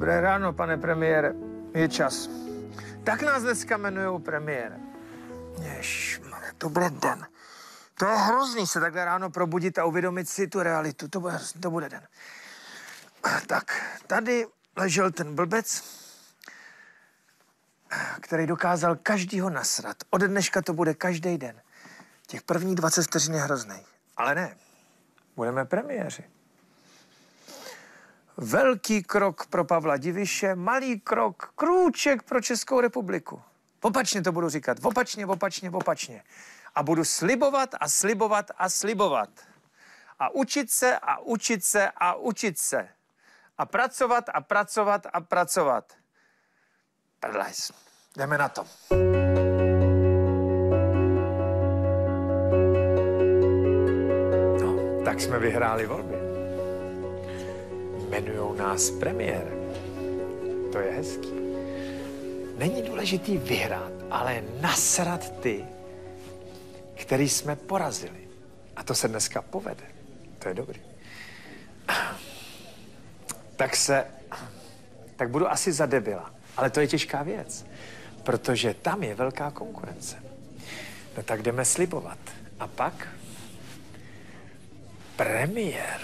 Dobré ráno, pane premiére. Je čas. Tak nás dneska jmenujou premiér. Ježišmarja, to bude den. To je hrozný se takhle ráno probudit a uvědomit si tu realitu. To bude, to bude den. Tak, tady ležel ten blbec, který dokázal každýho nasrat. Ode dneška to bude každý den. Těch prvních 20 vteřin je hrozný. Ale ne, budeme premiéři. Velký krok pro Pavla Diviše, malý krok, krůček pro Českou republiku. Opačně to budu říkat, opačně, opačně, opačně. A budu slibovat a slibovat a slibovat. A učit se a učit se a učit se. A pracovat a pracovat a pracovat. Prdlajs. Jdeme na to. No, tak jsme vyhráli volby. Jmenujou nás premiérem. To je hezký. Není důležitý vyhrát, ale nasrat ty, který jsme porazili. A to se dneska povede. To je dobrý. Tak se, tak budu asi za debila. Ale to je těžká věc, protože tam je velká konkurence. No tak jdeme slibovat. A pak premiér.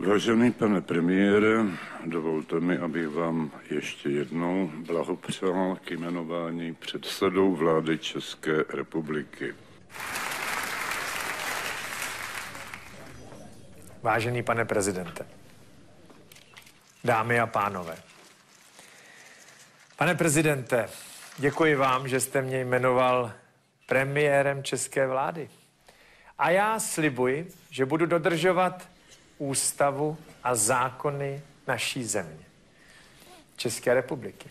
Vážený pane premiére, dovolte mi, abych vám ještě jednou blahopřál k jmenování předsedou vlády České republiky. Vážený pane prezidente, dámy a pánové, pane prezidente, děkuji vám, že jste mě jmenoval premiérem české vlády. A já slibuji, že budu dodržovat ústavu a zákony naší země, České republiky.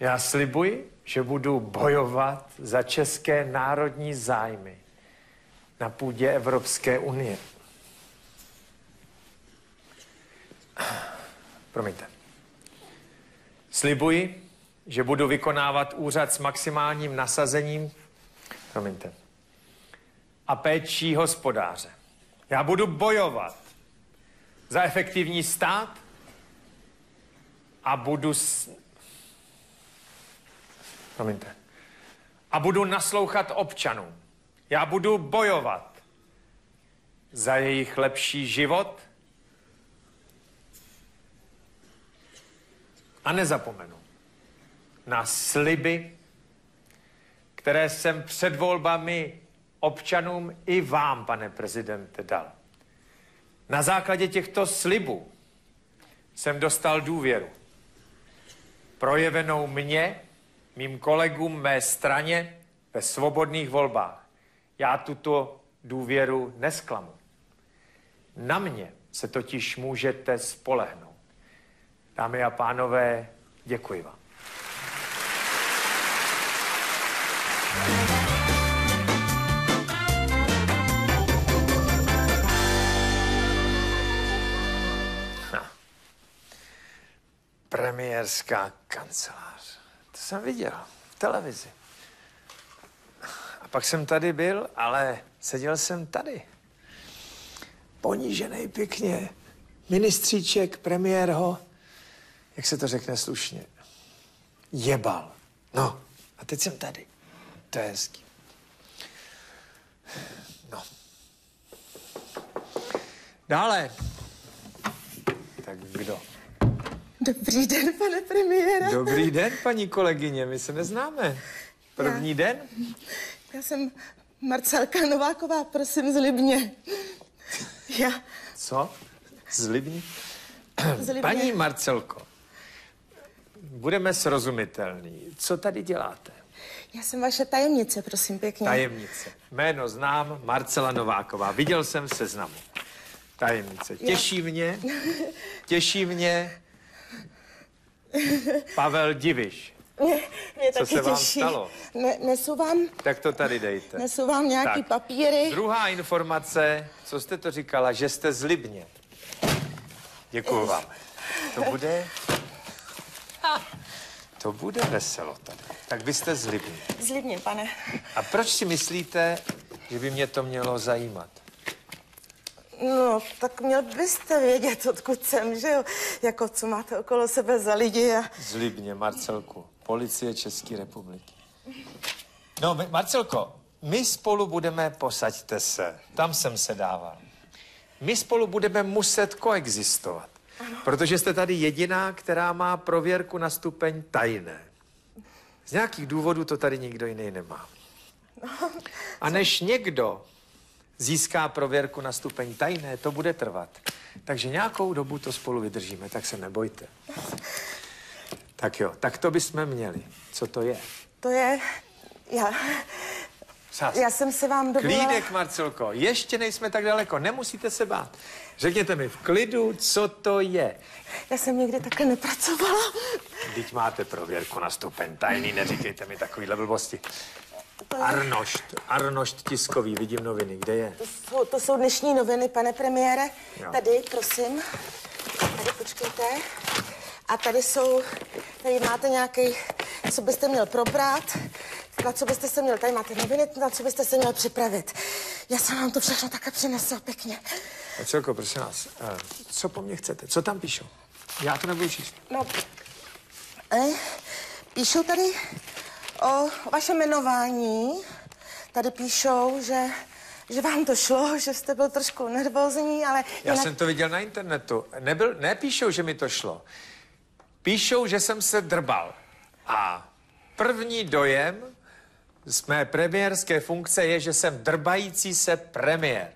Já slibuji, že budu bojovat za české národní zájmy na půdě Evropské unie. Promiňte. Slibuji, že budu vykonávat úřad s maximálním nasazením, promiňte, a péčí hospodáře. Já budu bojovat za efektivní stát a budu... S... Promiňte. A budu naslouchat občanům. Já budu bojovat za jejich lepší život a nezapomenu na sliby, které jsem před volbami občanům i vám, pane prezidente, dal. Na základě těchto slibů jsem dostal důvěru. Projevenou mně, mým kolegům, mé straně ve svobodných volbách. Já tuto důvěru nesklamu. Na mě se totiž můžete spolehnout. Dámy a pánové, děkuji vám. Premiérská kancelář. To jsem viděl v televizi. A pak jsem tady byl, ale seděl jsem tady. Ponížený pěkně. Ministříček, premiér ho, jak se to řekne slušně, jebal. No, a teď jsem tady. To je hezký. No. Dále. Tak kdo? Dobrý den, pane premiére. Dobrý den, paní kolegyně, my se neznáme. První Já- den? Já jsem Marcelka Nováková, prosím, zlibně. Já, Co? Zlibní? zlibně. Paní Marcelko, budeme srozumitelný. Co tady děláte? Já jsem vaše tajemnice, prosím, pěkně. Tajemnice. Jméno znám, Marcela Nováková. Viděl jsem seznamu. Tajemnice. Těší mě, těší mě Pavel Diviš. Mě, mě Co taky se vám těší. stalo? Ne, nesu vám, Tak to tady dejte. nesu vám nějaký Tak. papíry. Druhá informace, co jste to říkala, že jste z Libně. Děkuju vám. To bude... To bude veselo tady. Tak vy jste z Libně. Zlibně, pane. A proč si myslíte, že by mě to mělo zajímat? No, tak měl byste vědět, odkud jsem, že jo? Jako, co máte okolo sebe za lidi a... Zlibně, Marcelku. Policie České republiky. No, my, Marcelko, my spolu budeme, posaďte se, tam jsem se dával. My spolu budeme muset koexistovat. Protože jste tady jediná, která má prověrku na stupeň tajné. Z nějakých důvodů to tady nikdo jiný nemá. A než někdo získá prověrku na stupeň tajné, to bude trvat. Takže nějakou dobu to spolu vydržíme, tak se nebojte. Tak jo, tak to bychom měli. Co to je? To je... Já... Sás. Já jsem se vám dovolila... Klídek, Marcelko, ještě nejsme tak daleko, nemusíte se bát. Řekněte mi v klidu, co to je. Já jsem někdy takhle nepracovala. Teď máte prověrku na stupeň tajný, neříkejte mi takovýhle blbosti. Arnošt, Arnošt tiskový, vidím noviny, kde je? To jsou, to jsou dnešní noviny, pane premiére. Jo. Tady, prosím. Tady, počkejte. A tady jsou, tady máte nějaký, co byste měl probrat, na co byste se měl, tady máte noviny, na co byste se měl připravit. Já jsem vám to všechno také přinesla pěkně. Marcelko, prosím vás, eh, co po mně chcete? Co tam píšou? Já to nebudu číst. No, eh, píšou tady o vašem jmenování. Tady píšou, že, že vám to šlo, že jste byl trošku nervózní, ale Já jinak... jsem to viděl na internetu. Nebyl, nepíšou, že mi to šlo. Píšou, že jsem se drbal. A první dojem z mé premiérské funkce je, že jsem drbající se premiér.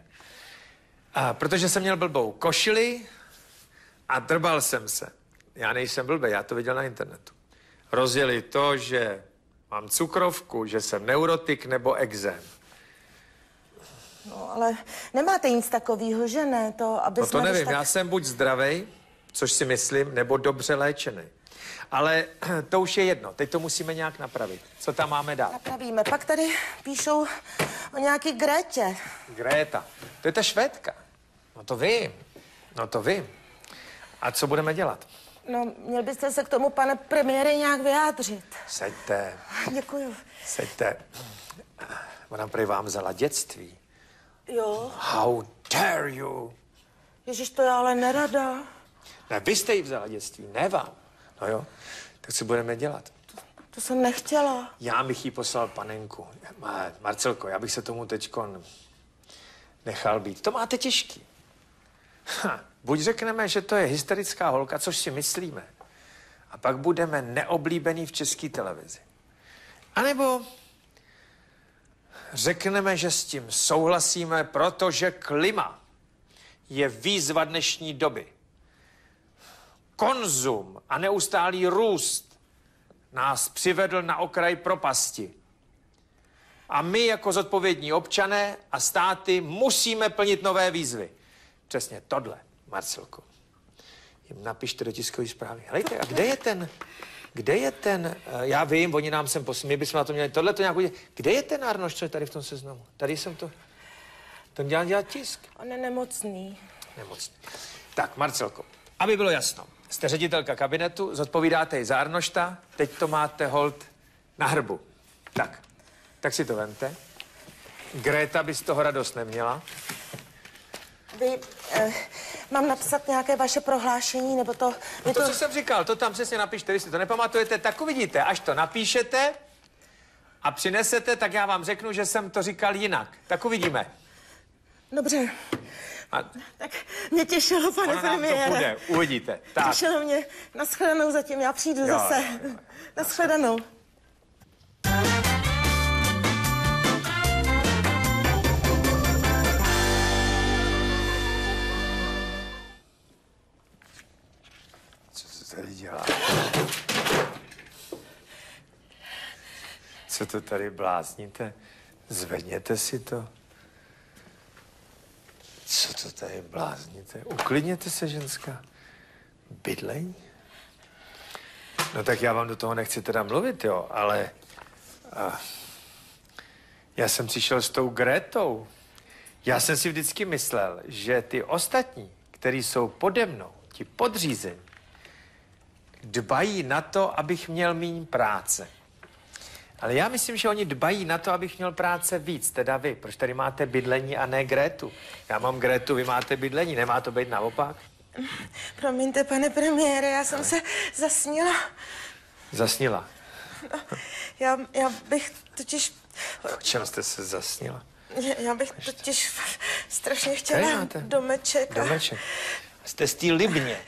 A protože jsem měl blbou košili a drbal jsem se. Já nejsem blbý, já to viděl na internetu. Rozjeli to, že mám cukrovku, že jsem neurotik nebo exém. No, ale nemáte nic takového, že ne? To, aby No to nevím, tak... já jsem buď zdravý, což si myslím, nebo dobře léčený. Ale to už je jedno, teď to musíme nějak napravit. Co tam máme dál? Napravíme. Pak tady píšou o nějaký Grétě. Gréta, to je ta švédka. No to vím, no to vím. A co budeme dělat? No, měl byste se k tomu, pane premiére, nějak vyjádřit. Seďte, Děkuju. seďte. Ona prý vám vzala dětství. Jo. How dare you? Ježíš, to já ale nerada. Ne, vy jste jí vzala dětství, ne vám. No jo, tak co budeme dělat? To jsem nechtěla. Já bych jí poslal panenku. Ma- Marcelko, já bych se tomu teďkon nechal být. To máte těžký. Ha, buď řekneme, že to je hysterická holka, což si myslíme, a pak budeme neoblíbený v české televizi. A nebo řekneme, že s tím souhlasíme, protože klima je výzva dnešní doby. Konzum a neustálý růst nás přivedl na okraj propasti. A my jako zodpovědní občané a státy musíme plnit nové výzvy. Přesně tohle, Marcelko. Jim napište do tiskové zprávy. Helejte, a kde je ten, kde je ten, eh, já vím, oni nám sem poslali, my bychom na to měli tohle to nějak udělat. Kde je ten Arnoš, co je tady v tom seznamu? Tady jsem to, ten dělal dělat tisk. On je nemocný. Nemocný. Tak, Marcelko, aby bylo jasno, jste ředitelka kabinetu, zodpovídáte i za Arnošta, teď to máte hold na hrbu. Tak, tak si to vemte. Greta by z toho radost neměla. Vy, eh, mám napsat nějaké vaše prohlášení, nebo to... No Vy to, co jsem říkal, to tam přesně napište, vy si to nepamatujete, tak uvidíte, až to napíšete a přinesete, tak já vám řeknu, že jsem to říkal jinak. Tak uvidíme. Dobře, A tak mě těšilo, pane ono nám to premiére. půjde, uvidíte. Tak. Těšilo mě. Naschledanou zatím, já přijdu Jo, zase. jo, jo. Naschledanou. Tady dělá? Co to tady blázníte? Zvedněte si to. Co to tady blázníte? Uklidněte se, ženská. Bydlení? No tak já vám do toho nechci teda mluvit, jo, ale... A, já jsem přišel s tou Gretou. Já jsem si vždycky myslel, že ty ostatní, kteří jsou pode mnou, ti podřízení, dbají na to, abych měl míň práce. Ale já myslím, že oni dbají na to, abych měl práce víc, teda vy. Proč tady máte bydlení a ne Grétu? Já mám Grétu, vy máte bydlení, nemá to být naopak? Promiňte, pane premiére, já jsem se zasnila. Zasnila. Já, já bych totiž... O čem jste se zasnila? Já, bych totiž strašně chtěla domeček. a- Domeček. Jste z té Libně.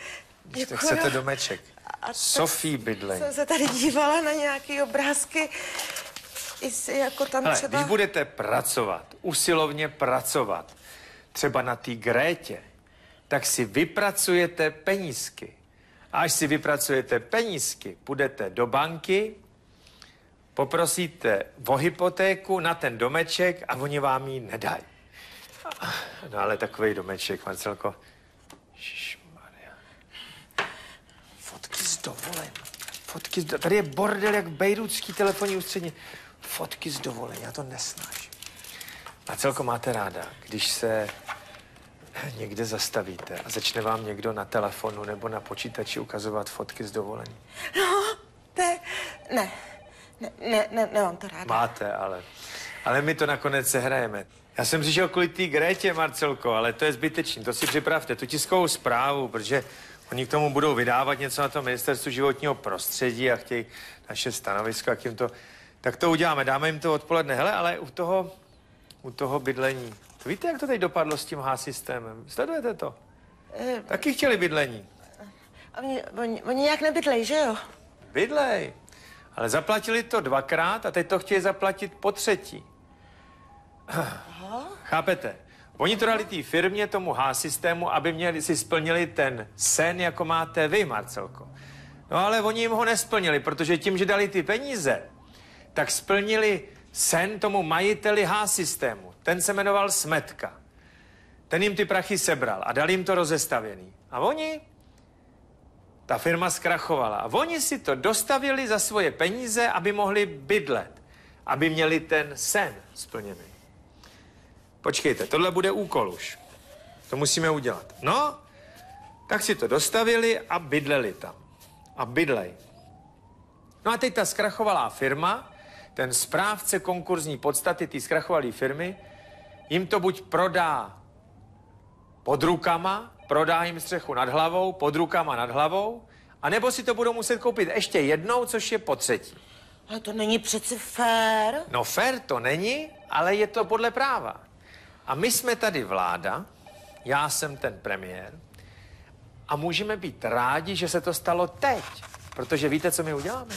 Když to Děkuju. chcete domeček. A Sofí bydlení. Jsem se tady dívala na nějaký obrázky, jestli jako tam Hele, třeba... když budete pracovat, usilovně pracovat, třeba na té Grétě, tak si vypracujete penízky. A až si vypracujete penízky, půjdete do banky, poprosíte o hypotéku na ten domeček a oni vám ji nedají. No ale takový domeček, Marcelko. Dovolen. Fotky z do... Tady je bordel jak bejrutský telefonní ústředně. Fotky z dovolen, já to nesnáším. Marcelko, máte ráda, když se někde zastavíte a začne vám někdo na telefonu nebo na počítači ukazovat fotky z dovolení. No, to je... Ne, ne, ne, ne, nemám to ráda. Máte, ale, ale my to nakonec sehrajeme. Já jsem přišel kvůli té Grétě, Marcelko, ale to je zbytečný. To si připravte, tu tiskovou zprávu, protože oni k tomu budou vydávat něco na to ministerstvu životního prostředí a chtějí naše stanovisko, jak jim to... Tak to uděláme, dáme jim to odpoledne. Hele, ale u toho, u toho bydlení. Víte, jak to teď dopadlo s tím H-systémem? Sledujete to? Eh, Taky chtěli bydlení. oni, oni, oni nějak nebydlej, že jo? Bydlej. Ale zaplatili to dvakrát a teď to chtějí zaplatit po třetí. Chápete? Oni to dali té firmě, tomu H-systému, aby měli, si splnili ten sen, jako máte vy, Marcelko. No ale oni jim ho nesplnili, protože tím, že dali ty peníze, tak splnili sen tomu majiteli H-systému. Ten se jmenoval Smetka. Ten jim ty prachy sebral a dal jim to rozestavěný. A oni ta firma zkrachovala. A oni si to dostavili za svoje peníze, aby mohli bydlet. Aby měli ten sen splněný. Počkejte, tohle bude úkol už. To musíme udělat. No, tak si to dostavili a bydleli tam. A bydlej. No a teď ta zkrachovalá firma, ten správce konkurzní podstaty té zkrachovalé firmy, jim to buď prodá pod rukama, prodá jim střechu nad hlavou, pod rukama nad hlavou, a nebo si to budou muset koupit ještě jednou, což je po třetí. Ale to není přeci fér. No fér to není, ale je to podle práva. A my jsme tady vláda, já jsem ten premiér, a můžeme být rádi, že se to stalo teď. Protože víte, co my uděláme?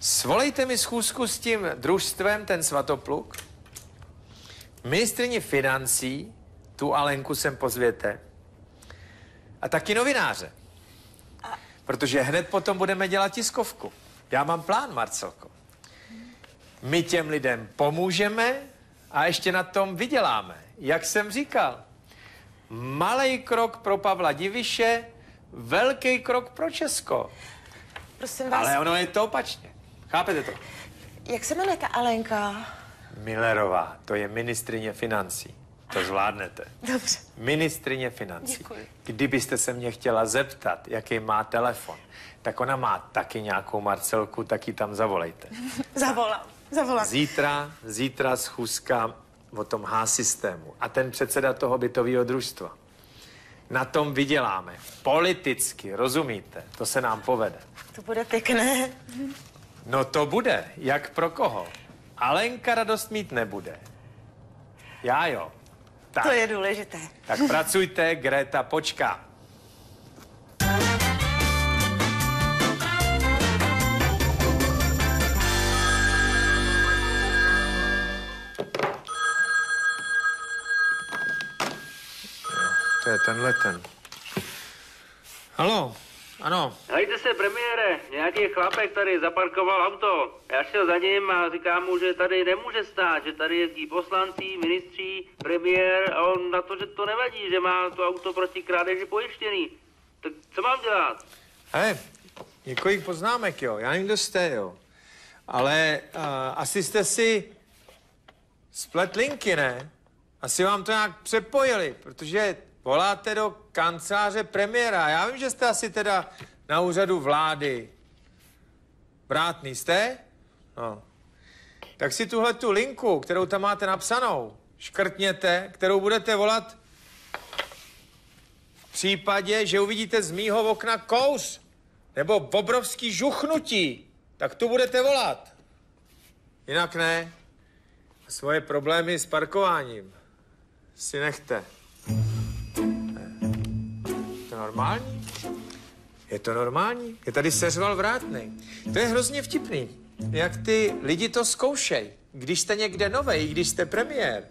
Svolejte mi schůzku s tím družstvem, ten svatopluk. Ministrině financí, tu Alenku sem pozvěte. A taky novináře. Protože hned potom budeme dělat tiskovku. Já mám plán, Marcelko. My těm lidem pomůžeme a ještě na tom vyděláme. Jak jsem říkal, malý krok pro Pavla Diviše, velký krok pro Česko. Prosím vás, Ale ono je to opačně. Chápete to? jak se jmenuje ta Alenka? Millerová, to je ministrině financí. To zvládnete. Dobře. Ministrině financí. Děkuji. Kdybyste se mě chtěla zeptat, jaký má telefon, tak ona má taky nějakou Marcelku, tak ji tam zavolejte. Zavolám. Zavolám. Zítra, zítra schůzka o tom H-systému a ten předseda toho bytového družstva. Na tom vyděláme. Politicky, rozumíte? To se nám povede. To bude pěkné. No to bude. Jak pro koho? Alenka radost mít nebude. Já jo. Tak, To je důležité. tak pracujte, Greta počká. To je tenhle ten. Halo, ano, Hejte se, premiére, nějaký chlapek tady zaparkoval auto. Já šel za ním a říkám mu, že tady nemůže stát, že tady jezdí poslanci, ministři, premiér a on na to, že to nevadí, že má to auto proti krádeži pojištěný. Tak co mám dělat? Hej, několik poznámek, jo. Já nevím, kdo jste, jo. Ale uh, asi jste si splet linky, ne? Asi vám to nějak přepojili, protože voláte do kanceláře premiéra. Já vím, že jste asi teda na úřadu vlády. Vrátný jste? No. Tak si tuhle tu linku, kterou tam máte napsanou, škrtněte, kterou budete volat v případě, že uvidíte z mýho okna kous nebo obrovský žuchnutí, tak tu budete volat. Jinak ne. Svoje problémy s parkováním si nechte. Normální? Je to normální? Je tady seřval vrátný. To je hrozně vtipný, jak ty lidi to zkoušej. Když jste někde novej, když jste premiér,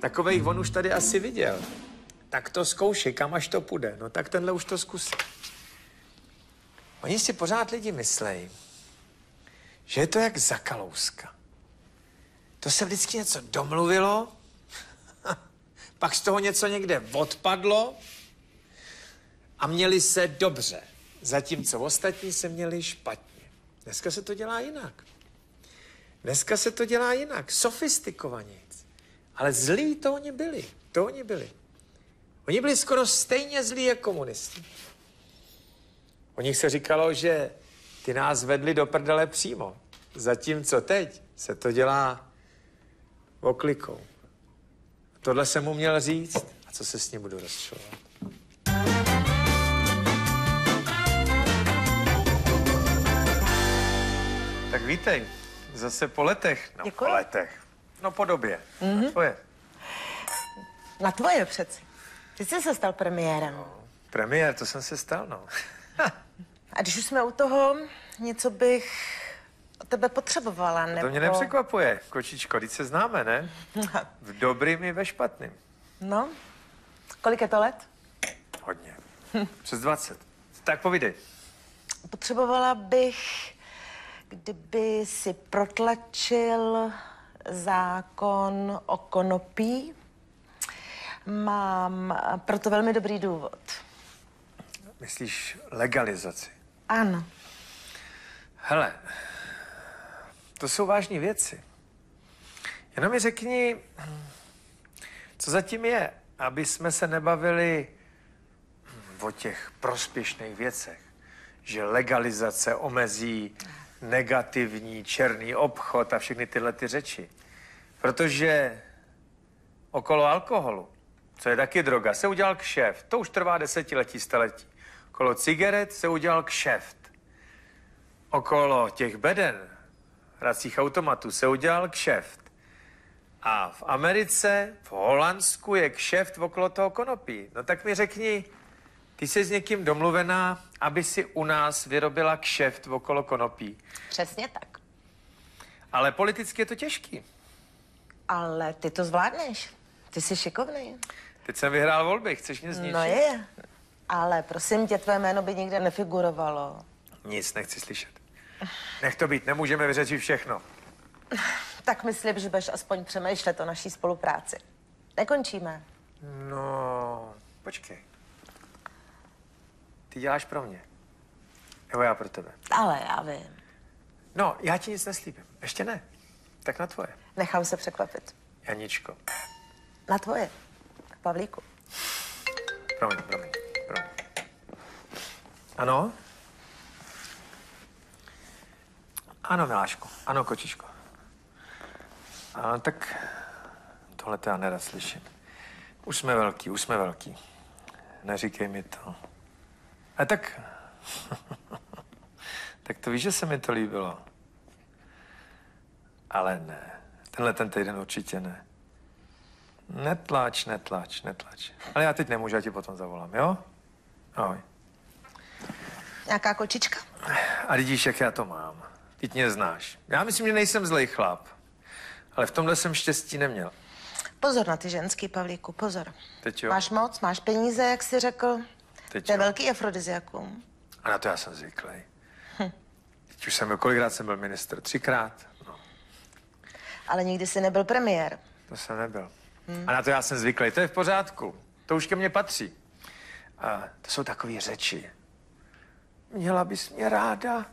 takovej on už tady asi viděl. Tak to zkoušej, kam až to půjde. No tak tenhle už to zkusí. Oni si pořád lidi myslej, že je to jak za kalouska. To se vždycky něco domluvilo, pak z toho něco někde odpadlo a měli se dobře, zatímco ostatní se měli špatně. Dneska se to dělá jinak. Dneska se to dělá jinak, sofistikovaně. Ale zlí to oni byli, to oni byli. Oni byli skoro stejně zlí jako komunisti. O nich se říkalo, že ty nás vedli do prdele přímo. Zatímco teď se to dělá oklikou. Tohle jsem mu měl říct a co se s ním budu rozčilovat. Vítej, zase po letech. No, Děkuji. po letech. No po době. Mm-hmm. Tvoje. Na tvoje přeci. Ty jsi se stal premiérem. Premiér, to jsem se stal, no. A když už jsme u toho, něco bych od tebe potřebovala, nebo... To mě nepřekvapuje, kočičko, teď se známe, ne? V dobrým i ve špatným. No, kolik je to let? Hodně. Přes 20. Tak povídej. Potřebovala bych, kdyby si protlačil zákon o konopí. Mám proto velmi dobrý důvod. Myslíš legalizaci? Ano. Hele, to jsou vážné věci. Jenom mi řekni, co zatím je, aby jsme se nebavili o těch prospěšných věcech. Že legalizace omezí negativní černý obchod a všechny tyhle ty řeči. Protože okolo alkoholu, co je taky droga, se udělal kšeft. To už trvá desetiletí, staletí. Okolo cigaret se udělal kšeft. Okolo těch beden, hracích automatů, se udělal kšeft. A v Americe, v Holandsku je kšeft okolo toho konopí. No tak mi řekni, ty jsi s někým domluvená, aby si u nás vyrobila kšeft okolo konopí. Přesně tak. Ale politicky je to těžký. Ale ty to zvládneš. Ty jsi šikovný. Teď jsem vyhrál volby, chceš mě zničit? No je. Ale prosím tě, tvé jméno by nikde nefigurovalo. Nic nechci slyšet. Nech to být, nemůžeme vyřešit všechno. Tak mi slib, že budeš aspoň přemýšlet o naší spolupráci. Nekončíme. No, počkej. Ty děláš pro mě. Nebo já pro tebe. Ale já vím. No, já ti nic neslíbím. Ještě ne. Tak na tvoje. Nechám se překvapit. Janičko. Na tvoje. Pavlíku. Promiň, promiň, promiň. Ano? Ano, miláčku. Ano, kočičko. A tak tohle to já nerad slyším. Už jsme velký, už jsme velký. Neříkej mi to. A tak... tak to víš, že se mi to líbilo. Ale ne. Tenhle ten týden určitě ne. Netlač, netlač, netlač. Ale já teď nemůžu, já ti potom zavolám, jo? Ahoj. Nějaká kočička? A vidíš, jak já to mám. Ty mě znáš. Já myslím, že nejsem zlej chlap. Ale v tomhle jsem štěstí neměl. Pozor na ty ženský, Pavlíku, pozor. Teď jo. Máš moc, máš peníze, jak jsi řekl. Teď to je jo. velký afrodiziakum. A na to já jsem zvyklý. Teď už jsem byl, kolikrát jsem byl minister? Třikrát? No, Ale nikdy jsi nebyl premiér. to jsem nebyl. A na to já jsem zvyklý. To je v pořádku. To už ke mně patří. A to jsou takové řeči. Měla bys mě ráda,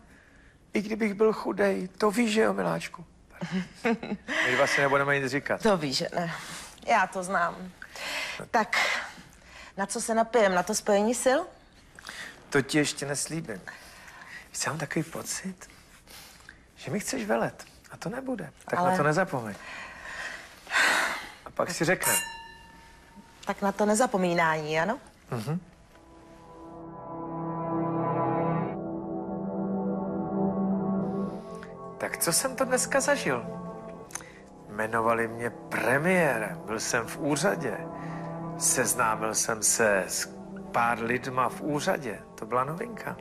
i kdybych byl chudej. To víš, že jo, miláčku? My dva si nebudeme nic říkat. To víš, že ne. Já to znám. Tak, na co se napijem? Na to spojení sil? To ti ještě neslíbím. Víš, mám takový pocit, že mi chceš velet. A to nebude. Tak Ale- na to nezapomeň. A pak si řekne. Tak na to nezapomínání, ano? Tak co jsem to dneska zažil? Jmenovali mě premiérem, byl jsem v úřadě, seznámil jsem se s pár lidma v úřadě, to byla novinka.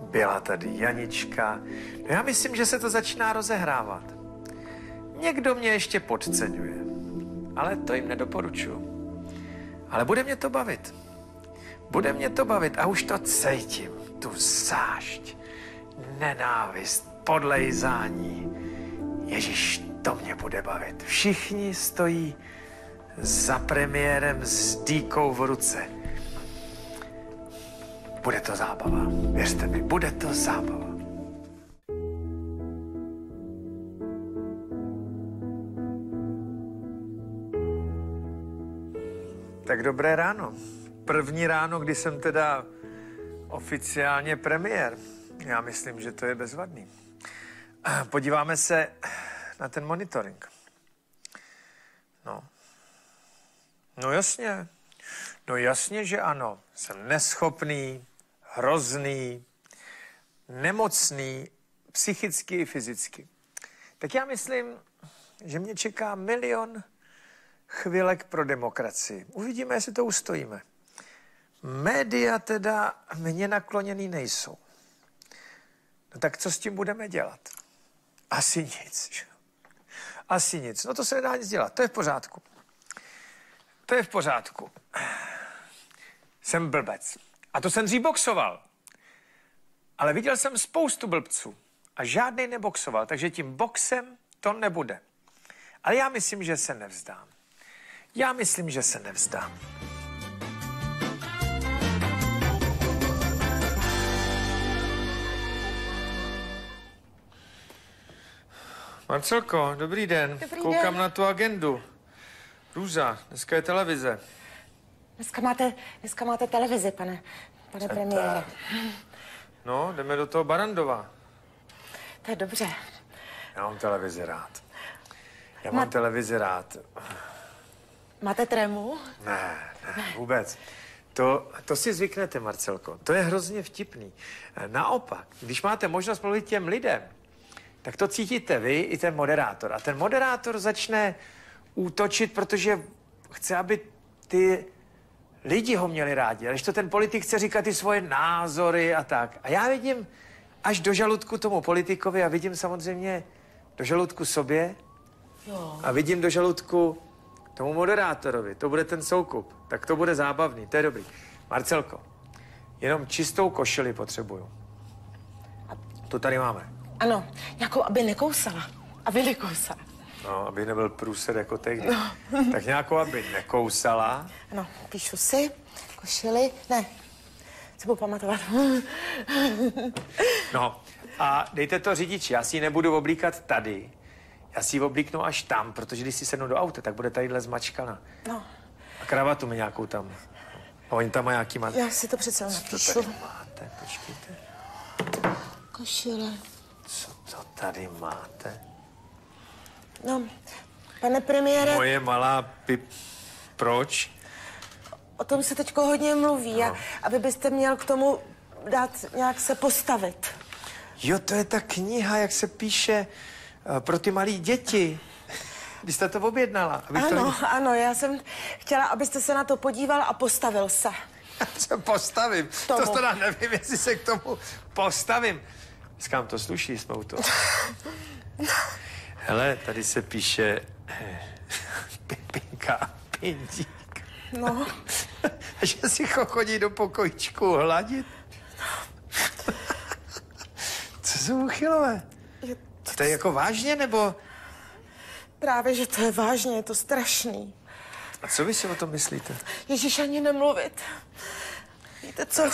Byla tady Janička, no já myslím, že se to začíná rozehrávat. Někdo mě ještě podceňuje, ale to jim nedoporučuju. Ale bude mě to bavit. Bude mě to bavit a už to cítím, tu zášť, nenávist, podlejzání. Ježíš, to mě bude bavit. Všichni stojí za premiérem s dýkou v ruce. Bude to zábava. Věřte mi, bude to zábava. Tak dobré ráno. První ráno, kdy jsem teda oficiálně premiér. Já myslím, že to je bezvadný. Podíváme se na ten monitoring. No. No jasně. No jasně, že ano. Jsem neschopný, hrozný, nemocný, psychicky i fyzicky. Tak já myslím, že mě čeká milion chvilek pro demokracii. Uvidíme, jestli to ustojíme. Média teda mě nakloněný nejsou. No tak co s tím budeme dělat? Asi nic. Asi nic. No to se nedá nic dělat. To je v pořádku. To je v pořádku. Jsem blbec. A to jsem dřív boxoval. Ale viděl jsem spoustu blbců. A žádný neboxoval, takže tím boxem to nebude. Ale já myslím, že se nevzdám. Já myslím, že se nevzdám. Marcelko, dobrý den. Dobrý Koukám den. na tu agendu. Růza, dneska je televize. Dneska máte, dneska máte televizi, pane, pane premiére. No, jdeme do toho Barandova. To je dobře. Já mám televizi rád. Já mám televizi rád. Máte trému? Ne, ne, vůbec. To, to si zvyknete, Marcelko. To je hrozně vtipný. Naopak, když máte možnost mluvit těm lidem, tak to cítíte vy i ten moderátor. A ten moderátor začne útočit, protože chce, aby ty lidi ho měli rádi. Ale když to ten politik chce říkat ty svoje názory a tak. A já vidím až do žaludku tomu politikovi a vidím samozřejmě do žaludku sobě Jo. a vidím do žaludku tomu moderátorovi. To bude ten soukup. Tak to bude zábavný, to je dobrý. Marcelko, jenom čistou košili potřebuju. Tu tady máme. Ano, nějakou, aby nekousala. Aby nekousala. No, aby nebyl průser jako tehdy. No. Tak nějakou, aby nekousala. Ano, píšu si, košili, ne, si budu pamatovat. No, a dejte to řidiči, já si ji nebudu oblíkat tady. Já si ji oblíknu až tam, protože když si sednu do auta, tak bude tadyhle zmačkana. No, A kravatu mi nějakou tam. A oni tam mají nějaký má... já si to přece To napíšu. tady máte, počkejte. Košile. Co to tady máte? No, pane premiére, Moje malá pip... Proč? o tom se teď hodně mluví No. a, a vy byste měl k tomu dát nějak se postavit. Jo, to je ta kniha, jak se píše uh, pro ty malé děti. Když jste to objednala. Abych to Ano, ano, já jsem chtěla, abyste se na to podíval a postavil se. Já se postavím. Tomu. To teda nevím, jestli se k tomu postavím. Skám to sluší, jsme u toho. Hele, tady se píše eh, Pipinka a Pindík. No, Že si ho chodí do pokojíčku hladit. Co jsou uchylové? je, To je jako vážně, nebo... právě, že to je vážně, je to strašný. A co vy si o tom myslíte? Ježíš, ani nemluvit. Víte co? Já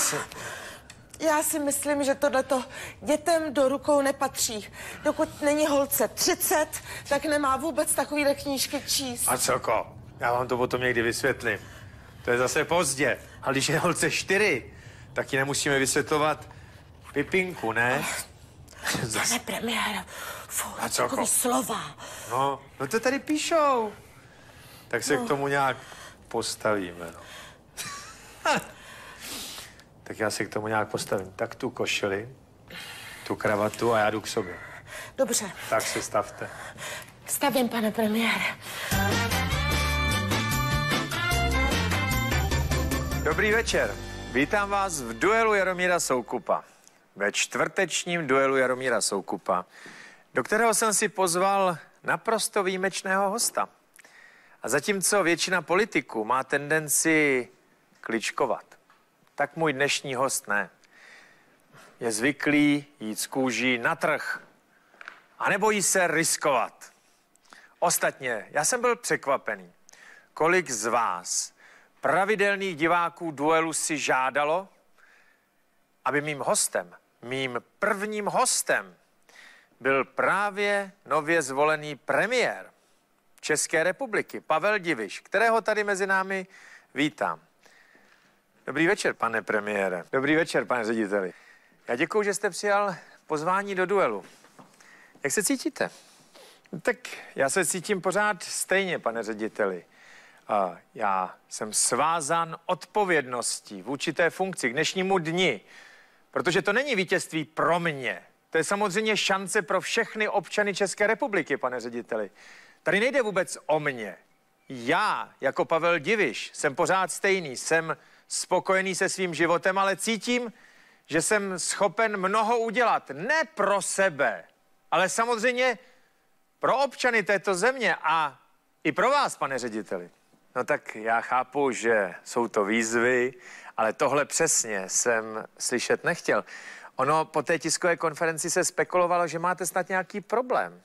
si myslím, že tohleto dětem do rukou nepatří. Dokud není holce 30, tak nemá vůbec takovýhle knížky číst. A celko, já vám to potom někdy vysvětlím. To je zase pozdě. A když je holce čtyři, tak ji nemusíme vysvětlovat Pipinku, ne? Pane premiére, fuj, A co takový slova. No, no to tady píšou. Tak se no. k tomu nějak postavíme, no. tak já se k tomu nějak postavím. Tak tu košili, tu kravatu a já jdu k sobě. Dobře, Tak se stavte. stavím, pane premiére. Dobrý večer. Vítám vás v duelu Jaromíra Soukupa. Ve čtvrtečním duelu Jaromíra Soukupa, do kterého jsem si pozval naprosto výjimečného hosta. A zatímco většina politiků má tendenci kličkovat, tak můj dnešní host ne. Je zvyklý jít z kůží na trh a nebojí se riskovat. Ostatně, já jsem byl překvapený, kolik z vás pravidelných diváků duelu si žádalo, aby mým hostem, mým prvním hostem byl právě nově zvolený premiér České republiky, Pavel Diviš, kterého tady mezi námi vítám. Dobrý večer, pane premiére. Dobrý večer, pane řediteli. Já děkuji, že jste přijal pozvání do duelu. Jak se cítíte? Tak já se cítím pořád stejně, pane řediteli. Já jsem svázan odpovědností vůči té funkci k dnešnímu dni, protože to není vítězství pro mě. To je samozřejmě šance pro všechny občany České republiky, pane řediteli. Tady nejde vůbec o mě. Já, jako Pavel Diviš, jsem pořád stejný, jsem spokojený se svým životem, ale cítím, že jsem schopen mnoho udělat. Ne pro sebe, ale samozřejmě pro občany této země a i pro vás, pane řediteli. No tak já chápu, že jsou to výzvy, ale tohle přesně jsem slyšet nechtěl. Ono po té tiskové konferenci se spekulovalo, že máte snad nějaký problém.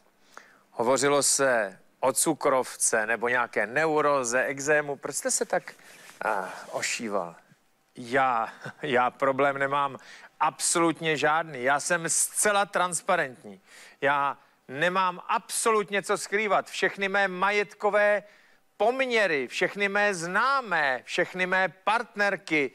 Hovořilo se o cukrovce nebo nějaké neuroze, exému. Proč jste se tak ah, ošíval? Já, já problém nemám absolutně žádný. Já jsem zcela transparentní. Já nemám absolutně co skrývat. Všechny mé majetkové poměry, všechny mé známé, všechny mé partnerky,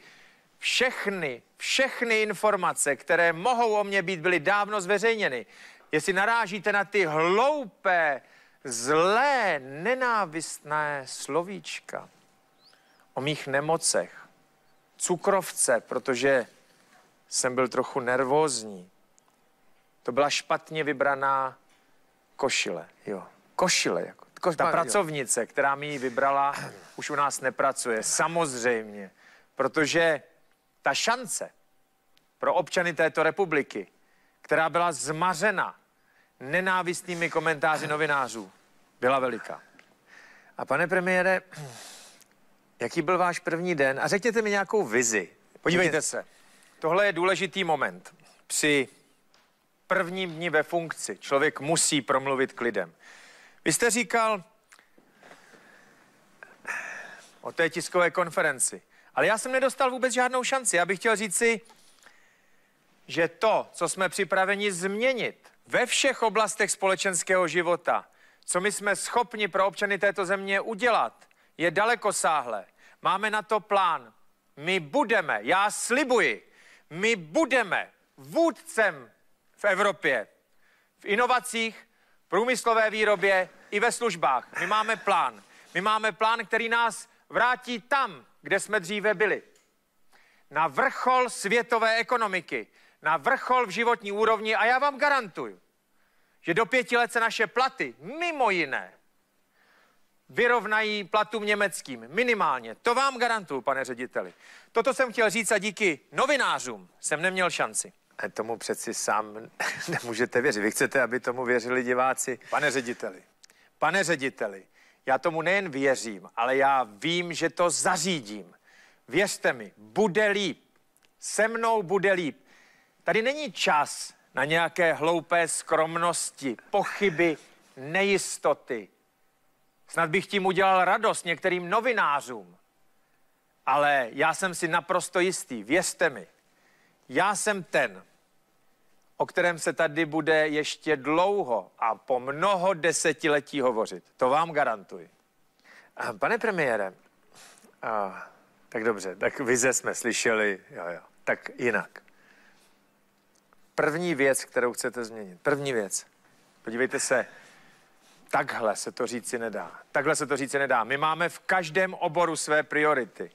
všechny, všechny informace, které mohou o mě být, byly dávno zveřejněny. Jestli narážíte na ty hloupé, zlé, nenávistné slovíčka o mých nemocech, cukrovce, protože jsem byl trochu nervózní. To byla špatně vybraná košile, jo. Košile, jako. Ko, ta pracovnice, která mi ji vybrala, už u nás nepracuje. Samozřejmě. Protože ta šance pro občany této republiky, která byla zmařena nenávistnými komentáři novinářů, byla veliká. A pane premiére, jaký byl váš první den? A řekněte mi nějakou vizi. Podívejte se, tohle je důležitý moment. Při prvním dni ve funkci člověk musí promluvit k lidem. Vy jste říkal o té tiskové konferenci, ale já jsem nedostal vůbec žádnou šanci. Já bych chtěl říci, že to, co jsme připraveni změnit ve všech oblastech společenského života, co my jsme schopni pro občany této země udělat, je dalekosáhlé. Máme na to plán. My budeme, já slibuji, my budeme vůdcem v Evropě, v inovacích, průmyslové výrobě i ve službách. My máme plán. My máme plán, který nás vrátí tam, kde jsme dříve byli. Na vrchol světové ekonomiky, na vrchol v životní úrovni a já vám garantuju, že do pěti let se naše platy, mimo jiné, vyrovnají platům německým. Minimálně. To vám garantuju, pane řediteli. Toto jsem chtěl říct a díky novinářům jsem neměl šanci. A tomu přeci sám nemůžete věřit. Vy chcete, aby tomu věřili diváci. Pane řediteli, pane řediteli, já tomu nejen věřím, ale já vím, že to zařídím. Věřte mi, bude líp. Se mnou bude líp. Tady není čas na nějaké hloupé skromnosti, pochyby, nejistoty. Snad bych tím udělal radost některým novinářům. Ale já jsem si naprosto jistý, věřte mi, já jsem ten, o kterém se tady bude ještě dlouho a po mnoho desetiletí hovořit. To vám garantuji. A pane premiére, a, tak dobře, tak vize jsme slyšeli, jo, jo, tak jinak. první věc, kterou chcete změnit. První věc. Podívejte se, takhle se to říci nedá. Takhle se to říci nedá. My máme v každém oboru své priority.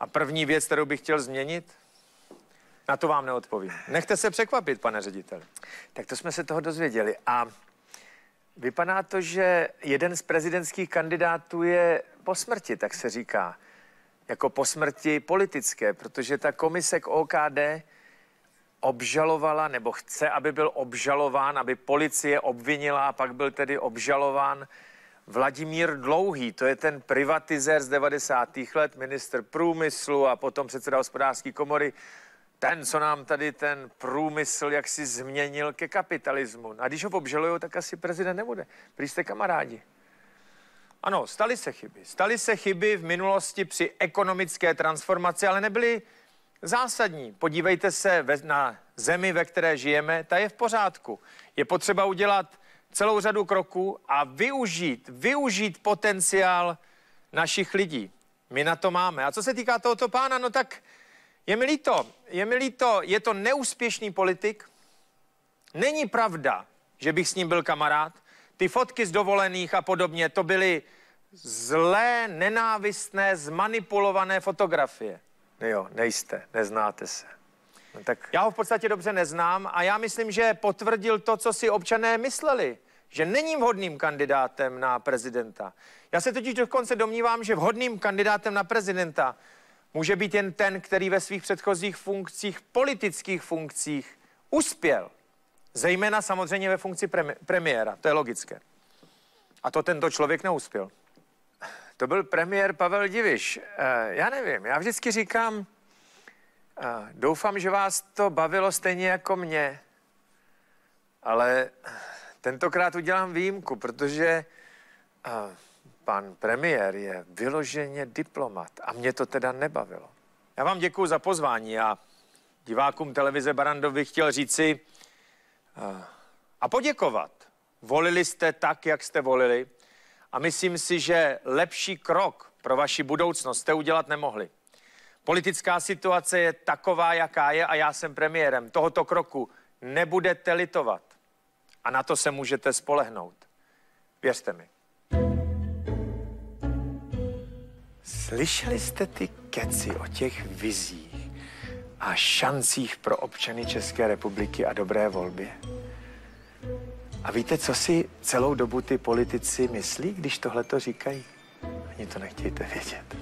A první věc, kterou bych chtěl změnit, na to vám neodpovím. Nechte se překvapit, pane řediteli. Tak to jsme se toho dozvěděli. A vypadá to, že jeden z prezidentských kandidátů je po smrti, tak se říká. Jako po smrti politické, protože ta komise k OKD obžalovala, nebo chce, aby byl obžalován, aby policie obvinila a pak byl tedy obžalován Vladimír Dlouhý, to je ten privatizér z 90. let, minister průmyslu a potom předseda hospodářské komory, ten, co nám tady ten průmysl jaksi změnil ke kapitalismu. A když ho obžalují, tak asi prezident nebude. Prý jste kamarádi. Ano, staly se chyby. Staly se chyby v minulosti při ekonomické transformaci, ale nebyly zásadní. Podívejte se ve, na zemi, ve které žijeme, ta je v pořádku. Je potřeba udělat celou řadu kroků a využít, využít potenciál našich lidí. My na to máme. A co se týká tohoto pána, no tak je mi líto, je mi líto, je to neúspěšný politik. Není pravda, že bych s ním byl kamarád. Ty fotky z dovolených a podobně, to byly zlé, nenávistné, zmanipulované fotografie. Jo, nejste, neznáte se. No tak já ho v podstatě dobře neznám a já myslím, že potvrdil to, co si občané mysleli, že není vhodným kandidátem na prezidenta. Já se totiž dokonce domnívám, že vhodným kandidátem na prezidenta může být jen ten, který ve svých předchozích funkcích, politických funkcích, uspěl. Zejména samozřejmě ve funkci premi- premiéra, to je logické. A to tento člověk neuspěl. To byl premiér Pavel Diviš. Eh, já nevím, já vždycky říkám, eh, doufám, že vás to bavilo stejně jako mě, ale tentokrát udělám výjimku, protože eh, pan premiér je vyloženě diplomat a mě to teda nebavilo. Já vám děkuji za pozvání a divákům televize Barandov bych chtěl říci a poděkovat. Volili jste tak, jak jste volili a myslím si, že lepší krok pro vaši budoucnost jste udělat nemohli. Politická situace je taková, jaká je a já jsem premiérem. Tohoto kroku nebudete litovat. A na to se můžete spolehnout. Věřte mi. Slyšeli jste ty keci o těch vizích a šancích pro občany České republiky a dobré volbě? A víte, co si celou dobu ty politici myslí, když tohle to říkají? Ani to nechtějte vědět.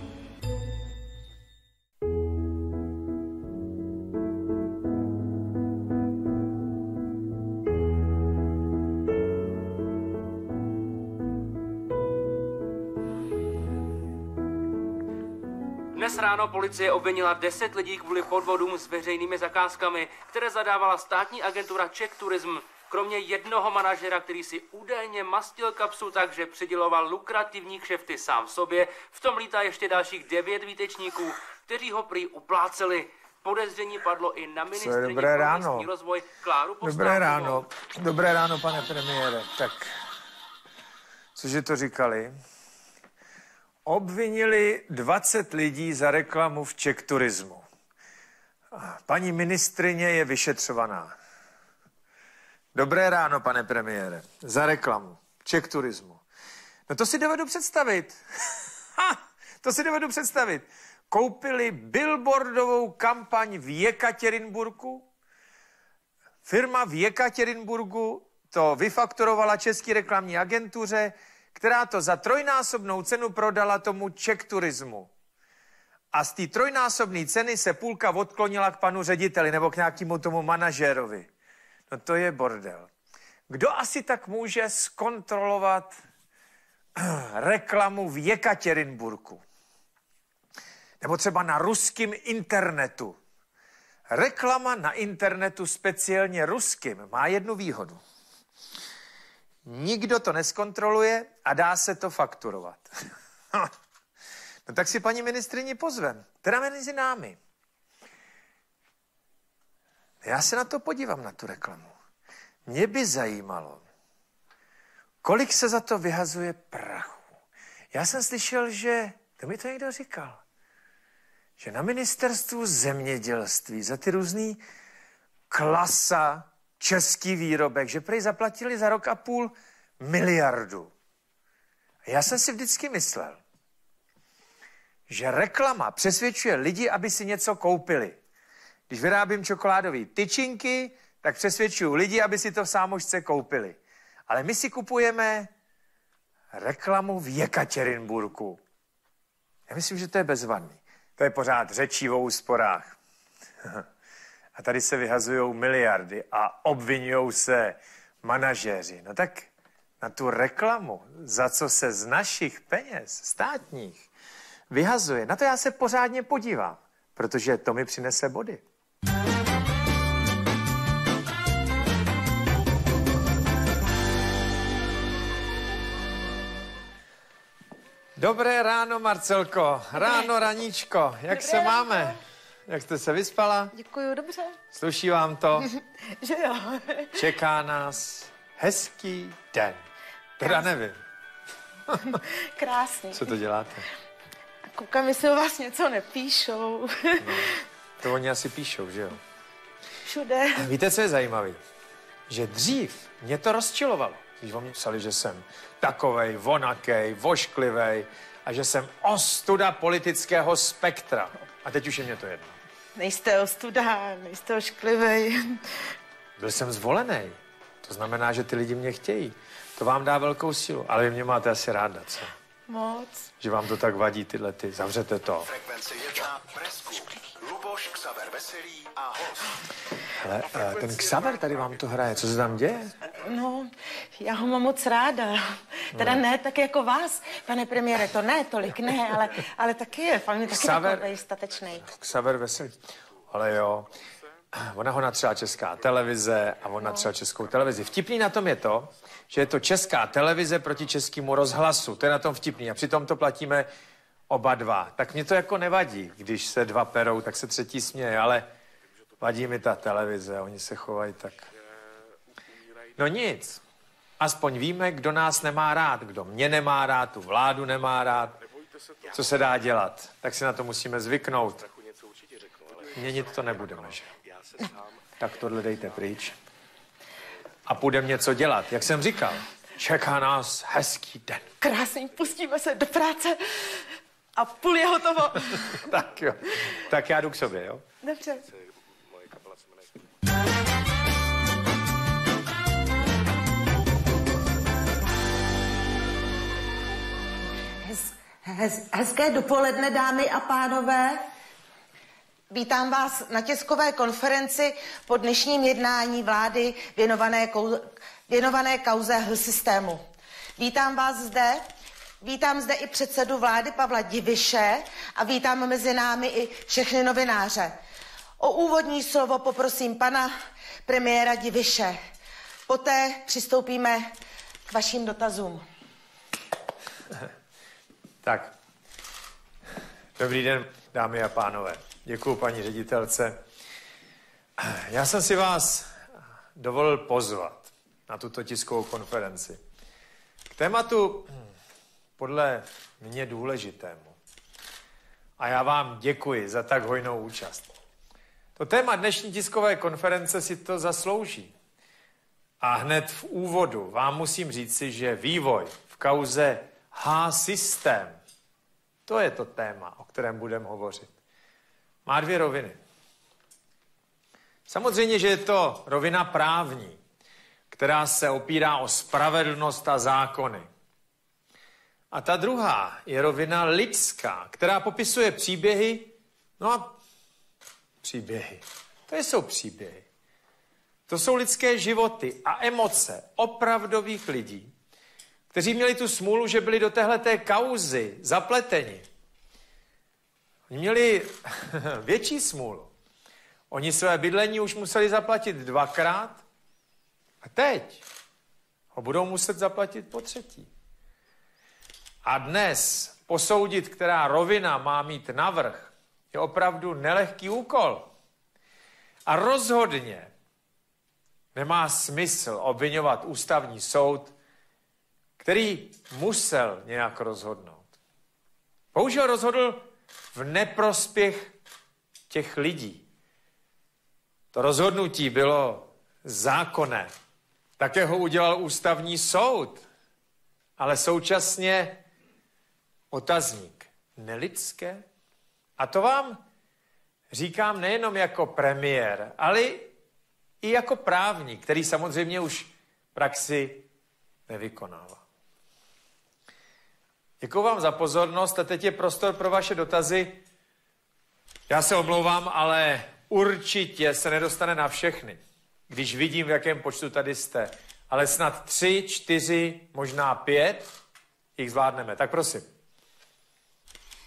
Dnes ráno policie obvinila 10 lidí kvůli podvodům s veřejnými zakázkami, které zadávala státní agentura Czech Tourism. Kromě jednoho manažera, který si údajně mastil kapsu tak, že přiděloval lukrativní kšefty sám sobě, v tom lítá ještě dalších devět výtečníků, kteří ho prý upláceli. Podezření padlo i na ministrině dobré pro ráno. rozvoj Kláru Dobré Postrákovou. ráno. Dobré ráno, pane premiére. Tak, cože to říkali? Obvinili 20 lidí za reklamu v Czech turismu. Paní ministrině je vyšetřovaná. Dobré ráno, pane premiére. Za reklamu. Czech turismu. No to si dovedu představit. Ha, to si dovedu představit. Koupili billboardovou kampaň v Jekaterinburgu. Firma v Jekaterinburgu to vyfakturovala České reklamní agentuře, která to za trojnásobnou cenu prodala tomu Czech turismu. A z té trojnásobné ceny se půlka odklonila k panu řediteli nebo k nějakému tomu manažérovi. No to je bordel. Kdo asi tak může zkontrolovat reklamu v Jekaterinburgu? Nebo třeba na ruském internetu. Reklama na internetu, speciálně ruským, má jednu výhodu. Nikdo to neskontroluje a dá se to fakturovat. no tak si paní ministrině pozvem, teda mezi námi. Já se na to podívám, na tu reklamu. Mě by zajímalo, kolik se za to vyhazuje prachu. Já jsem slyšel, že, to mi to někdo říkal, že na ministerstvu zemědělství za ty různý klasa, český výrobek, že prej zaplatili za rok a půl miliardu. Já jsem si vždycky myslel, že reklama přesvědčuje lidi, aby si něco koupili. Když vyrábím čokoládové tyčinky, tak přesvědčuju lidi, aby si to v sámošce koupili. Ale my si kupujeme reklamu v Jekatěrinburku. Já myslím, že to je bezvadný. To je pořád řečí o úsporách. A tady se vyhazují miliardy a obvinují se manažéři. No tak na tu reklamu, za co se z našich peněz, státních, vyhazuje, na to já se pořádně podívám, protože to mi přinese body. Dobré ráno, Marcelko. Ráno, raníčko. Jak Dobré se ráno. máme? Jak jste se vyspala? Děkuju, dobře. Sluší vám to? Že jo. Čeká nás hezký den. Teda nevím, Krásný. co to děláte. Koukám, jestli o vás něco nepíšou. To oni asi píšou, že jo? Všude. Víte, co je zajímavé? Že dřív mě to rozčilovalo, když oni psali, že jsem takovej, vonakej, vošklivej a že jsem ostuda politického spektra. A teď už je mě to jedno. Nejste ostuda, nejste ošklivej. Byl jsem zvolený. To znamená, že ty lidi mě chtějí. To vám dá velkou sílu. Ale vy mě máte asi ráda, co? Moc. Že vám to tak vadí, tyhle ty. Zavřete to. Frekvence 1 Presku. Luboš, Ksaver Veselý a host. Ale eh, ten Xaver tady vám to hraje. Co se tam děje? No, já ho mám moc ráda. Teda ne tak jako vás, pane premiére, to ne, tolik ne, ale, ale taky je, fakt je taky Xaver- takový statečný. Xaver Veselý. Ale jo, ona ho natřela česká televize a on natřel českou televizi. Vtipný na tom je to, že je to česká televize proti českému rozhlasu. To je na tom vtipný. A přitom to platíme oba dva. Tak mě to jako nevadí, když se dva perou, tak se třetí směje, ale vadí mi ta televize, oni se chovají tak. No nic. Aspoň víme, kdo nás nemá rád, kdo mě nemá rád, tu vládu nemá rád. Co se dá dělat? Tak si na to musíme zvyknout. Měnit to nebudeme, že? Tak tohle dejte pryč. A půjdeme něco dělat. Jak jsem říkal, čeká nás hezký den. Krásný, pustíme se do práce a půl je hotovo. Tak jo. Tak já jdu k sobě, jo? Dobře. Hez, hez, hezké dopoledne, dámy a pánové. Vítám vás na tiskové konferenci po dnešním jednání vlády věnované, kou, věnované kauze H systému. Vítám vás zde, vítám zde i předsedu vlády Pavla Diviše a vítám mezi námi i všechny novináře. O úvodní slovo poprosím pana premiéra Diviše. Poté přistoupíme k vašim dotazům. Tak. Dobrý den, dámy a pánové. Děkuji paní ředitelce. Já jsem si vás dovolil pozvat na tuto tiskovou konferenci. K tématu podle mě důležitému. A já vám děkuji za tak hojnou účast. To téma dnešní tiskové konference si to zaslouží. A hned v úvodu vám musím říci, že vývoj v kauze H-systém, to je to téma, o kterém budeme hovořit. Má dvě roviny. Samozřejmě, že je to rovina právní, která se opírá o spravedlnost a zákony. A ta druhá je rovina lidská, která popisuje příběhy, no a příběhy. To jsou příběhy. To jsou lidské životy a emoce opravdových lidí, kteří měli tu smůlu, že byli do téhleté kauzy zapleteni. Oni měli větší smůlu. Oni své bydlení už museli zaplatit dvakrát a teď ho budou muset zaplatit po třetí. A dnes posoudit, která rovina má mít navrh, je opravdu nelehký úkol. A rozhodně nemá smysl obvinovat ústavní soud, který musel nějak rozhodnout. Bohužel rozhodl v neprospěch těch lidí. To rozhodnutí bylo zákonné. Také ho udělal ústavní soud. Ale současně otazník. Nelidské? A to vám říkám nejenom jako premiér, ale i jako právník, který samozřejmě už praxi nevykonává. Děkuji vám za pozornost a teď je prostor pro vaše dotazy. Já se omlouvám, ale určitě se nedostane na všechny, když vidím, v jakém počtu tady jste. Ale snad tři, čtyři, možná pět jich zvládneme. Tak prosím.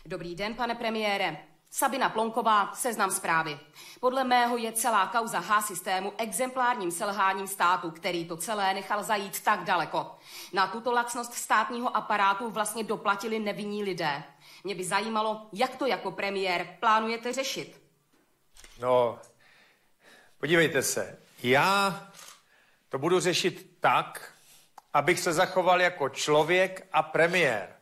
Dobrý den, pane premiére. Sabina Plonková, seznam zprávy. Podle mého je celá kauza H-systému exemplárním selháním státu, který to celé nechal zajít tak daleko. Na tuto laxnost státního aparátu vlastně doplatili nevinní lidé. Mě by zajímalo, jak to jako premiér plánujete řešit. No, podívejte se, já to budu řešit tak, abych se zachoval jako člověk a premiér.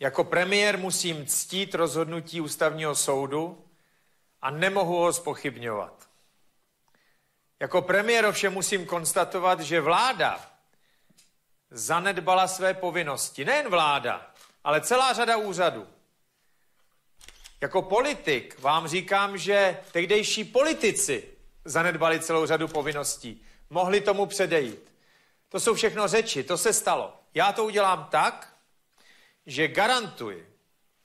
Jako premiér musím ctít rozhodnutí ústavního soudu a nemohu ho spochybňovat. Jako premiér ovšem musím konstatovat, že vláda zanedbala své povinnosti. Nejen vláda, ale celá řada úřadů. Jako politik vám říkám, že tehdejší politici zanedbali celou řadu povinností. Mohli tomu předejít. To jsou všechno řeči, to se stalo. Já to udělám tak, že garantuji,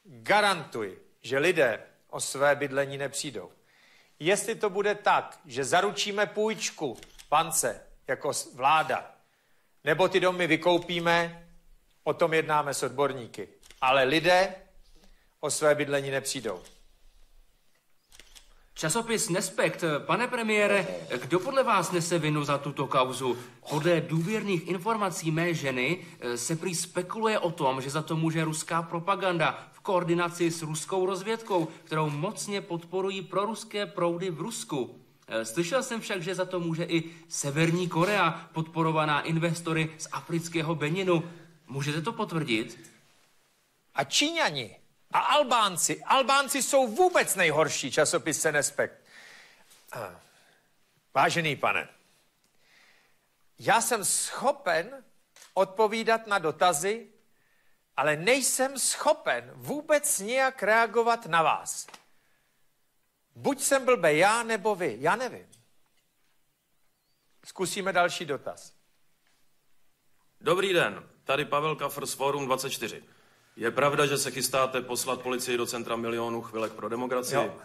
garantuji, že lidé o své bydlení nepřijdou. Jestli to bude tak, že zaručíme půjčku pance jako vláda, nebo ty domy vykoupíme, o tom jednáme s odborníky. Ale lidé o své bydlení nepřijdou. Časopis Nespekt. Pane premiére, kdo podle vás nese vinu za tuto kauzu? Podle důvěrných informací mé ženy eh, se prý spekuluje o tom, že za to může ruská propaganda v koordinaci s ruskou rozvědkou, kterou mocně podporují proruské proudy v Rusku. Eh, Slyšel jsem však, že za to může i Severní Korea, podporovaná investory z afrického Beninu. Můžete to potvrdit? A Číňani a Albánci. Albánci jsou vůbec nejhorší časopis Senespekt. Vážený pane, já jsem schopen odpovídat na dotazy, ale nejsem schopen vůbec nějak reagovat na vás. Buď jsem blbe já, nebo vy. Já nevím. Zkusíme další dotaz. Dobrý den, tady Pavel Kafr z Forum 24. Je pravda, že se chystáte poslat policii do centra milionů chvilek pro demokracii? Jo.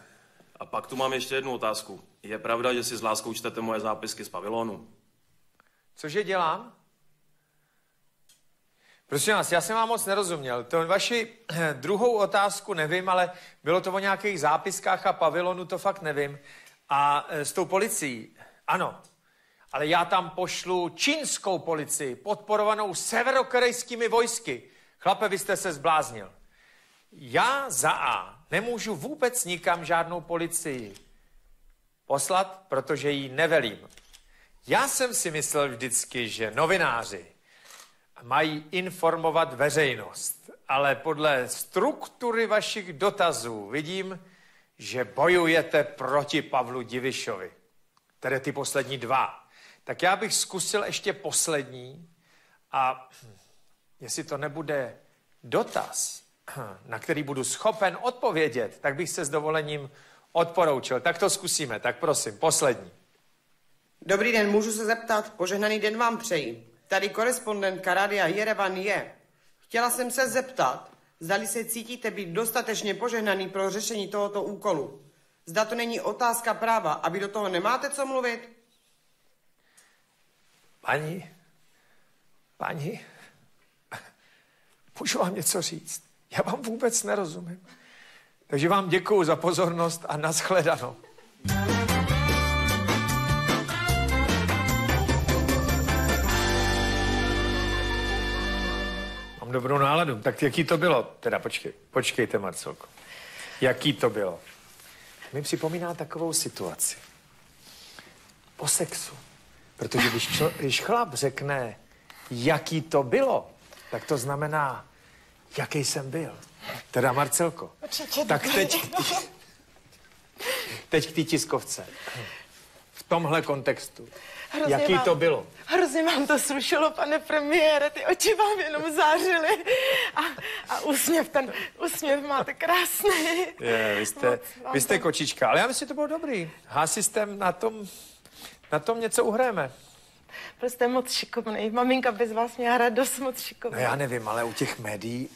A pak tu mám ještě jednu otázku. Je pravda, že si s láskou čtete moje zápisky z pavilonu? Cože dělám? Prosím vás, já jsem vám moc nerozuměl. To vaši druhou otázku nevím, ale bylo to o nějakých zápiskách a pavilonu, to fakt nevím. A eh, s tou policií, ano, ale já tam pošlu čínskou policii, podporovanou severokorejskými vojsky. Chlape, vy jste se zbláznil. Já za A nemůžu vůbec nikam žádnou policii poslat, protože jí nevelím. Já jsem si myslel vždycky, že novináři mají informovat veřejnost, ale podle struktury vašich dotazů vidím, že bojujete proti Pavlu Divišovi, tedy ty poslední dva. Tak já bych zkusil ještě poslední a jestli to nebude dotaz, na který budu schopen odpovědět, tak bych se s dovolením odporoučil. Tak to zkusíme, tak prosím, poslední. Dobrý den, můžu se zeptat? Požehnaný den vám přeji. Tady korespondentka Rádia Jerevan je. Chtěla jsem se zeptat, zdali se cítíte být dostatečně požehnaný pro řešení tohoto úkolu. Zda to není otázka práva, aby do toho nemáte co mluvit? Paní, paní, můžu vám něco říct? Já vám vůbec nerozumím. Takže vám děkuji za pozornost a nashledanou. Mám dobrou náladu. Tak jaký to bylo? Teda počkej, počkejte, Marcelko. Jaký to bylo? Mi připomíná takovou situaci. Po sexu. Protože když, člo, když chlap řekne, jaký to bylo, tak to znamená, jaký jsem byl. Teda Marcelko. Určitě Tak dobrý. teď, teď k té tiskovce. v tomhle kontextu. Hrozně Jaký vám- to bylo? Hrozně vám to slušelo, pane premiére, ty oči vám jenom zářily. A, a úsměv, ten úsměv máte krásný. Je, vy jste, vy jste to- kočička, ale já myslím, že to bylo dobrý. Hásistem na tom, na tom něco uhrajeme. Byl jste moc šikovný. Maminka bez vás měla radost moc No šikovný. já nevím, ale u těch médií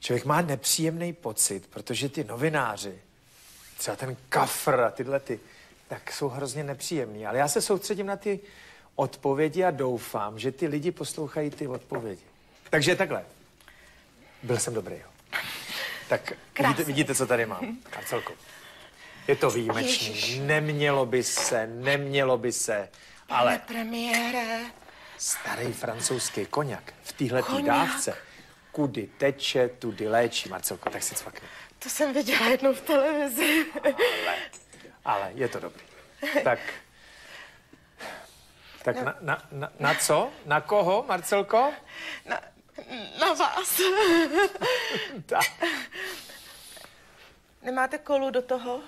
člověk má nepříjemný pocit, protože ty novináři, třeba ten kafr a tyhle ty, tak jsou hrozně nepříjemný. Ale já se soustředím na ty odpovědi a doufám, že ty lidi poslouchají ty odpovědi. Takže takhle. Byl jsem dobrý, jo. Tak vidíte, Krásný. vidíte, co tady mám. Marcelko. Je to výjimečný. Ježiš. Nemělo by se, nemělo by se, Pane ale premiére, starý francouzský koněk v téhle dávce, kudy teče, tudy léčí, Marcelko, tak si cvakni. to jsem viděla jednou v televizi. Ale je to dobrý. Tak, tak na, na, na, na co? Na koho, Marcelko? Na, na vás. Tak. Nemáte kolu do toho?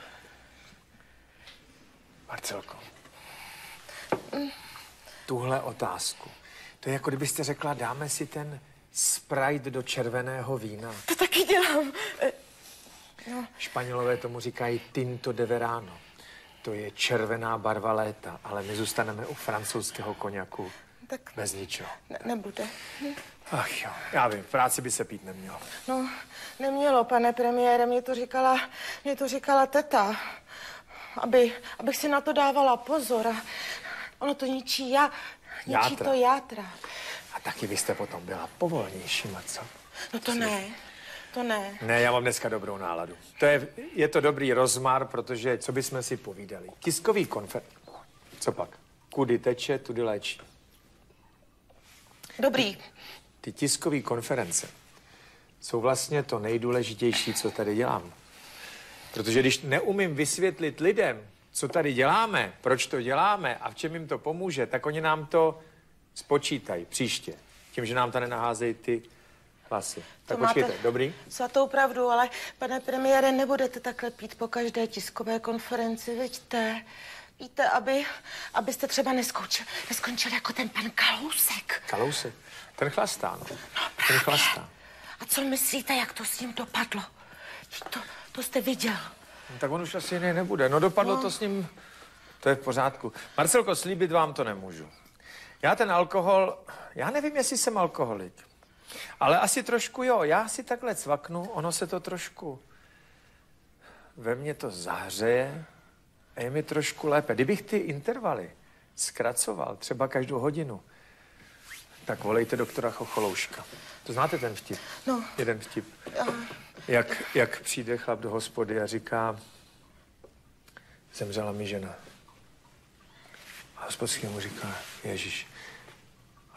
Marcelko, tuhle otázku. To je jako kdybyste řekla, dáme si ten Sprite do červeného vína. To taky dělám. Eh, Španělové tomu říkají tinto de verano. To je červená barva léta, ale my zůstaneme u francouzského koněku Tak bez ničeho. ne, nebude. Ach jo, já vím, v práci by se pít nemělo. No, nemělo, pane premiére, mě to říkala, mě to říkala teta. Aby, abych si na to dávala pozor. Ono to ničí já, ničí Játra. to játra. Taky vy jste potom byla povolnější, Marcel. No to ne, to ne. Ne, já mám dneska dobrou náladu. To je, je to dobrý rozmar, protože co bychom si povídali? Tiskový konfer... Co pak? Kudy teče, tudy léčí. Dobrý. Ty tiskové konference jsou vlastně to nejdůležitější, co tady dělám. Protože když neumím vysvětlit lidem, co tady děláme, proč to děláme a v čem jim to pomůže, tak oni nám to spočítají příště. Tím, že nám tady naházejí ty hlasy. Tak To máte- počkejte, dobrý? Svatou pravdu, ale pane premiére, nebudete takhle pít po každé tiskové konferenci, vidíte? Víte, aby, abyste třeba neskončil, neskončil jako ten pan Kalousek. Kalousek. Ten chlastá, no. Ten chlastá. A co myslíte, jak to s ním dopadlo? To, to jste viděl. No, tak on už asi jiný nebude. No dopadlo to s ním, to je v pořádku. Marcelko, slíbit vám to nemůžu. Já ten alkohol, já nevím, jestli jsem alkoholik, ale asi trošku jo. Já si takhle cvaknu, ono se to trošku, ve mně to zahřeje a je mi trošku lépe. Kdybych ty intervaly zkracoval třeba každou hodinu, tak volejte doktora Chocholouška. To znáte ten vtip? No. Jeden vtip. Jak, jak přijde chlap do hospody a říká, zemřela mi žena. A hospodský mu říká, Ježíš,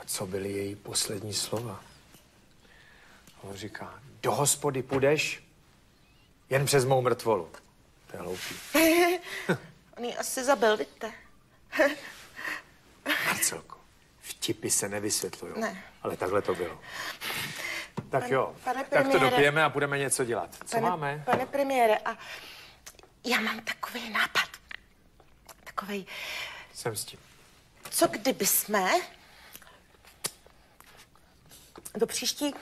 co byly její poslední slova? On říká, do hospody půjdeš jen přes mou mrtvolu. To je hloupý. On ji asi zabil, vidíte? Marcelko, vtipy se nevysvětlují. Ne. Ale takhle to bylo. Tak jo, pane tak to premiére. dopijeme a budeme něco dělat. Co pane, máme? Pane premiére, a já mám takový nápad. Takový, Jsem s tím. co kdyby jsme do příští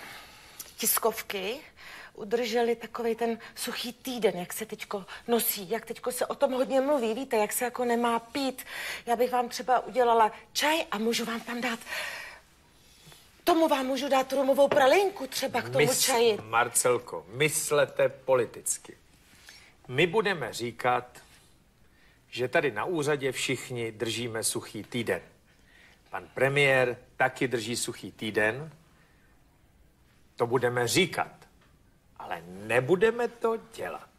tiskovky udrželi takový ten suchý týden, jak se teďko nosí, jak teďko se o tom hodně mluví, víte, jak se jako nemá pít. Já bych vám třeba udělala čaj a můžu vám tam dát, tomu vám můžu dát rumovou pralinku třeba k tomu čaji. Marcelko, myslete politicky. My budeme říkat, že tady na úřadě všichni držíme suchý týden. Pan premiér taky drží suchý týden. To budeme říkat, ale nebudeme to dělat.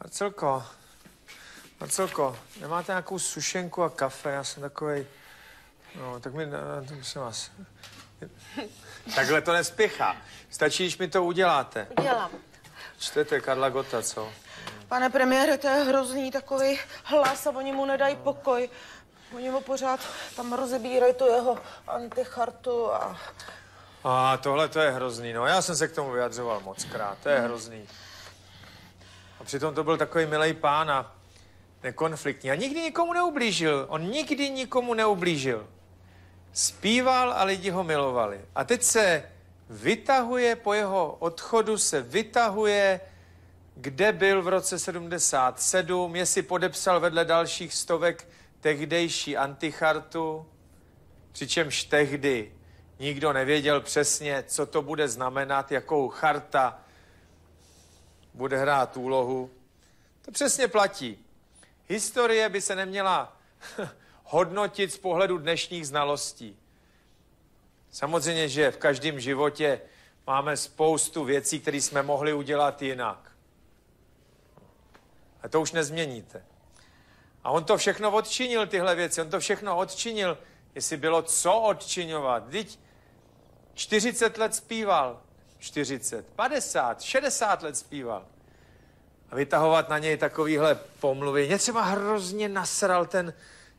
Marcelko, Marcelko, nemáte nějakou sušenku a kafe? Já jsem takovej... No, tak mi, to prosím vás. Takhle to nespěchá. Stačí, když mi to uděláte. Dělám. Čtete Karla Gota, co? Pane premiére, to je hrozný takový hlas a oni mu nedají pokoj. Oni mu pořád tam rozebírají tu jeho antichartu a... A tohle to je hrozný, no. Já jsem se k tomu vyjadřoval moc krát, to je hrozný. A přitom to byl takový milej pán a nekonfliktní. A nikdy nikomu neublížil. On nikdy nikomu neublížil. Zpíval a lidi ho milovali. A teď se vytahuje, po jeho odchodu se vytahuje, kde byl v roce 77, jestli podepsal vedle dalších stovek tehdejší antichartu, přičemž tehdy nikdo nevěděl přesně, co to bude znamenat, jakou charta bude hrát úlohu. To přesně platí. Historie by se neměla hodnotit z pohledu dnešních znalostí. Samozřejmě, že v každém životě máme spoustu věcí, které jsme mohli udělat jinak. A to už nezměníte. A on to všechno odčinil, tyhle věci. On to všechno odčinil, jestli bylo co odčiňovat. Teď 40 let zpíval. 40, 50, 60 let zpíval. A vytahovat na něj takovýhle pomluvy. Mě třeba hrozně nasral ten,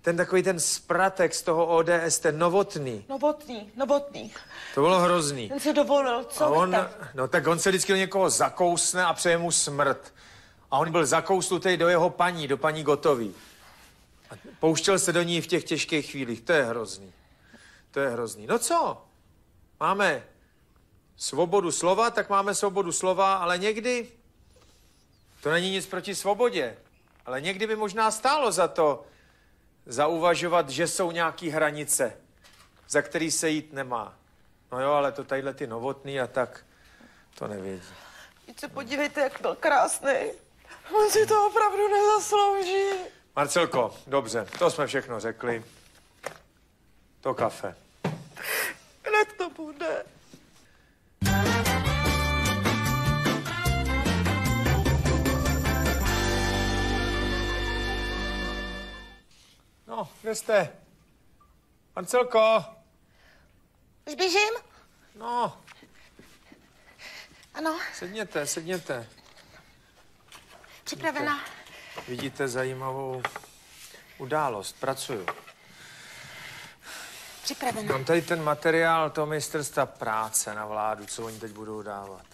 ten takový ten spratek z toho ODS, ten novotný. Novotný, novotný. To bylo hrozný. Ten se dovolil, co A on, tak? no tak on se vždycky do někoho zakousne a přeje mu smrt. A on byl zakousnutý do jeho paní, do paní Gotový. A pouštěl se do ní v těch těžkých chvílích. To je hrozný. To je hrozný. No co? Máme svobodu slova, tak máme svobodu slova, ale někdy to není nic proti svobodě. Ale někdy by možná stálo za to zauvažovat, že jsou nějaký hranice, za který se jít nemá. No jo, ale to tadyhle ty novotný a tak, to nevědí. Teď se podívejte, jak byl krásný. On si to opravdu nezaslouží. Marcelko, dobře, to jsme všechno řekli. To kafe. Hned to bude. No, kde jste? Marcelko, Už běžím? no, Ano, sedněte, sedněte. připravena. Vidíte zajímavou událost, pracuju. Připravena. Mám tady ten materiál toho ministerstva práce na vládu, co oni teď budou dávat.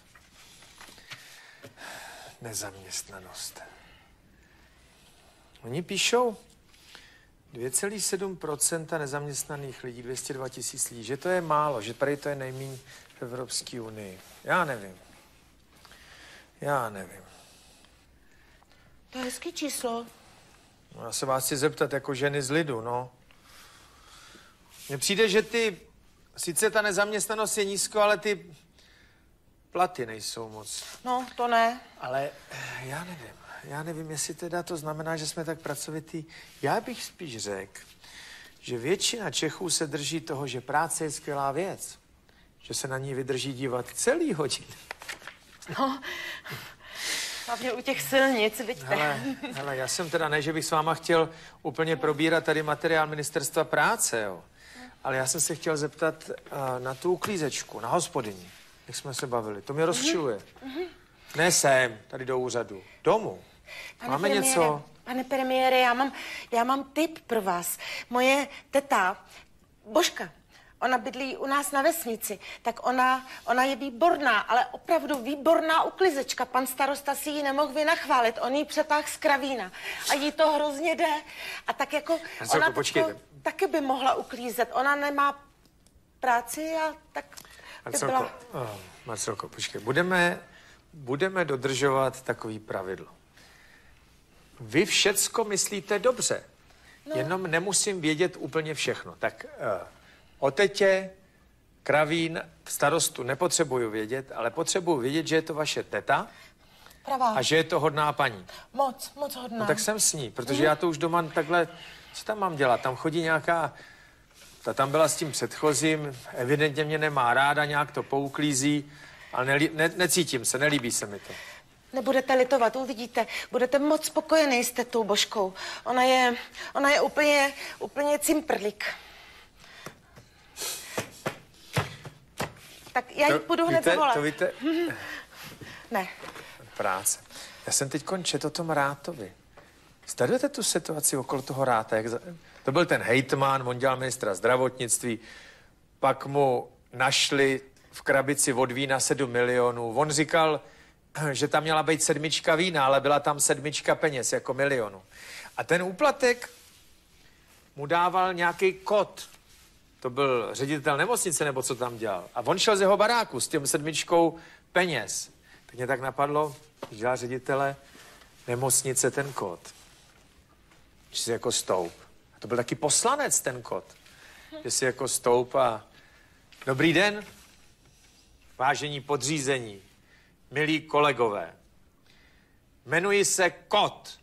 Nezaměstnanost. Oni píšou 2,7% nezaměstnaných lidí, 202 tisíc lidí, že to je málo, že tady to je nejméně v Evropské unii. Já nevím. Já nevím. To je hezký číslo. No, já se vás chci zeptat jako ženy z lidu, no. Mně přijde, že ty, sice ta nezaměstnanost je nízko, ale ty platy nejsou moc. No, to ne. Ale eh, já nevím. Já nevím, jestli teda to znamená, že jsme tak pracovitý. Já bych spíš řekl, že většina Čechů se drží toho, že práce je skvělá věc. Že se na ní vydrží dívat celý hodin. No, hlavně u těch silnic, vidíte. Hele, hele, já jsem teda ne, že bych s váma chtěl úplně probírat tady materiál ministerstva práce, jo. Ale já jsem se chtěl zeptat uh, na tu uklízečku, na hospodyni, jak jsme se bavili. To mě rozčiluje. Ne sem, tady do úřadu. Domů. Pane Máme premiére, něco? Pane premiére, já mám, já mám tip pro vás. Moje teta, Božka, ona bydlí u nás na vesnici, tak ona, ona je výborná, ale opravdu výborná uklizečka. Pan starosta si ji nemohl vynachválit, on jí přetáhl z kravína a jí to hrozně jde. A tak jako Marcelko, ona počkejte. teďko taky by mohla uklízet. Ona nemá práci a tak by Marcelko, byla... oh, Marcelko, počkej. Budeme, budeme dodržovat takový pravidlo. Vy všecko myslíte dobře, no. jenom nemusím vědět úplně všechno. Tak uh, o tetě, kravín, starostu nepotřebuju vědět, ale potřebuju vědět, že je to vaše teta Pravá. a že je to hodná paní. Moc, moc hodná. No tak jsem s ní, protože já to už doma takhle, co tam mám dělat? Tam chodí nějaká, ta tam byla s tím předchozím, evidentně mě nemá ráda, nějak to pouklízí, ale nelí, ne, necítím se, nelíbí se mi to. Nebudete litovat, uvidíte. Budete moc spokojený s tetou Božkou. Ona je, ona je úplně, úplně cimprlik. Tak já ji půjdu hned víte, zavolat. to víte, Ne. práce. Já jsem teď končet o tom Rátovi. Sledujete tu situaci okolo toho Ráta? Jak za... To byl ten hejtman, on dělal ministra zdravotnictví, pak mu našli v krabici od vína 7 milionů. On říkal, že tam měla být sedmička vína, ale byla tam sedmička peněz jako milionu. A ten úplatek mu dával nějaký kot. To byl ředitel nemocnice, nebo co tam dělal. A on šel z jeho baráku s tím sedmičkou peněz. Tak mě tak napadlo, když dělá ředitele nemocnice ten kot. Že si jako stoup. A to byl taky poslanec ten kot. Že si jako stoup a dobrý den, vážení podřízení, milí kolegové. Jmenuji se Kot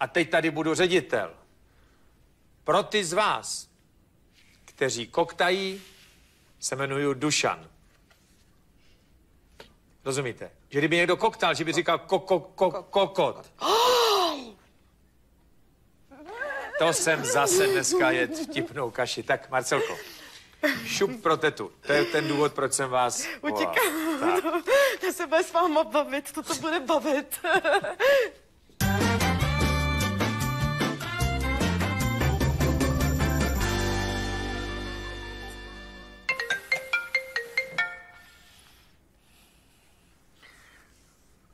a teď tady budu ředitel. Pro ty z vás, kteří koktají, se jmenuju Dušan. Rozumíte? Že kdyby někdo koktal, že by říkal ko, ko, ko, kokot. To jsem zase dneska jet vtipnou kaši. Tak, Marcelko, šup pro tetu. To je ten důvod, proč jsem vás. Utíkám. Tak. Já se bude s váma bavit, to to bude bavit.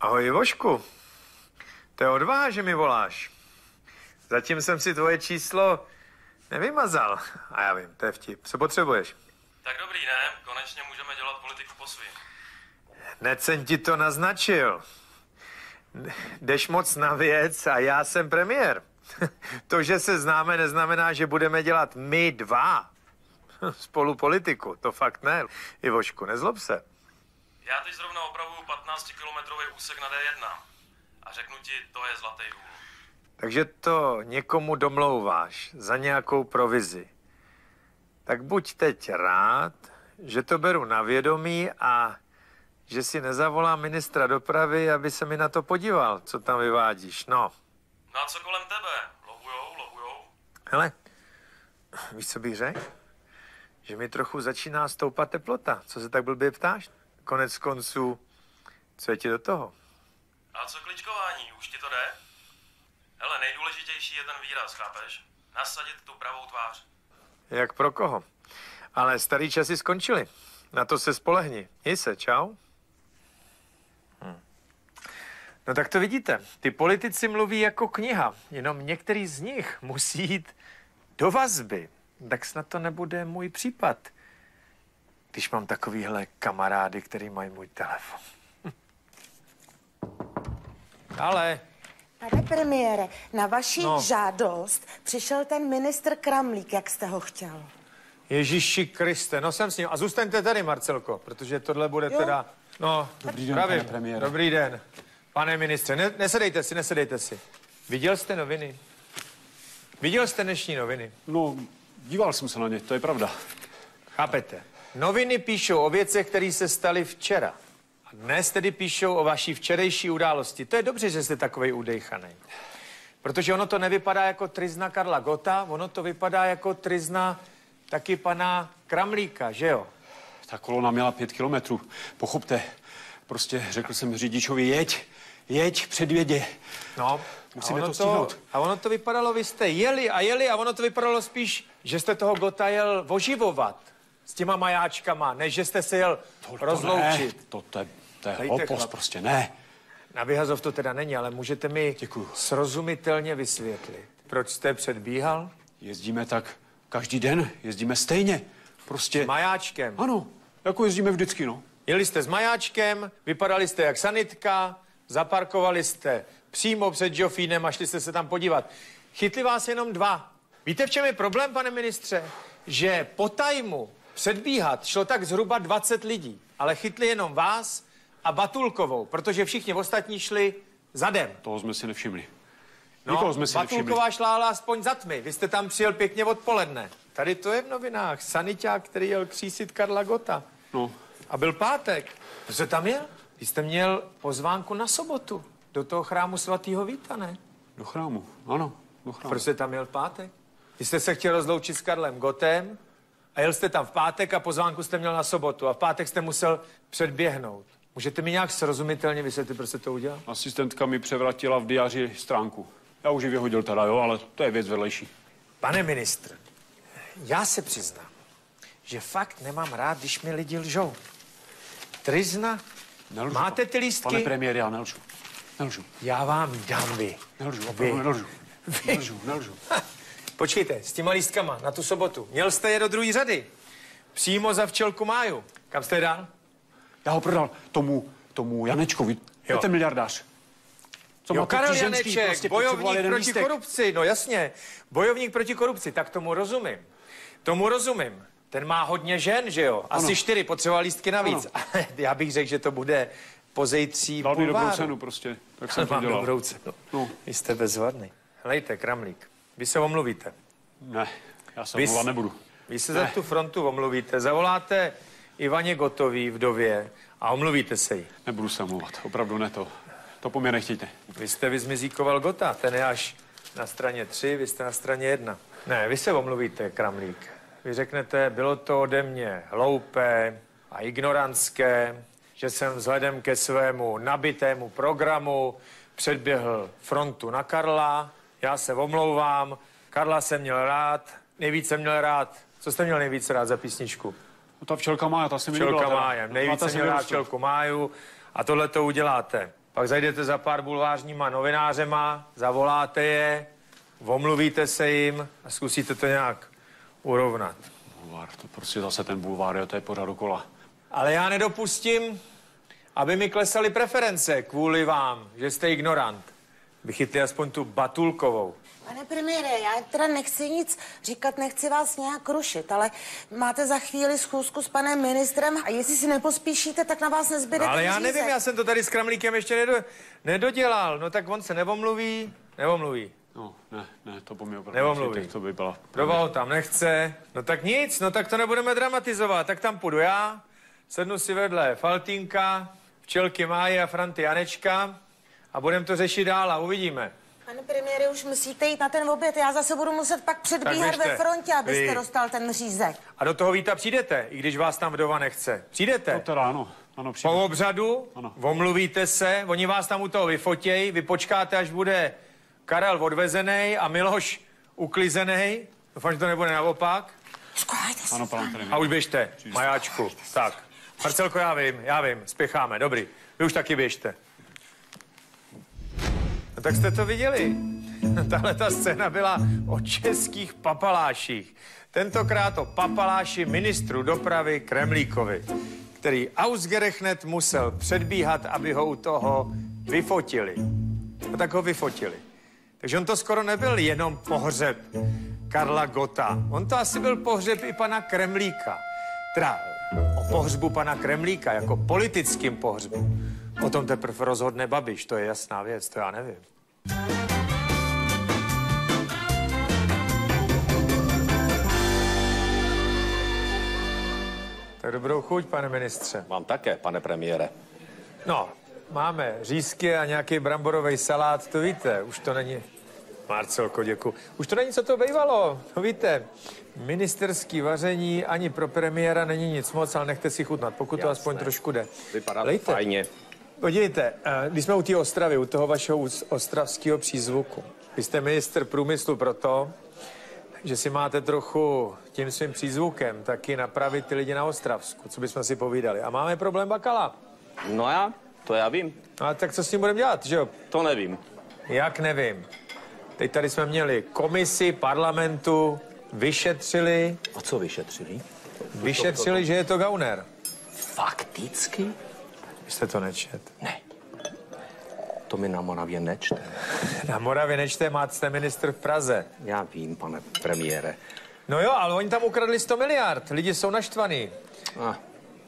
Ahoj, Ivošku. To je odvaha, že mi voláš. Zatím jsem si tvoje číslo nevymazal. A já vím, to je vtip. Co potřebuješ? Tak dobrý, ne? Konečně můžeme dělat politiku po svým. Hned jsem ti to naznačil. Jdeš moc na věc a já jsem premiér. To, že se známe, neznamená, že budeme dělat my dva spolu politiku. To fakt ne. Ivošku, nezlob se. Já teď zrovna opravuju 15-kilometrový úsek na D1. A řeknu ti, to je zlatý důl. Takže to někomu domlouváš za nějakou provizi. Tak buď teď rád, že to beru na vědomí a že si nezavolám ministra dopravy, aby se mi na to podíval, co tam vyvádíš. No, No a co kolem tebe? Lohujou, lohujou? hele, víš, co bych řekl? Že mi trochu začíná stoupat teplota. Co se tak blbě ptáš? Konec konců, co je ti do toho? A co kličkování? Už ti to jde? Hele, nejdůležitější je ten výraz, chápeš? Nasadit tu pravou tvář. Jak pro koho? Ale starý časy skončily. Na to se spolehni. Měj se, čau. Hm. No tak to vidíte. Ty politici mluví jako kniha, jenom některý z nich musí jít do vazby. Tak snad to nebude můj případ, když mám takovýhle kamarády, který mají můj telefon. Ale Pane premiére, na vaši No. žádost přišel ten ministr Kramlík, jak jste ho chtěl. Ježíši Kriste, no jsem s ním. A zůstaňte tady, Marcelko, protože tohle bude Jo. teda... No, Dobrý den, pravím. pane premiére. Dobrý den. Pane ministře, ne, nesedejte si, nesedejte si. Viděl jste noviny? Viděl jste dnešní noviny? No, díval jsem se na ně, to je pravda. Chápete? Noviny píšou o věcech, které se staly včera. Dnes tedy píšou o vaší včerejší události. To je dobře, že jste takovej udejchaný. Protože ono to nevypadá jako trizna Karla Gota, ono to vypadá jako trizna taky pana Kramlíka, že jo? Ta kolona měla pět kilometrů. Pochopte, prostě řekl jsem řidičovi, jeď, jeď, předvědě. No, Musíme a ono to stihnout. A ono to vypadalo, vy jste jeli a jeli a ono to vypadalo spíš, že jste toho Gota jel oživovat s těma majáčkama, než že jste se jel rozloučit. Ne, to, to je, to je hloupost prostě, ne. Na vyhazov to teda není, ale můžete mi Děkuju. srozumitelně vysvětlit, proč jste předbíhal Jezdíme tak každý den, jezdíme stejně. Prostě, majáčkem. ano, jako jezdíme vždycky, no. Jeli jste s majáčkem, vypadali jste jak sanitka, zaparkovali jste přímo před Jofínem a šli jste se tam podívat. Chytli vás jenom dva. Víte, v čem je problém, pane ministře? Že po tajmu předbíhat šlo tak zhruba 20 lidí, ale chytli jenom vás a Batulkovou, protože všichni ostatní šli zadem. Toho jsme si nevšimli. No, Nikoho jsme si nevšimli. Batulková šla ale aspoň za tmy. Vy jste tam přijel pěkně odpoledne. Tady to je v novinách. Saniťák, který jel křísit Karla Gota. No, A byl pátek. Co tam jel? Vy jste měl pozvánku na sobotu. Do toho chrámu svatého Víta, ne? do chrámu, ano, do chrámu. Proč jste tam jel v pátek? Vy jste se chtěl rozloučit s Karlem Gotem a jel jste tam v pátek a pozvánku jste měl na sobotu a v pátek jste musel předběhnout. Můžete mi nějak srozumitelně vysvětlit, proč jste to udělal? Asistentka mi převratila v diáři stránku. Já už ji vyhodil teda, jo, ale to je věc vedlejší. Pane ministr, já se přiznám, že fakt nemám rád, když mi lidi lžou. Trizna, Nelžu, máte ty lístky? Pane premiére, já nelžu. Nelžu. Já vám dám vy. Nelžu, opravdu nelžu. Nelžu, nelžu. Počkejte, s těma lístkama na tu sobotu. Měl jste je do druhé řady. Přímo za včelku máju. Kam jste je dal? Já ho prodal tomu, tomu Janečkovi. Jo. ten miliardář. Co Jo, Karel Janeček, prostě bojovník proti lístek. korupci, no jasně, bojovník proti korupci, tak tomu rozumím. Tomu rozumím. Ten má hodně žen, že jo? Asi Ano. čtyři, potřeboval lístky navíc. Já bych řekl, že to bude pozejtří Dal mi dobrou cenu prostě, tak jsem to dělal. dobrou cenu. No. Vy jste bezvadný. Hlejte, Kramlík, vy se omluvíte. Ne, já se Vy omlouvat s- nebudu. Vy se za tu frontu omluvíte, zavoláte Ivaně Gotový vdově a omluvíte se jí. Nebudu se omlouvat, opravdu ne to. To po mě nechtějte. Vy jste vyzmizíkoval Gota, ten je až na straně 3, vy jste na straně 1. Ne, vy se omluvíte, Kramlík. Vy řeknete, bylo to ode mě hloupé a ignorantské, že jsem vzhledem ke svému nabitému programu předběhl frontu na Karla. Já se omlouvám, Karla jsem měl rád, nejvíc jsem měl rád. Co jste měl nejvíc rád za písničku? No ta včelka má, ta se mi Včelka teda. májem. Nejvíc ta jsem se měl mi rád líbila. včelku máju a tohle to uděláte. Pak zajdete za pár bulvářníma novinářema, zavoláte je, omluvíte se jim a zkusíte to nějak urovnat. Bulvár, to prostě zase ten bulvár, jo, to je pořád dokola. Ale já nedopustím, aby mi klesaly preference kvůli vám, že jste ignorant. Vychytli aspoň tu batulkovou. Pane premiére, já teda nechci nic říkat, nechci vás nějak rušit, ale máte za chvíli schůzku s panem ministrem a jestli si nepospíšíte, tak na vás nezbyde No, ale já nevím, já jsem to tady s Kramlíkem ještě nedo, nedodělal. No tak on se neomluví, neomluví. No, ne, ne, to po mě opravdu Nevomluví. nechtějte, to by byla... Doval tam nechce. No tak nic, no tak to nebudeme dramatizovat. Tak tam půjdu já, sednu si vedle Faltínka, Včelky Máje a Franty Janečka a budeme to řešit dál a uvidíme. Pane premiére, už musíte jít na ten oběd, já zase budu muset pak předbíhat ve frontě, abyste Vy. dostal ten řízek. A do toho víta přijdete, i když vás tam vdova nechce. Přijdete. No teda ano. Po obřadu, Ano. omluvíte se, oni vás tam u toho vyfotěj, vy počkáte, až bude Karel odvezený a Miloš uklizený. Doufám, že to nebude naopak. Se. Ano, pane premiére. A už běžte, majáčku. Tak. Marcelko, já vím, já vím, spěcháme, dobrý. Vy už taky běžte. Tak jste to viděli. Tahle ta scéna byla o českých papaláších. Tentokrát o papaláši ministru dopravy Kremlíkovi, který ausgerechnet musel předbíhat, aby ho u toho vyfotili. No tak ho vyfotili. Takže on to skoro nebyl jenom pohřeb Karla Gota. On to asi byl pohřeb i pana Kremlíka. Teda o pohřbu pana Kremlíka, jako politickým pohřbu. O tom teprve rozhodne Babiš, to je jasná věc, to já nevím. Tak dobrou chuť, pane ministře. Vám také, pane premiére. No, máme řízky a nějaký bramborový salát, to víte, už to není... Marcelko, děkuji. Už to není, co to bývalo. No víte, ministerský vaření ani pro premiéra není nic moc, ale nechte si chutnat, pokud to Jasné. aspoň trošku jde. Vypadá to Lejte. fajně. Podívejte, eh, když jsme u té Ostravy, u toho vašeho ostravského přízvuku, vy jste minister průmyslu proto, že si máte trochu tím svým přízvukem taky napravit ty lidi na Ostravsku, co bychom si povídali. A máme problém Bakala. No já, to já vím. A tak co s tím budeme dělat, že jo? To nevím. Jak nevím. Teď tady jsme měli komisi parlamentu, vyšetřili, A co vyšetřili? vyšetřili, že je to Gauner. Fakticky? Vy jste to nečet. Ne. To mi na Moravě nečte. Na Moravě nečte, máte ministr v Praze. Já vím, pane premiére. No jo, ale oni tam ukradli 100 miliard. Lidi jsou naštvaní. A,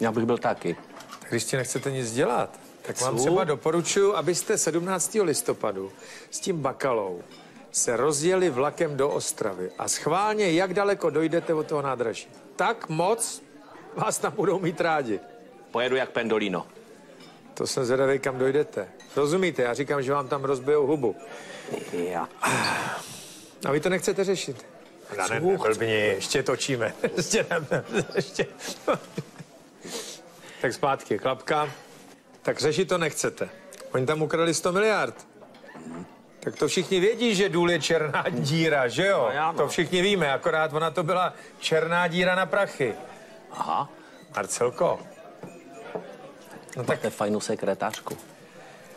já bych byl taky. Tak když ti nechcete nic dělat, tak vám třeba doporučuji, abyste 17. listopadu s tím bakalou se rozjeli vlakem do Ostravy a schválně, jak daleko dojdete od toho nádraží. Tak moc vás tam budou mít rádi. Pojedu jak pendolino. To jsem zvědavý, kam dojdete. Rozumíte, já říkám, že vám tam rozbijou hubu. Já. A vy to nechcete řešit. Já ne, ne, ještě točíme. ještě, ne, ještě. tak zpátky, klapka. Tak řešit to nechcete. Oni tam ukradli 100 miliard. Tak to všichni vědí, že důl je černá díra, že jo? No já no. To všichni víme, akorát ona to byla černá díra na prachy. Aha, Marcelko. No tak, máte fajnou sekretářku.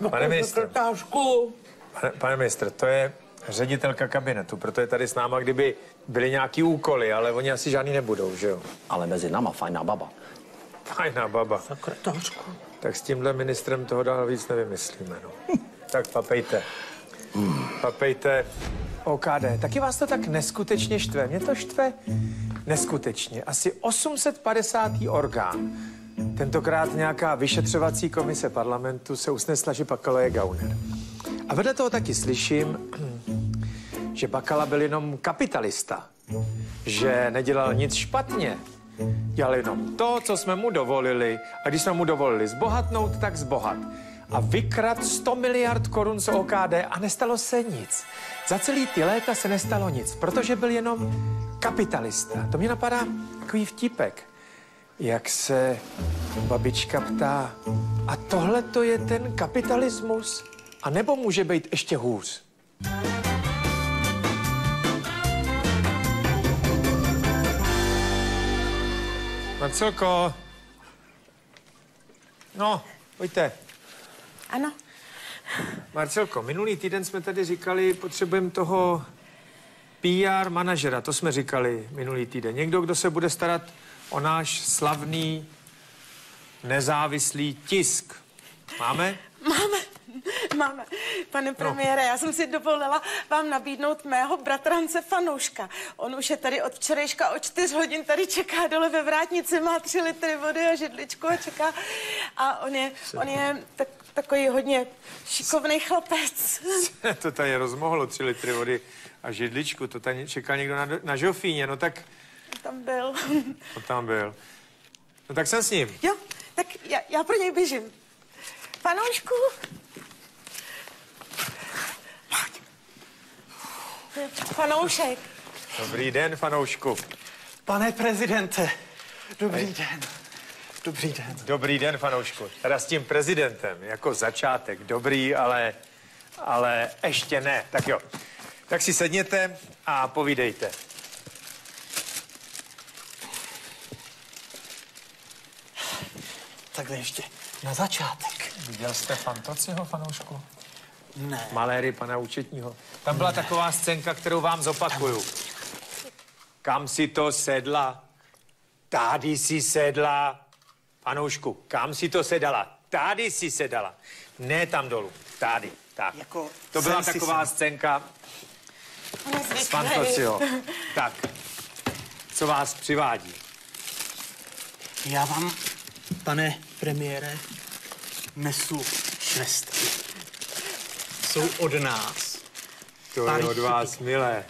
pane ministr, Sekretářku. pane, pane ministr, to je ředitelka kabinetu, proto je tady s náma, kdyby byly nějaký úkoly, ale oni asi žádný nebudou, že jo? Ale mezi náma fajná baba. Fajná baba. Sekretářku. Tak s tímhle ministrem toho dál víc nevymyslíme, no. tak papejte. Papejte. OKD. Taky vás to tak neskutečně štve. Mě to štve neskutečně. Asi 850. orgán, tentokrát nějaká vyšetřovací komise parlamentu, se usnesla, že Bakala je gauner. A vedle toho taky slyším, že Bakala byl jenom kapitalista, že nedělal nic špatně, dělal jenom to, co jsme mu dovolili. A když jsme mu dovolili zbohatnout, tak zbohat. A vykrad 100 miliard korun z OKD a nestalo se nic. Za celý ty léta se nestalo nic, protože byl jenom kapitalista. To mě napadá takový vtipek, jak se babička ptá, a tohle to je ten kapitalismus? A nebo může být ještě hůř? Marcelko. No, pojďte. Ano, Marcelko, minulý týden jsme tady říkali, potřebujeme toho PR manažera, to jsme říkali minulý týden. Někdo, kdo se bude starat o náš slavný nezávislý tisk. Máme? máme, máme. Pane premiére, já jsem si dovolila vám nabídnout mého bratrance Fanouška. On už je tady od včerejška o čtyř hodin, tady čeká dole ve vrátnici, má tři litry vody a židličku a čeká. A on je, on je tak, takový hodně šikovný chlapec. to tady rozmohlo, tři litry vody a židličku, to tady čeká někdo na, na žofíně, no tak Tam byl. on tam byl. No tak jsem s ním. Jo, tak já, já pro něj běžím. Fanoušku. Fanoušek. Dobrý den, fanoušku. Pane prezidente, dobrý den. Dobrý den. Dobrý den, fanoušku. Teda s tím prezidentem, jako začátek. Dobrý, ale, ale ještě ne. Tak jo. Tak si sedněte a povídejte. Takhle ještě na začátek. Viděl jste Fantociho, fanoušku? Ne. Maléry pana účetního. Tam byla taková scénka, kterou vám zopakuju. Kam si to sedla? Tady si sedla. Panoušku, kam si to sedala? Tady si sedala. Ne tam dolů. Tady. Tak. Jako to byla taková sedl. scénka z zvyklý. Fantociho. Tak. Co vás přivádí? Já vám, pane premiére, nesu švestky. Jsou od nás. To je od vás, milé.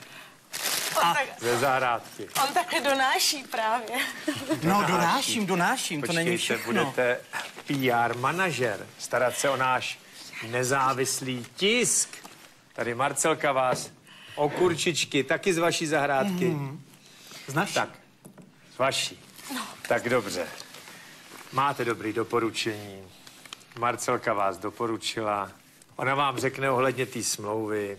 On, tak, Ze zahrádky. on také donáší právě. No, donáším, donáším, to není Počkejte, všechno. budete PR manažer, starat se o náš nezávislý tisk. Tady Marcelka vás o kurčičky, taky z vaší zahrádky. Mhm. Znáš? Tak, z vaší. Tak dobře. Máte dobrý doporučení. Marcelka vás doporučila. Ona vám řekne ohledně té smlouvy.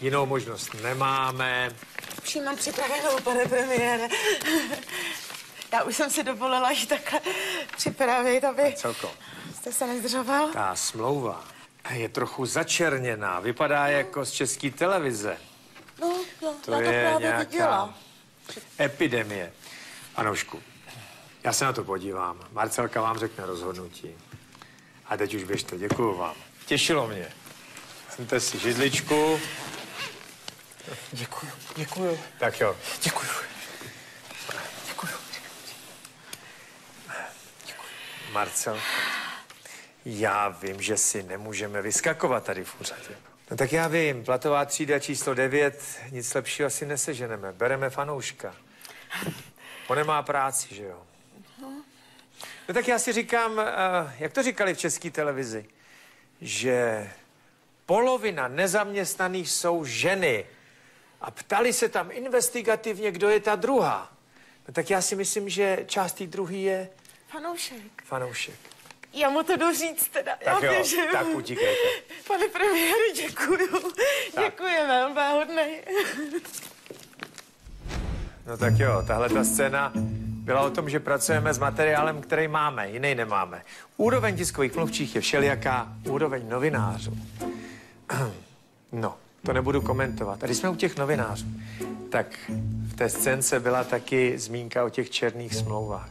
Jinou možnost nemáme. Už mám připravenou, pane premiére. Já už jsem si dovolila ji takhle připravit, aby Celko. jste se nezdržoval. Ta smlouva je trochu začerněná. Vypadá jako z české televize. No, no, To to je právě nějaká viděla. epidemie. Anoušku, já se na to podívám. Marcelka vám řekne rozhodnutí. A teď už běžte, děkuju vám. Těšilo mě. Vezměte si židličku. Děkuju, děkuju, Tak jo. děkuju. Děkuju. Marcel, já vím, že si nemůžeme vyskakovat tady v úřadě. No tak já vím, platová třída číslo 9, nic lepšího asi neseženeme. Bereme fanouška. On nemá práci, že jo? No tak já si říkám, uh, jak to říkali v české televizi, že polovina nezaměstnaných jsou ženy. A ptali se tam investigativně, kdo je ta druhá. No tak já si myslím, že část té druhý je Fanoušek. fanoušek. Já mu to jdu říct teda. Tak já jo, běžím. tak utíkejte. Pane premiére, děkuju. Děkujeme, on byl hodnej. No tak jo, tahle ta scéna byla o tom, že pracujeme s materiálem, který máme, jiný nemáme. Úroveň tiskových mluvčích je všelijaká, úroveň novinářů. No, to nebudu komentovat. A když jsme u těch novinářů, tak v té scénce byla taky zmínka o těch černých smlouvách.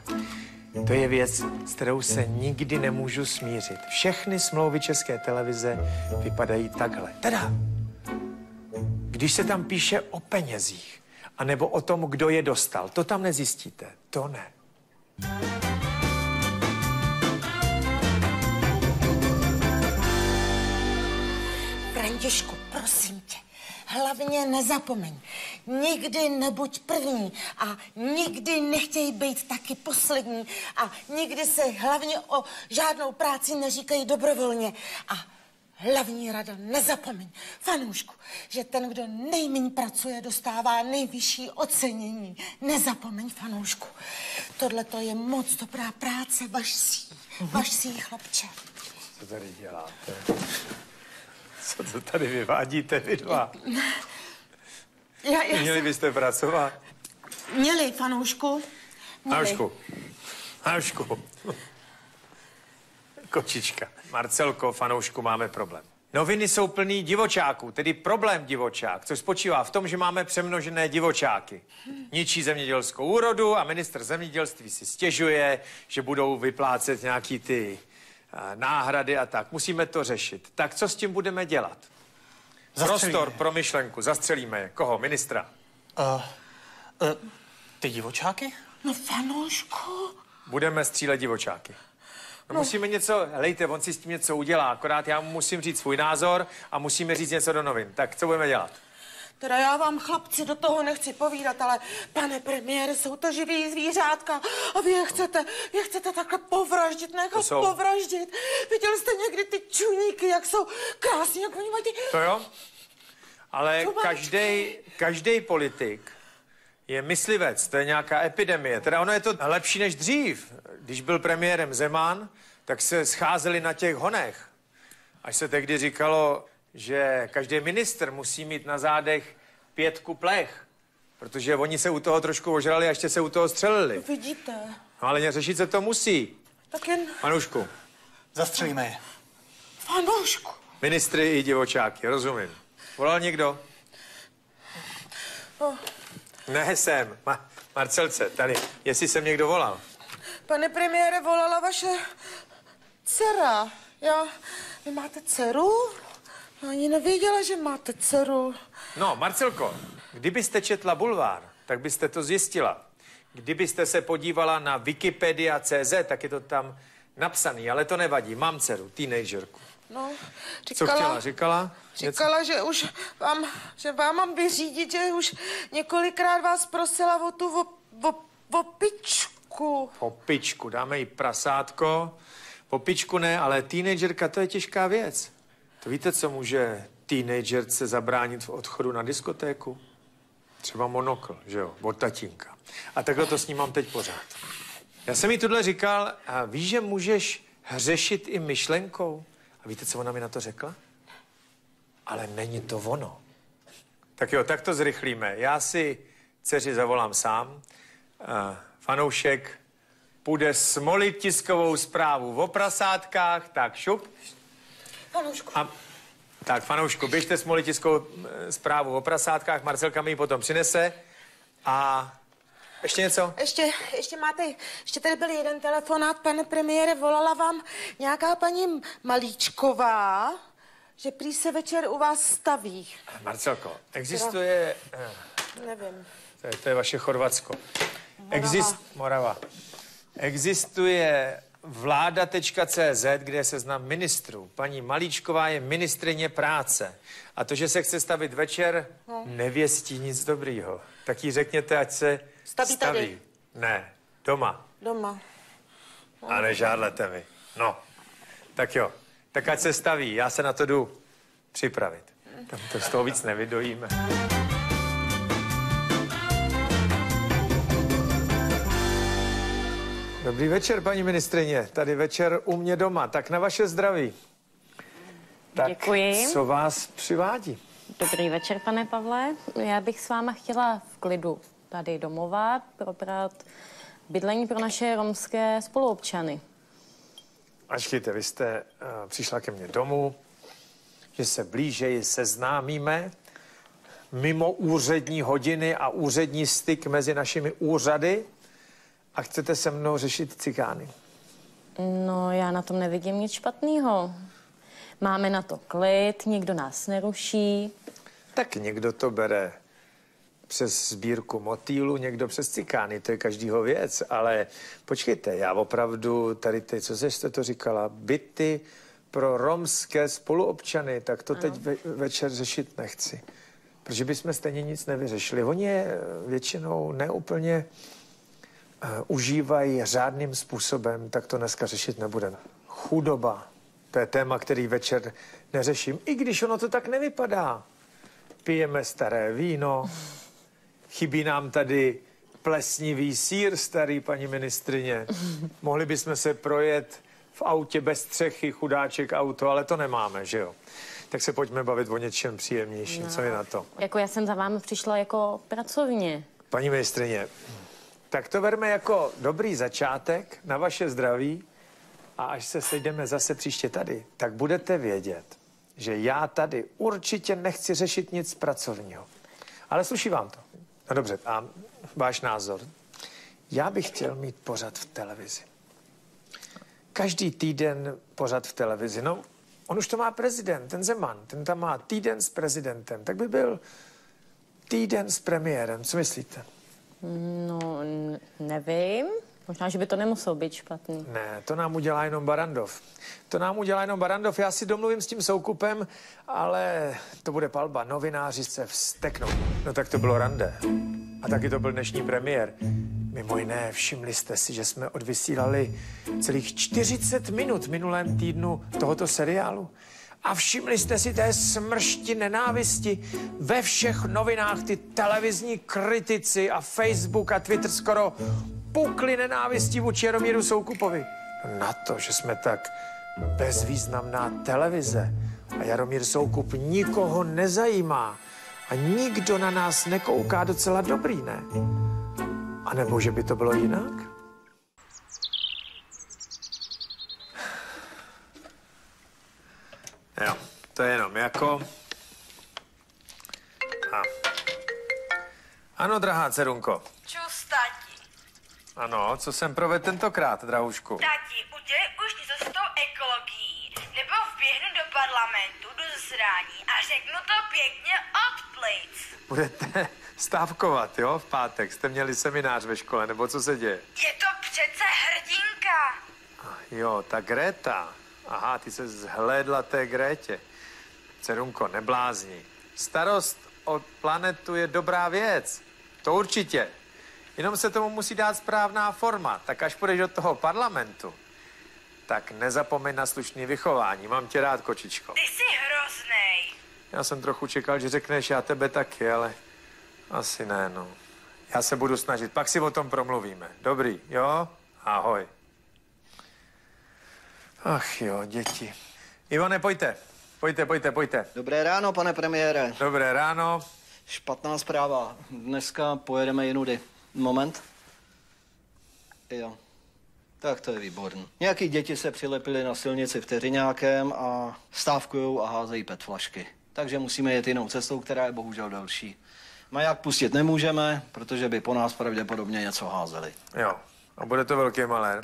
To je věc, s kterou se nikdy nemůžu smířit. Všechny smlouvy České televize vypadají takhle. Teda, když se tam píše o penězích, anebo o tom, kdo je dostal, to tam nezjistíte. To ne. Františku, prosím tě, hlavně nezapomeň. Nikdy nebuď první a nikdy nechtěj být taky poslední a nikdy se hlavně o žádnou práci neříkají dobrovolně. A hlavní rada, nezapomeň, fanoušku, že ten, kdo nejméně pracuje, dostává nejvyšší ocenění. Nezapomeň, fanoušku. Tohle to je moc dobrá práce, vaš sí, vaš sí, chlapče. Co tady děláte? Co to tady vyvádíte vy dva? Já, já Měli byste pracovat? Měli, fanoušku. Měli. Hanušku. Hanušku. Kočička. Marcelko, fanoušku, máme problém. Noviny jsou plný divočáků, tedy problém divočák, což spočívá v tom, že máme přemnožené divočáky. Ničí zemědělskou úrodu a ministr zemědělství si stěžuje, že budou vyplácet nějaký ty a, náhrady a tak. Musíme to řešit. Tak co s tím budeme dělat? Zastřelíme. Prostor pro myšlenku. Zastřelíme je. Koho? Ministra? Uh, uh, ty divočáky? No, fanoušku. Budeme střílet divočáky. No, musíme něco, lejte, on si s tím něco udělá, akorát já mu musím říct svůj názor a musíme říct něco do novin. Tak co budeme dělat? Teda já vám, chlapci, do toho nechci povídat, ale pane premiére, jsou to živý zvířátka a vy je chcete, vy je chcete takhle povraždit, nechat jsou- povraždit. Viděli jste někdy ty čuníky, jak jsou krásní, jak oni mají ty... To jo? Ale každý politik je myslivec, to je nějaká epidemie. Teda ono je to lepší než dřív. Když byl premiérem Zeman, tak se scházeli na těch honech. Až se tehdy říkalo, že každý minister musí mít na zádech pětku plech, protože oni se u toho trošku ožrali a ještě se u toho střelili. Vidíte, No ale řešit se to musí. tak jen Manušku, Zastřelíme je. fanoušku. ministry i divočáky, rozumím. Volal někdo? Oh, Ne, jsem. Ma- Marcelce, tady. Jestli jsem někdo volal. pane premiére, volala vaše dcera. Já, vy máte dceru? Já ani nevěděla, že máte dceru. No, Marcelko, kdybyste četla bulvár, tak byste to zjistila. Kdybyste se podívala na Wikipedia.cz, tak je to tam napsaný, ale to nevadí. Mám dceru, teenagerku. No, Co říkala, chtěla? Říkala? Říkala, že už vám, že vám mám vyřídit, že už několikrát vás prosila o tu o, o, o pičku. Popičku, dáme jí prasátko. Popičku ne, ale teenagerka, to je těžká věc. To víte, co může teenagerce zabránit v odchodu na diskotéku? Třeba monokl, že jo, od tatínka. A takhle to s ním mám teď pořád. Já jsem jí tohle říkal a víš, že můžeš hřešit i myšlenkou? A víte, co ona mi na to řekla? Ale není to ono. Tak jo, tak to zrychlíme. Já si dceři zavolám sám. Fanoušek půjde smolit tiskovou zprávu o prasátkách, tak šup. Fanoušku. A, tak, fanoušku, běžte smolit tiskovou eh, zprávu o prasátkách, Marcelka mi ji potom přinese. A ještě něco? Ještě, ještě máte, ještě tady byl jeden telefonát, pane premiére, volala vám nějaká paní Malíčková, že prý se večer u vás staví. Marcelko, existuje... eh, Nevím. To je, to je vaše Chorvatsko. Exist, Morava. Existuje vláda.cz, kde je seznam ministrů. Paní Malíčková je ministrině práce. A to, že se chce stavit večer, No. nevěstí nic dobrýho. Tak jí řekněte, ať se Staví tady. staví. Ne, doma. Doma. A nežádlete mi. No, tak jo. Tak ať se staví, já se na to jdu připravit. Tam to z toho víc nevydojíme. Dobrý večer, paní ministrině. Tady večer u mě doma. Tak na vaše zdraví. Tak Děkuji. co vás přivádí? Dobrý večer, pane Pavle. Já bych s váma chtěla v klidu tady domova probrat Bydlení pro naše romské spoluobčany. Ačkejte, vy jste uh, přišla ke mně domů, že se blíže seznámíme mimo úřední hodiny a úřední styk mezi našimi úřady a chcete se mnou řešit cikány. No, já na tom nevidím nic špatného. Máme na to klid, nikdo nás neruší. Tak někdo to bere přes sbírku motýlu, někdo přes cikány, to je každýho věc, ale počkejte, já opravdu tady ty, co jste to říkala, byty pro romské spoluobčany, tak to ano. teď ve, večer řešit nechci. Protože bychom stejně nic nevyřešili. Oni je většinou neúplně užívají řádným způsobem, tak to dneska řešit nebudeme. Chudoba, to je téma, který večer neřeším, i když ono to tak nevypadá. Pijeme staré víno, chybí nám tady plesnivý sír, starý paní ministrině. Mohli bychom se projet v autě bez střechy, chudáček auto, ale to nemáme, že jo? Tak se pojďme bavit o něčem příjemnějším. No. Co je na to? Jako já jsem za vámi přišla jako pracovně. Paní ministrině, tak to verme jako dobrý začátek na vaše zdraví a až se sejdeme zase příště tady, tak budete vědět, že já tady určitě nechci řešit nic pracovního. Ale sluší vám to. No dobře, a váš názor? Já bych chtěl mít pořad v televizi. Každý týden pořad v televizi. No, on už to má prezident, ten Zeman, ten tam má týden s prezidentem. Tak by byl týden s premiérem. Co myslíte? No, nevím. Možná, že by to nemuselo být špatný. Ne, to nám udělá jenom Barandov. To nám udělá jenom Barandov. Já si domluvím s tím soukupem, ale to bude palba. Novináři se vsteknou. No tak to bylo rande. A taky to byl dnešní premiér. Mimo jiné, všimli jste si, že jsme odvysílali celých 40 minut minulém týdnu tohoto seriálu? A všimli jste si té smršti nenávisti ve všech novinách, ty televizní kritici a Facebook a Twitter skoro pukli nenávistí vůči Jaromíru Soukupovi. Na to, že jsme tak bezvýznamná televize a Jaromír Soukup nikoho nezajímá a nikdo na nás nekouká docela dobrý, ne? A nebo že by to bylo jinak? To je jenom jako... A. Ano, drahá dcerunko. Čus, tati. Ano, co jsem provedl tentokrát, drahušku? Tati, udělej už něco s tou ekologií, nebo vběhnu do parlamentu, do zasedání a řeknu to pěkně od plic. Budete stávkovat, jo, v pátek? Jste měli seminář ve škole, nebo co se děje? Je to přece hrdinka. Jo, ta Greta. Aha, ty se zhlédla té Grétě. Cerunko, neblázni. Starost o planetu je dobrá věc. To určitě. Jenom se tomu musí dát správná forma. Tak až půjdeš do toho parlamentu, tak nezapomeň na slušný vychování. Mám tě rád, kočičko. Ty jsi hroznej. Já jsem trochu čekal, že řekneš, já tebe taky, ale asi ne, no. Já se budu snažit, pak si o tom promluvíme. Dobrý, jo? Ahoj. Ach jo, děti. Ivane, pojďte. Pojďte, pojďte, pojďte. Dobré ráno, pane premiére. Dobré ráno. Špatná zpráva. Dneska pojedeme jinudy. Moment. Jo. Tak to je výborný. Nějaký děti se přilepili na silnici vteřiňákem a stávkujou a házejí pet flašky. Takže musíme jet jinou cestou, která je bohužel delší. Maják pustit nemůžeme, protože by po nás pravděpodobně něco házeli. Jo. A bude to velký malér?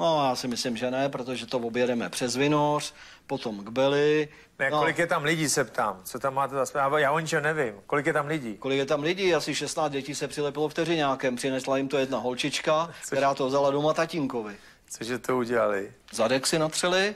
No, já si myslím, že ne, protože to objedeme přes Vinoř, potom k Beli. Ne, no. kolik je tam lidí, se ptám. Co tam máte za zprávu? Já o ničem nevím. Kolik je tam lidí? Kolik je tam lidí? Asi 16 dětí se přilepilo vteřiňákem. Přinesla jim to jedna holčička, Což... která to vzala doma tatínkovi. Cože to udělali? Zadek si natřeli,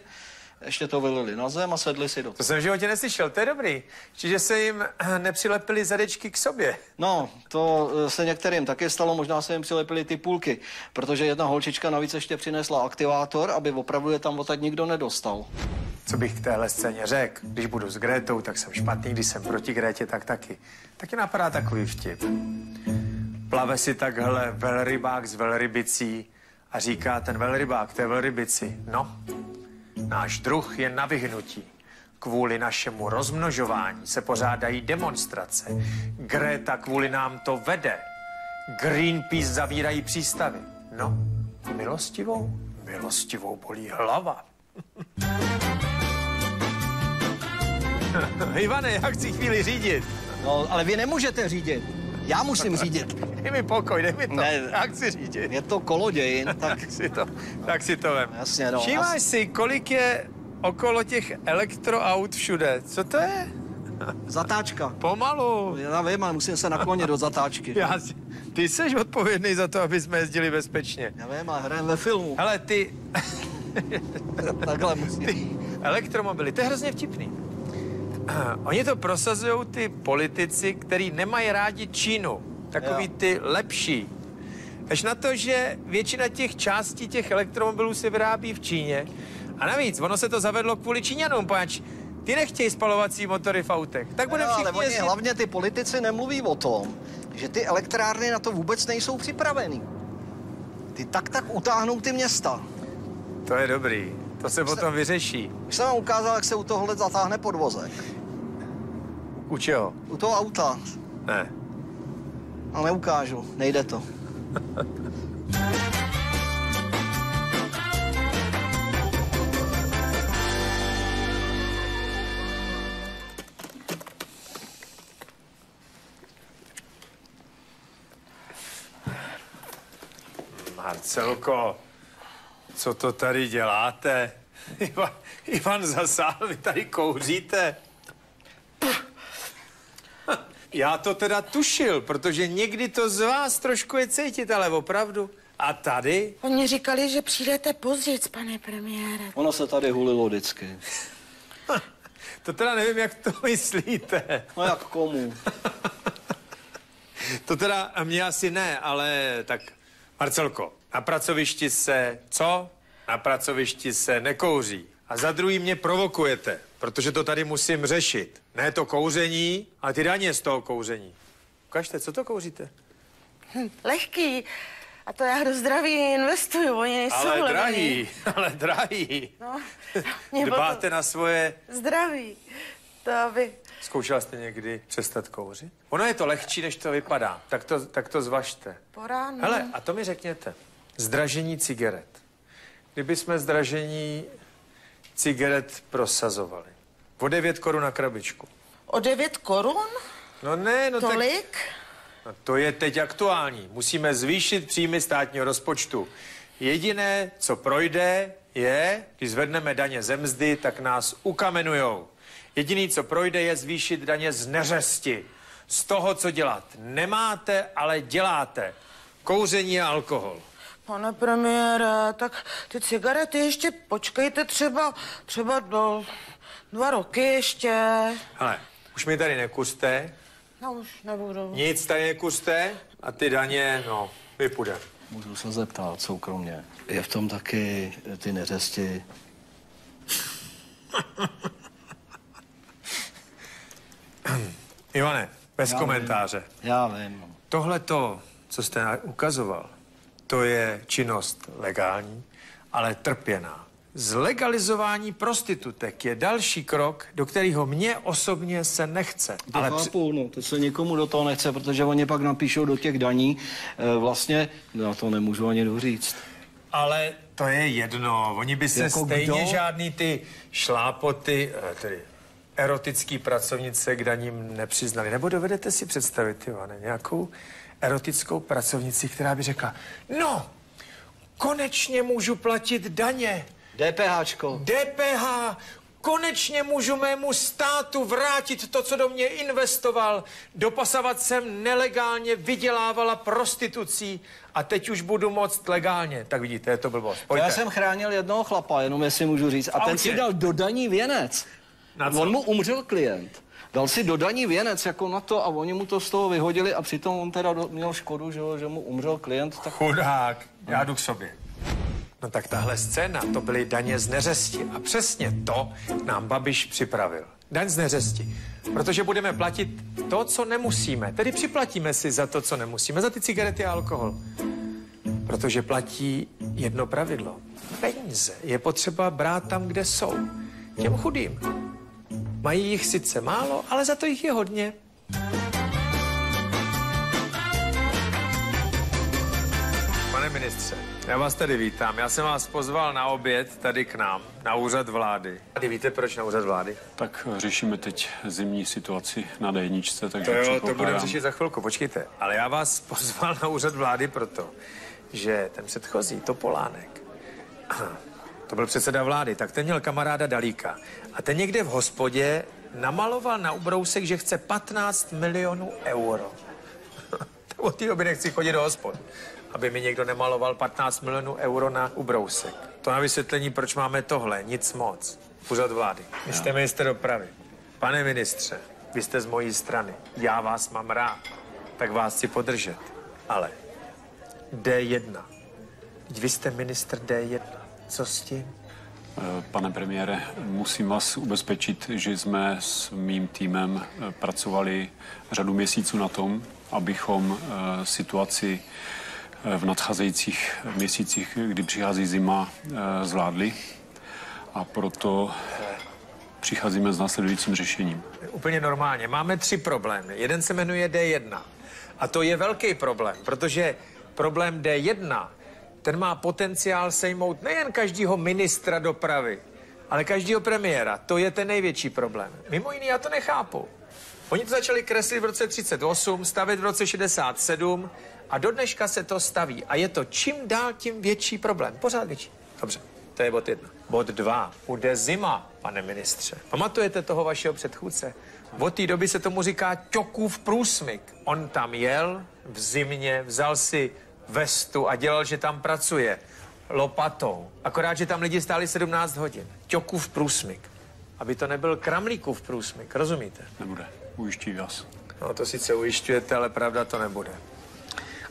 ještě to vylili na zem a sedli si do To jsem v životě neslyšel, to je dobrý. Čiže se jim nepřilepili zadečky k sobě. No, to se některým taky stalo, možná se jim přilepili ty půlky, protože jedna holčička navíc ještě přinesla aktivátor, aby opravdu je tam odtaď nikdo nedostal. Co bych k téhle scéně řekl? Když budu s Grétou, tak jsem špatný, když jsem proti Grétě, tak taky. Taky napadá takový vtip. Plave si takhle velrybák s velrybicí a říká ten velrybák té velrybici, no, Náš druh je na vyhnutí. Kvůli našemu rozmnožování se pořádají demonstrace. Greta kvůli nám to vede. Greenpeace zavírají přístavy. No, milostivou? Milostivou bolí hlava. Ivane, já chci chvíli řídit. No, ale vy nemůžete řídit. Já musím řídit. Dej mi pokoj, dej mi to. Ne. Já chci řídit. Je to kolodějin, tak... Tak si to, tak si to vem. Jasně, no. Všímáš si, kolik je okolo těch elektroaut všude? Co to je? Zatáčka. Pomalu. Já vím, ale musím se naklonit do zatáčky. Já, si- ty jsi odpovědný za to, aby jsme jezdili bezpečně. Já vím, ale hrajeme ve filmu. Hele, ty Takhle musím. ty elektromobily, to je hrozně vtipný. Oni to prosazují ty politici, kteří nemají rádi Čínu. Takový Jo. ty lepší. Až na to, že většina těch částí těch elektromobilů se vyrábí v Číně. A navíc, ono se to zavedlo kvůli Číňanům, pač ty nechtějí spalovací motory v autech. Tak budeme No, ale všichni oni, jezdit... hlavně ty politici nemluví o tom, že ty elektrárny na to vůbec nejsou připravený. Ty tak tak utáhnou ty města. To je dobrý. To se potom vyřeší. Už jsem vám ukázal, jak se u tohohle zatáhne podvozek. U čeho? U toho auta. Ne. A neukážu, nejde to. Marcelko, co to tady děláte? Ivan, Ivan zasál, vy tady kouříte. Já to teda tušil, protože někdy to z vás trošku je cítit, ale opravdu. A tady? Oni říkali, že přijdete později, pane premiére. Ono se tady hulilo vždycky. To teda nevím, jak to myslíte. No jak komu? To teda mě asi ne, ale tak, Marcelko, na pracovišti se co? Na pracovišti se nekouří. A za druhý mě provokujete, protože to tady musím řešit. Ne to kouření, ale ty daně z toho kouření. Ukažte, co to kouříte? Hm, lehký. A to já do zdraví investuju, oni nejsou ale levný. drahý, ale drahý. No, Dbáte na svoje... Zdraví. To aby... Zkoušela jste někdy přestat kouřit? Ono je to lehčí, než to vypadá. Tak to, tak to zvažte. Po ránu. Hele, a to mi řekněte. Zdražení cigaret. Kdyby jsme zdražení cigaret prosazovali. O 9 korun na krabičku. O 9 korun? No ne, no Tolik? tak... No to je teď aktuální. Musíme zvýšit příjmy státního rozpočtu. Jediné, co projde, je, když zvedneme daně ze mzdy, tak nás ukamenujou. Jediný, co projde, je zvýšit daně z neřesti. Z toho, co dělat nemáte, ale děláte. Kouření a alkohol. Pane premiére, tak ty cigarety ještě počkejte třeba, třeba do dva roky ještě. Hele, už mi tady nekuřte, Já už nebudu. nic tady nekuřte a ty daně, no, vypůjde. Můžu se zeptat soukromně. Je v tom taky ty neřesti? Ivane, bez Já komentáře. Vím. Já vím. no. Tohle to, co jste ukazoval, to je činnost legální, ale trpěná. Zlegalizování prostitutek je další krok, do kterého mě osobně se nechce. To ale chápu, no, to se nikomu do toho nechce, protože oni pak napíšou do těch daní. E, vlastně, já to nemůžu ani doříct. Ale to je jedno. Oni by se Jako stejně kdo? žádný ty šlápoty, eh, tedy erotický pracovnice k daním nepřiznali. Nebo dovedete si představit, Ivane, nějakou erotickou pracovnici, která by řekla, no, konečně můžu platit daně. DPHčko. DPH, konečně můžu mému státu vrátit to, co do mě investoval. Dopasavat jsem nelegálně vydělávala prostitucí a teď už budu moct legálně. Tak vidíte, je to blbost. Pojďte. já jsem chránil jednoho chlapa, jenom jestli můžu říct. A ten si dal do daní věnec. On mu umřel klient. Dal si do daní věnec jako na to a oni mu to z toho vyhodili a přitom on teda do, měl škodu, že, že mu umřel klient. Tak... Chudák, já jdu k sobě. No tak tahle scéna, to byly daně z neřesti. A přesně to nám Babiš připravil. Daň z neřesti. Protože budeme platit to, co nemusíme. Tedy připlatíme si za to, co nemusíme, za ty cigarety a alkohol. Protože platí jedno pravidlo. Peníze je potřeba brát tam, kde jsou. Těm chudým. Mají jich sice málo, ale za to jich je hodně. Pane ministře, já vás tady vítám. Já jsem vás pozval na oběd tady k nám, na úřad vlády. Tady víte, proč na úřad vlády? Tak řešíme teď zimní situaci na D1, takže To jo, to budeme řešit za chvilku, počkejte. Ale já vás pozval na úřad vlády proto, že ten předchozí, Topolánek, to byl předseda vlády, tak ten měl kamaráda Dalíka. A ten někde v hospodě namaloval na ubrousek, že chce 15 milionů euro. Od té doby nechci chodit do hospod, aby mi někdo nemaloval 15 milionů euro na ubrousek. To na vysvětlení, proč máme tohle, nic moc. Úřad vlády. Vy jste minister dopravy. Pane ministře, vy jste z mojí strany. Já vás mám rád. Tak vás chci podržet. Ale D1. Vždyť Vy jste ministr D1. Co s tím? Eh, Pane premiére, musím vás ubezpečit, že jsme s mým týmem eh, pracovali řadu měsíců na tom, abychom eh, situaci v nadcházejících měsících, kdy přichází zima, zvládli. A proto přicházíme s následujícím řešením. Úplně normálně. Máme tři problémy. Jeden se jmenuje D1. A to je velký problém, protože problém D1, ten má potenciál sejmout nejen každého ministra dopravy, ale každého premiéra. To je ten největší problém. Mimo jiný, já to nechápu. Oni to začali kreslit v roce 38, stavět v roce 67 a do dneška se to staví. A je to čím dál tím větší problém. Pořád větší. Dobře, to je bod jedna. Bod dva. Bude zima, pane ministře. Pamatujete toho vašeho předchůdce? Od té doby se tomu říká ťokův průsmyk. On tam jel v zimě, vzal si vestu a dělal, že tam pracuje lopatou. Akorát, že tam lidi stáli 17 hodin. Ťokův průsmyk. Aby to nebyl kramlíkův průsmyk, rozumíte? Nebude, ujišťuji vás. No to sice ujišťujete, ale pravda to nebude.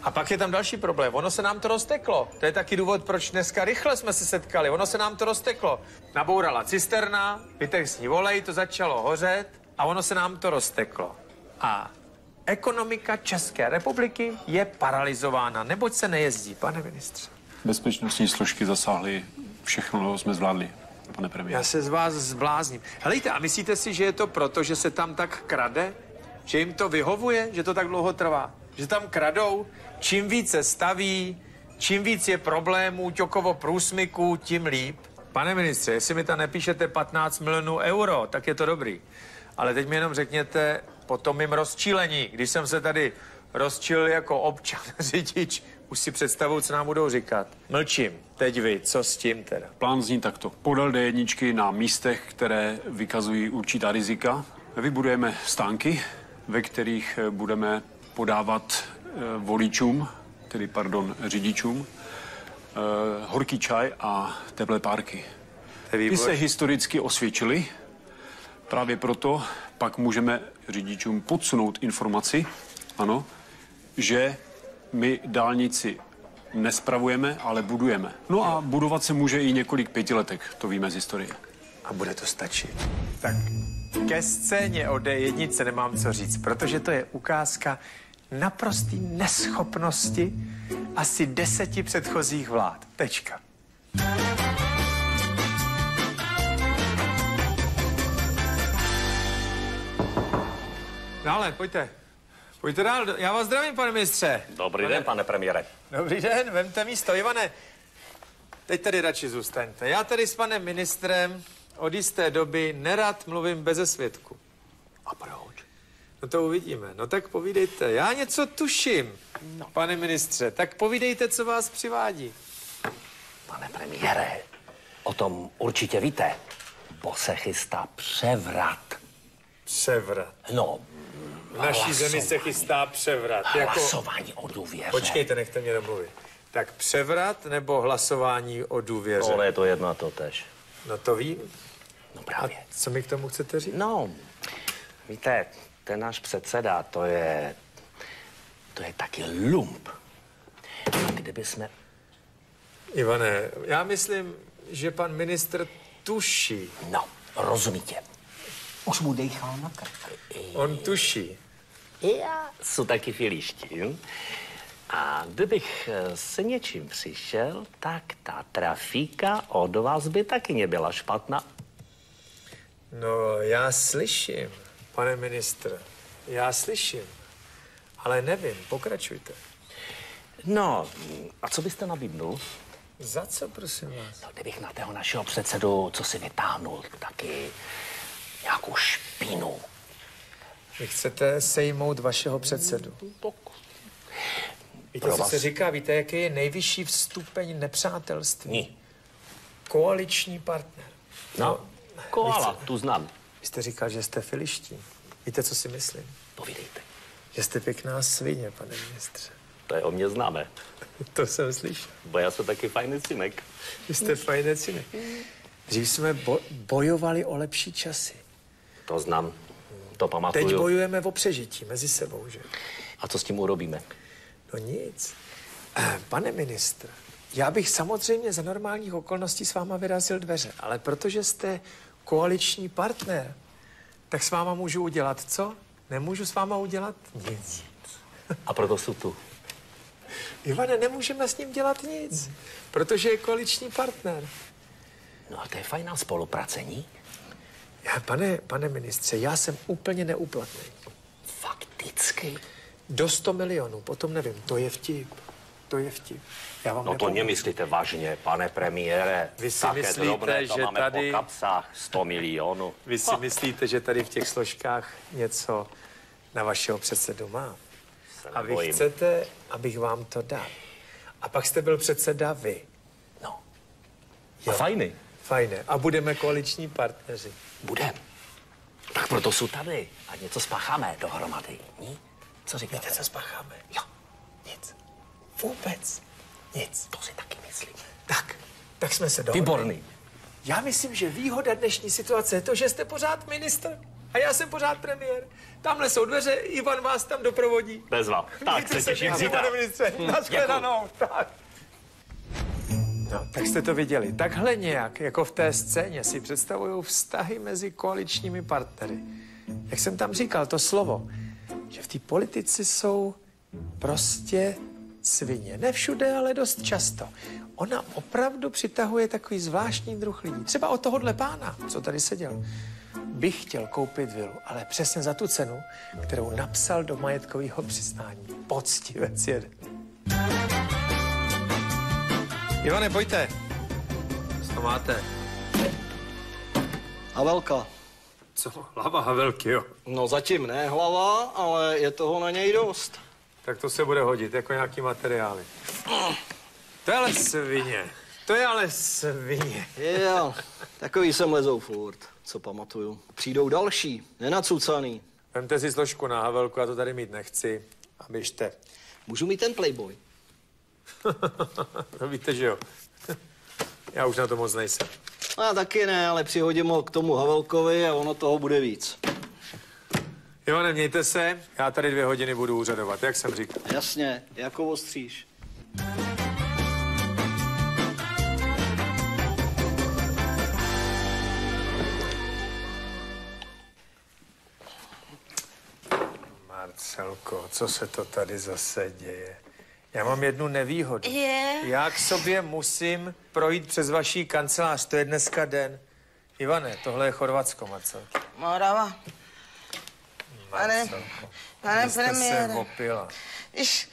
A pak je tam další problém. Ono se nám to rozteklo. To je taky důvod, proč dneska rychle jsme se setkali. Ono se nám to rozteklo. Nabourala cisterna, vytek s ní volej, to začalo hořet a ono se nám to rozteklo. A ekonomika České republiky je paralizována, neboť se nejezdí, pane ministře. Bezpečnostní složky zasáhly, všechno jsme zvládli, pane premiére. Já se z vás zblázním. Helejte, a myslíte si, že je to proto, že se tam tak krade? Že jim to vyhovuje, že to tak dlouho trvá? Že tam kradou? Čím více staví, čím víc je problémů, ťokovo průsmyků, tím líp. Pane ministře, jestli mi tam nepíšete 15 milionů euro, tak je to dobrý. Ale teď mi jenom řekněte po tom mým rozčílení, když jsem se tady rozčil jako občan, řidič, už si představuju, co nám budou říkat. Mlčím. Teď vy, co s tím teda? Plán zní takto. Podél D1 na místech, které vykazují určitá rizika. Vybudujeme stánky, ve kterých eh, budeme podávat eh, voličům, tedy pardon, řidičům, eh, horký čaj a teplé párky. Ty se historicky osvědčily, právě proto pak můžeme řidičům podsunout informaci, ano, že my dálnici nespravujeme, ale budujeme. No a budovat se může i několik pětiletek, to víme z historie. A bude to stačit. Tak ke scéně o D1 nemám co říct, protože to je ukázka naprostý neschopnosti asi deseti předchozích vlád. Tečka. Dále, pojďte. Pojďte dál. Já vás zdravím, pane ministře. Dobrý den, pane premiére. Dobrý den, vemte místo. Ivane, teď tady radši zůstaňte. Já tady s panem ministrem od jisté doby nerad mluvím bez svědku. A proč? No to uvidíme. No tak povídejte. Já něco tuším, no. pane ministře. Tak povídejte, co vás přivádí. Pane premiére, o tom určitě víte. Bo se chystá převrat. Převrat. No, V naší zemi se chystá převrat. Jako- Hlasování o důvěře. Počkejte, nechte mě domluvit. Tak převrat nebo hlasování o důvěře? Ale je to jedno a to tež. No to ví. No právě. A co mi k tomu chcete říct? No, víte, ten náš předseda, to je, to je taky lump. A kdyby jsme, Ivane, já myslím, že pan ministr tuší. no, rozumíte. Už mu dejchal na krk. On tuší. Já jsou taky filišti. hm? A kdybych eh, se něčím přišel, tak ta trafíka od vás by taky nebyla špatná. No, já slyším, pane ministr. Já slyším. Ale nevím, pokračujte. No, a co byste nabídnul? Za co, prosím vás? No, kdybych na tého našeho předsedu, co si vytáhnul, taky nějakou špínu. Vy chcete sejmout vašeho předsedu. Víte, Pro co vás. se říká? Víte, jaký je nejvyšší stupeň nepřátelství? Ní. Koaliční partner. No, koala, Vy jste- tu znám. Vy jste říkal, že jste filiští. Víte, co si myslím? Povídejte. Že jste pěkná svině, pane ministře. To je o mě známé. To jsem slyšel. Bo já jsem taky fajný synek. Vy jste fajné ciny. Dřív jsme bo- bojovali o lepší časy. To znám. To pamatuju. Teď bojujeme o přežití mezi sebou, že? A co s tím urobíme? No nic. Eh, Pane ministr, já bych samozřejmě za normálních okolností s váma vyrazil dveře, ale protože jste koaliční partner, tak s váma můžu udělat co? Nemůžu s váma udělat nic. A proto jsou tu. Ivane, nemůžeme s ním dělat nic, protože je koaliční partner. No a to je fajná spolupráce, ní? Já, pane, pane ministře, já jsem úplně neúplatný. Fakticky? Do 100 milionů, potom nevím, to je vtip. To je vtip. Já vám No to nemyslíte vážně, pane premiére. Vy si Také myslíte, drobné, to že máme tady- po kapsách 100 milionů. Vy si myslíte, že tady v těch složkách něco na vašeho předsedu má? A vy nebojím. chcete, abych vám to dal. A pak jste byl předseda vy. No. A fajný. Fajné. A budeme koaliční partneři. Budem. Tak proto jsou tady. A něco spácháme dohromady. Ní? Co říkáte? Víte, co spácháme? Jo. Nic. Vůbec nic. To si taky myslím. Tak, tak jsme se dohodli. Výborný. Já myslím, že výhoda dnešní situace je to, že jste pořád ministr a já jsem pořád premiér. Tamhle jsou dveře, Ivan vás tam doprovodí. Bezva. Tak Mějte se těším zítra. Pane ministře, nashledanou. Tak. No, tak jste to viděli. Takhle nějak, jako v té scéně, si představují vztahy mezi koaličními partnery. Jak jsem tam říkal, to slovo, že v té politici jsou prostě svině. Ne všude, ale dost často. Ona opravdu přitahuje takový zvláštní druh lidí. Třeba od tohohle pána, co tady seděl, bych chtěl koupit vilu, ale přesně za tu cenu, kterou napsal do majetkového přiznání. Poctivec jeden. Ivane, pojďte. Co máte? Havelka. Co? Hlava Havelky, jo. No zatím ne hlava, ale je toho na něj dost. Tak to se bude hodit, jako nějaký materiály. To je ale svině. To je ale svině. Jo, takový sem lezou furt, co pamatuju. Přijdou další, nenacucaný. Vemte si složku na Havelku, já to tady mít nechci. A běžte. Můžu mít ten Playboy? no víte, že jo. Já už na to moc nejsem. Já taky ne, ale přihodím ho k tomu Havelkovi a ono toho bude víc. Jo, nemějte se, já tady dvě hodiny budu úřadovat, jak jsem říkal. Jasně, jako ostříš. Marcelko, co se to tady zase děje? Já mám jednu nevýhodu. Je. Já k sobě musím projít přes vaší kancelář, to je dneska den. Ivane, tohle je Chorvatsko, Marcelko. Morava. Pane, Marcelko, pane premiére. opila. Iš,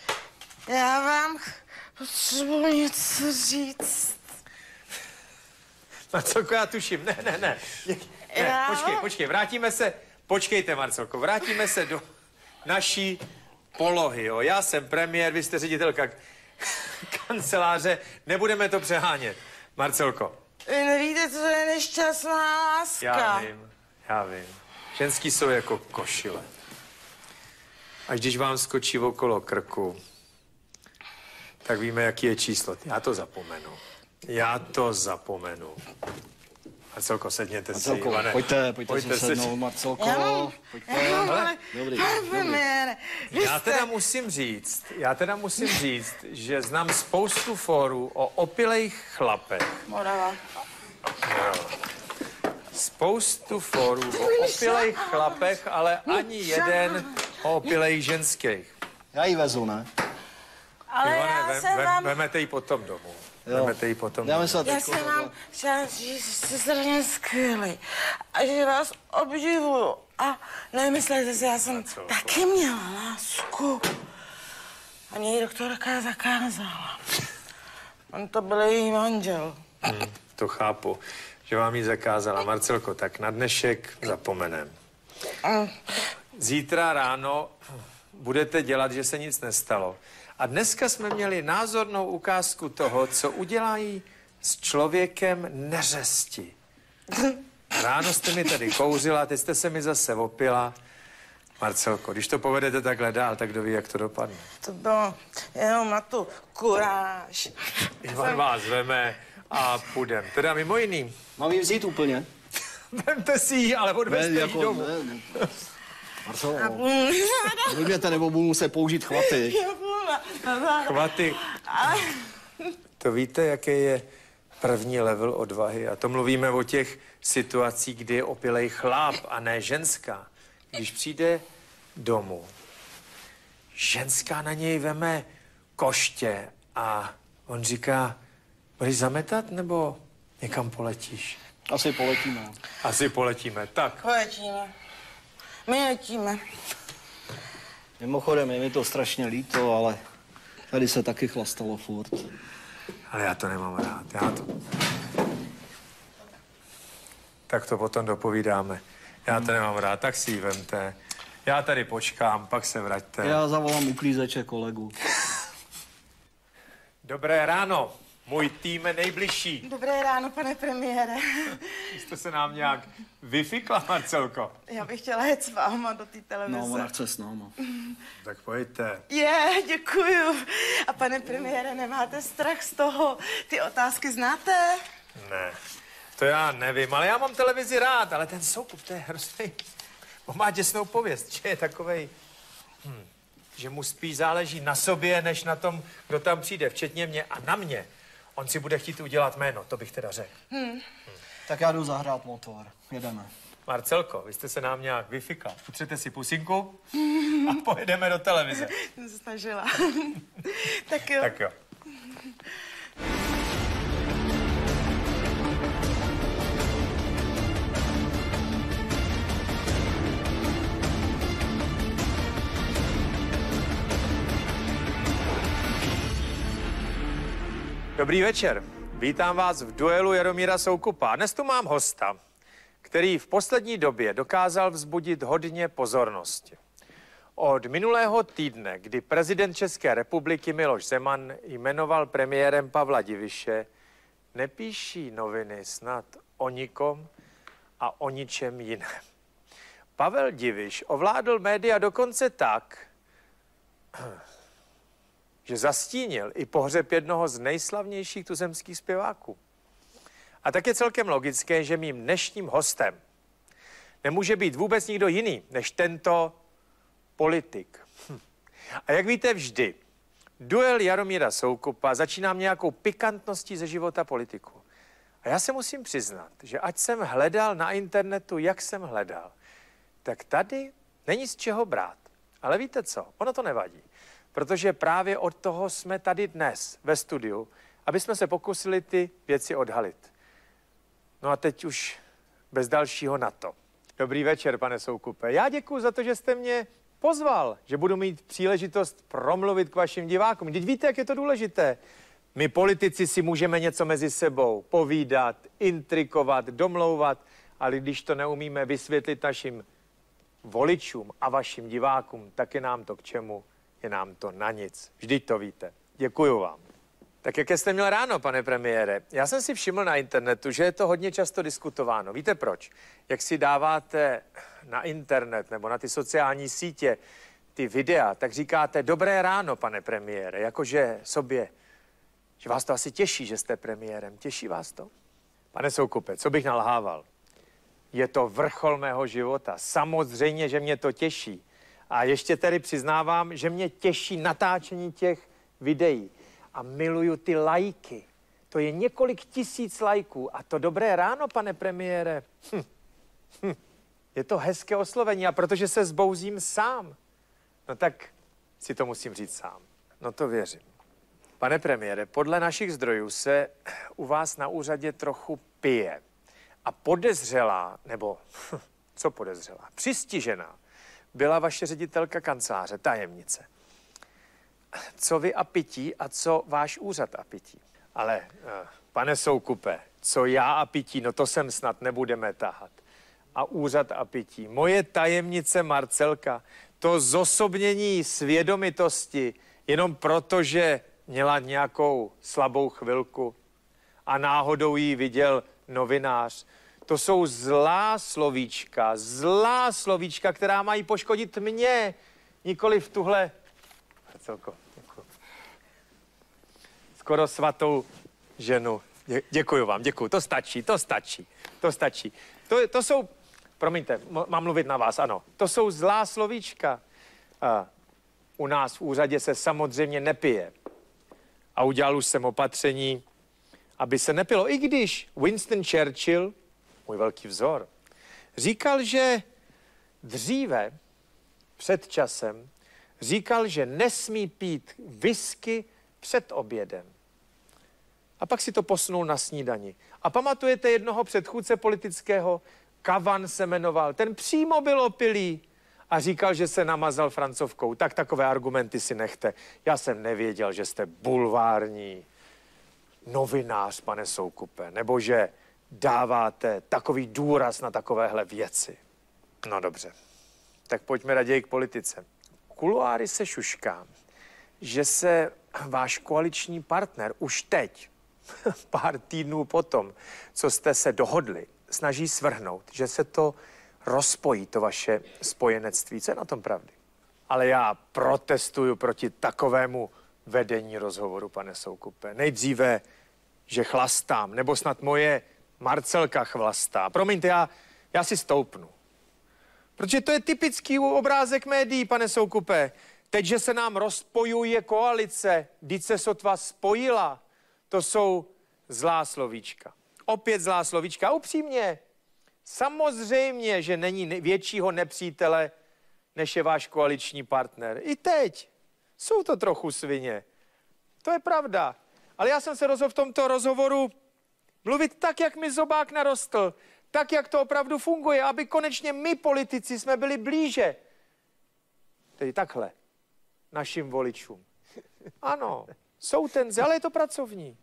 já vám potřebuji něco říct. Marcelko, já tuším. Ne, ne, ne. Ne, Já- počkej, počkej, vrátíme se, počkejte, Marcelko, vrátíme se do naší polohy, jo. Já jsem premiér, vy jste ředitelka kanceláře, nebudeme to přehánět. Marcelko, Vy nevíte, co je nešťastná láska. já vím, já vím. Ženský jsou jako košile. Až když vám skočí okolo krku, tak víme, jaký je číslo. Já to zapomenu. Já to zapomenu. Marcelko, sedněte si, Marcelko, Ivane. pojďte, pojďte, Pojďte si si. sednout, Marcelko. Já mám, Pojďte. já mám, ale, dobrý, pane dobrý. Já jste... teda musím říct, já teda musím říct, že znám spoustu fórů o opilejch chlapech. Morava. Spoustu fórů o opilejch chlapech, ale ani jeden o opilejch ženských. Já ji vezu, ne? Ale Ivane, já vem, jsem vem, vám... vemete ji potom domů. Jo. Vemete ji potom Já domů. myslím, Já jsem vám chtěla říct, že jste strašně skvělý a že vás obdivuju. A nemyslete si, já jsem taky měla lásku. Ani její doktorka zakázala. On to byl její manžel. Hmm, to chápu, že vám ji zakázala. Marcelko, tak na dnešek zapomenem. Zítra ráno budete dělat, že se nic nestalo. A dneska jsme měli názornou ukázku toho, co udělají s člověkem neřesti. Ráno jste mi tady kouřila, teď jste se mi zase opila. Marcelko, když to povedete takhle dál, tak kdo ví, jak to dopadne. To bylo jenom na tu kuráž. Ivan vás veme a půjdem. Teda mimo jiným. Mám ji vzít úplně? Vemte si ji, ale odvezte Ne, ji jako, domů. ne, ne. Marcelo, Vezměte, nebo budu muset použít chvaty. Chvaty. To víte, jaký je první level odvahy? A to mluvíme o těch situacích, kdy je opilej chlap a ne ženská. Když přijde domů, ženská na něj veme koště a on říká, budeš zametat nebo někam poletíš? Asi poletíme. Asi poletíme, tak. Poletíme. My letíme. Mimochodem, je mi to strašně líto, ale tady se taky chlastalo furt. Ale já to nemám rád. Já to... Tak to potom dopovídáme. Já to nemám rád, tak si ji vemte. Já tady počkám, pak se vraťte. Já zavolám uklízeče kolegu. Dobré ráno, můj tým nejbližší. Dobré ráno, pane premiére. Jste se nám nějak vyfikla, Marcelko. Já bych chtěla jet s váma do té televize. No, ona chce s náma. Tak pojďte. Je, děkuju. A pane premiére, nemáte strach z toho? Ty otázky znáte? Ne, to já nevím, ale já mám televizi rád, ale ten soukup, to je hrozný. On má děsnou pověst, že je takovej, hm, že mu spíš záleží na sobě, než na tom, kdo tam přijde, včetně mě a na mě. On si bude chtít udělat jméno, to bych teda řekl. Hm. Tak já jdu zahrát motor. Jedeme. Marcelko, vy jste se nám nějak vyfikal. Potřete si pusinku a pojedeme do televize. Jsem se snažila. tak jo. Tak jo. Dobrý večer. Vítám vás v duelu Jaromíra Soukupa. Dnes tu mám hosta, který v poslední době dokázal vzbudit hodně pozornosti. Od minulého týdne, kdy prezident České republiky Miloš Zeman jmenoval premiérem Pavla Diviše, nepíší noviny snad o nikom a o ničem jiném. Pavel Diviš ovládl média dokonce tak, že zastínil i pohřeb jednoho z nejslavnějších tuzemských zpěváků. A tak je celkem logické, že mým dnešním hostem nemůže být vůbec nikdo jiný než tento politik. Hm. A jak víte vždy, duel Jaromíra Soukupa začínám nějakou pikantností ze života politiku. A já se musím přiznat, že ať jsem hledal na internetu, jak jsem hledal, tak tady není z čeho brát. Ale víte co? Ono to nevadí. Protože právě od toho jsme tady dnes ve studiu, aby jsme se pokusili ty věci odhalit. No a teď už bez dalšího na to. Dobrý večer, pane Soukupe. Já děkuji za to, že jste mě pozval, že budu mít příležitost promluvit k vašim divákům. Teď víte, jak je to důležité. My politici si můžeme něco mezi sebou povídat, intrikovat, domlouvat, ale když to neumíme vysvětlit našim voličům a vašim divákům, tak je nám to k čemu, je nám to na nic. Vždyť to víte. Děkuju vám. Tak jaké jste měl ráno, pane premiére? Já jsem si všiml na internetu, že je to hodně často diskutováno. Víte proč? Jak si dáváte na internet nebo na ty sociální sítě ty videa, tak říkáte dobré ráno, pane premiére, jakože sobě, že vás to asi těší, že jste premiérem. Těší vás to? Pane Soukupe, co bych nalhával? Je to vrchol mého života. Samozřejmě, že mě to těší. A ještě tedy přiznávám, že mě těší natáčení těch videí. A miluju ty lajky. To je několik tisíc lajků. A to dobré ráno, pane premiére. Hm. Hm. Je to hezké oslovení a protože se zbouzím sám, no tak si to musím říct sám. No to věřím. Pane premiére, podle našich zdrojů se u vás na úřadě trochu pije. A podezřelá, nebo co podezřelá, přistižená, byla vaše ředitelka kanceláře, tajemnice. co vy a pití a co váš úřad a pití. Ale, eh, pane Soukupe, co já a pití, no to sem snad nebudeme tahat. A úřad a pití. Moje tajemnice Marcelka, to zosobnění svědomitosti, jenom proto, že měla nějakou slabou chvilku a náhodou jí viděl novinář. To jsou zlá slovíčka, zlá slovíčka, která mají poškodit mě, nikoli v tuhle Marcelko, děkuji. Skoro svatou ženu. Dě, děkuji vám, děkuji. To stačí, to stačí, to stačí. To, to jsou, promiňte, mám mluvit na vás, ano. To jsou zlá slovíčka. A u nás v úřadě se samozřejmě nepije. A udělal už jsem opatření, aby se nepilo. I když Winston Churchill, můj velký vzor, říkal, že dříve, před časem, říkal, že nesmí pít whisky před obědem. A pak si to posunul na snídani. A pamatujete jednoho předchůdce politického? Kavan se jmenoval. Ten přímo byl opilý a říkal, že se namazal francovkou. Tak takové argumenty si nechte. Já jsem nevěděl, že jste bulvární novinář, pane Soukupe, nebo že dáváte takový důraz na takovéhle věci. No dobře, tak pojďme raději k politice. Kuloáry se šušká, že se váš koaliční partner už teď, pár týdnů potom, co jste se dohodli, snaží svrhnout, že se to rozpojí, to vaše spojenectví. Co je na tom pravdy? Ale já protestuju proti takovému vedení rozhovoru, pane Soukupe. Nejdříve, že chlastám, nebo snad moje Marcelka chlastá. Promiňte, já, já si stoupnu. Protože to je typický obrázek médií, pane Soukupe. Teď, že se nám rozpojuje koalice, když se sotva spojila, to jsou zlá slovíčka. Opět zlá slovíčka. Upřímně, samozřejmě, že není ne- většího nepřítele, než je váš koaliční partner. I teď jsou to trochu svině. To je pravda. Ale já jsem se rozhodl v tomto rozhovoru mluvit tak, jak mi zobák narostl. Tak, jak to opravdu funguje, aby konečně my, politici, jsme byli blíže. Tedy takhle, našim voličům. Ano, jsou tenze, ale je to pracovní.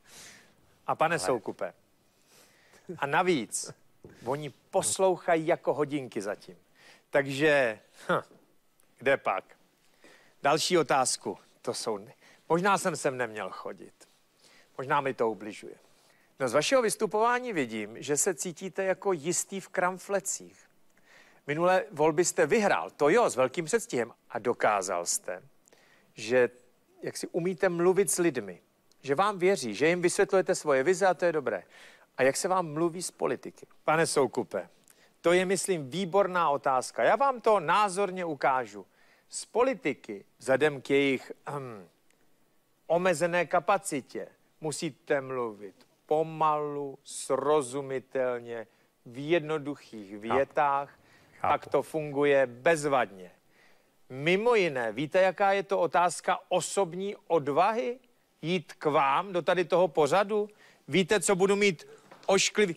A pane ale... Soukupe, a navíc, oni poslouchají jako hodinky zatím. Takže, hm, kde pak? Další otázku. To jsou, možná jsem sem neměl chodit. Možná mi to ubližuje. No z vašeho vystupování vidím, že se cítíte jako jistý v kramflecích. Minulé volby jste vyhrál, to jo, s velkým předstihem. A dokázal jste, že jak si umíte mluvit s lidmi, že vám věří, že jim vysvětlujete svoje vize a to je dobré. A jak se vám mluví z politiky? Pane Soukupe, to je, myslím, výborná otázka. Já vám to názorně ukážu. Z politiky, vzhledem k jejich hm, omezené kapacitě, musíte mluvit pomalu, srozumitelně, v jednoduchých větách, pak to funguje bezvadně. Mimo jiné, víte, jaká je to otázka osobní odvahy? Jít k vám do tady toho pořadu? Víte, co budu mít ošklivý...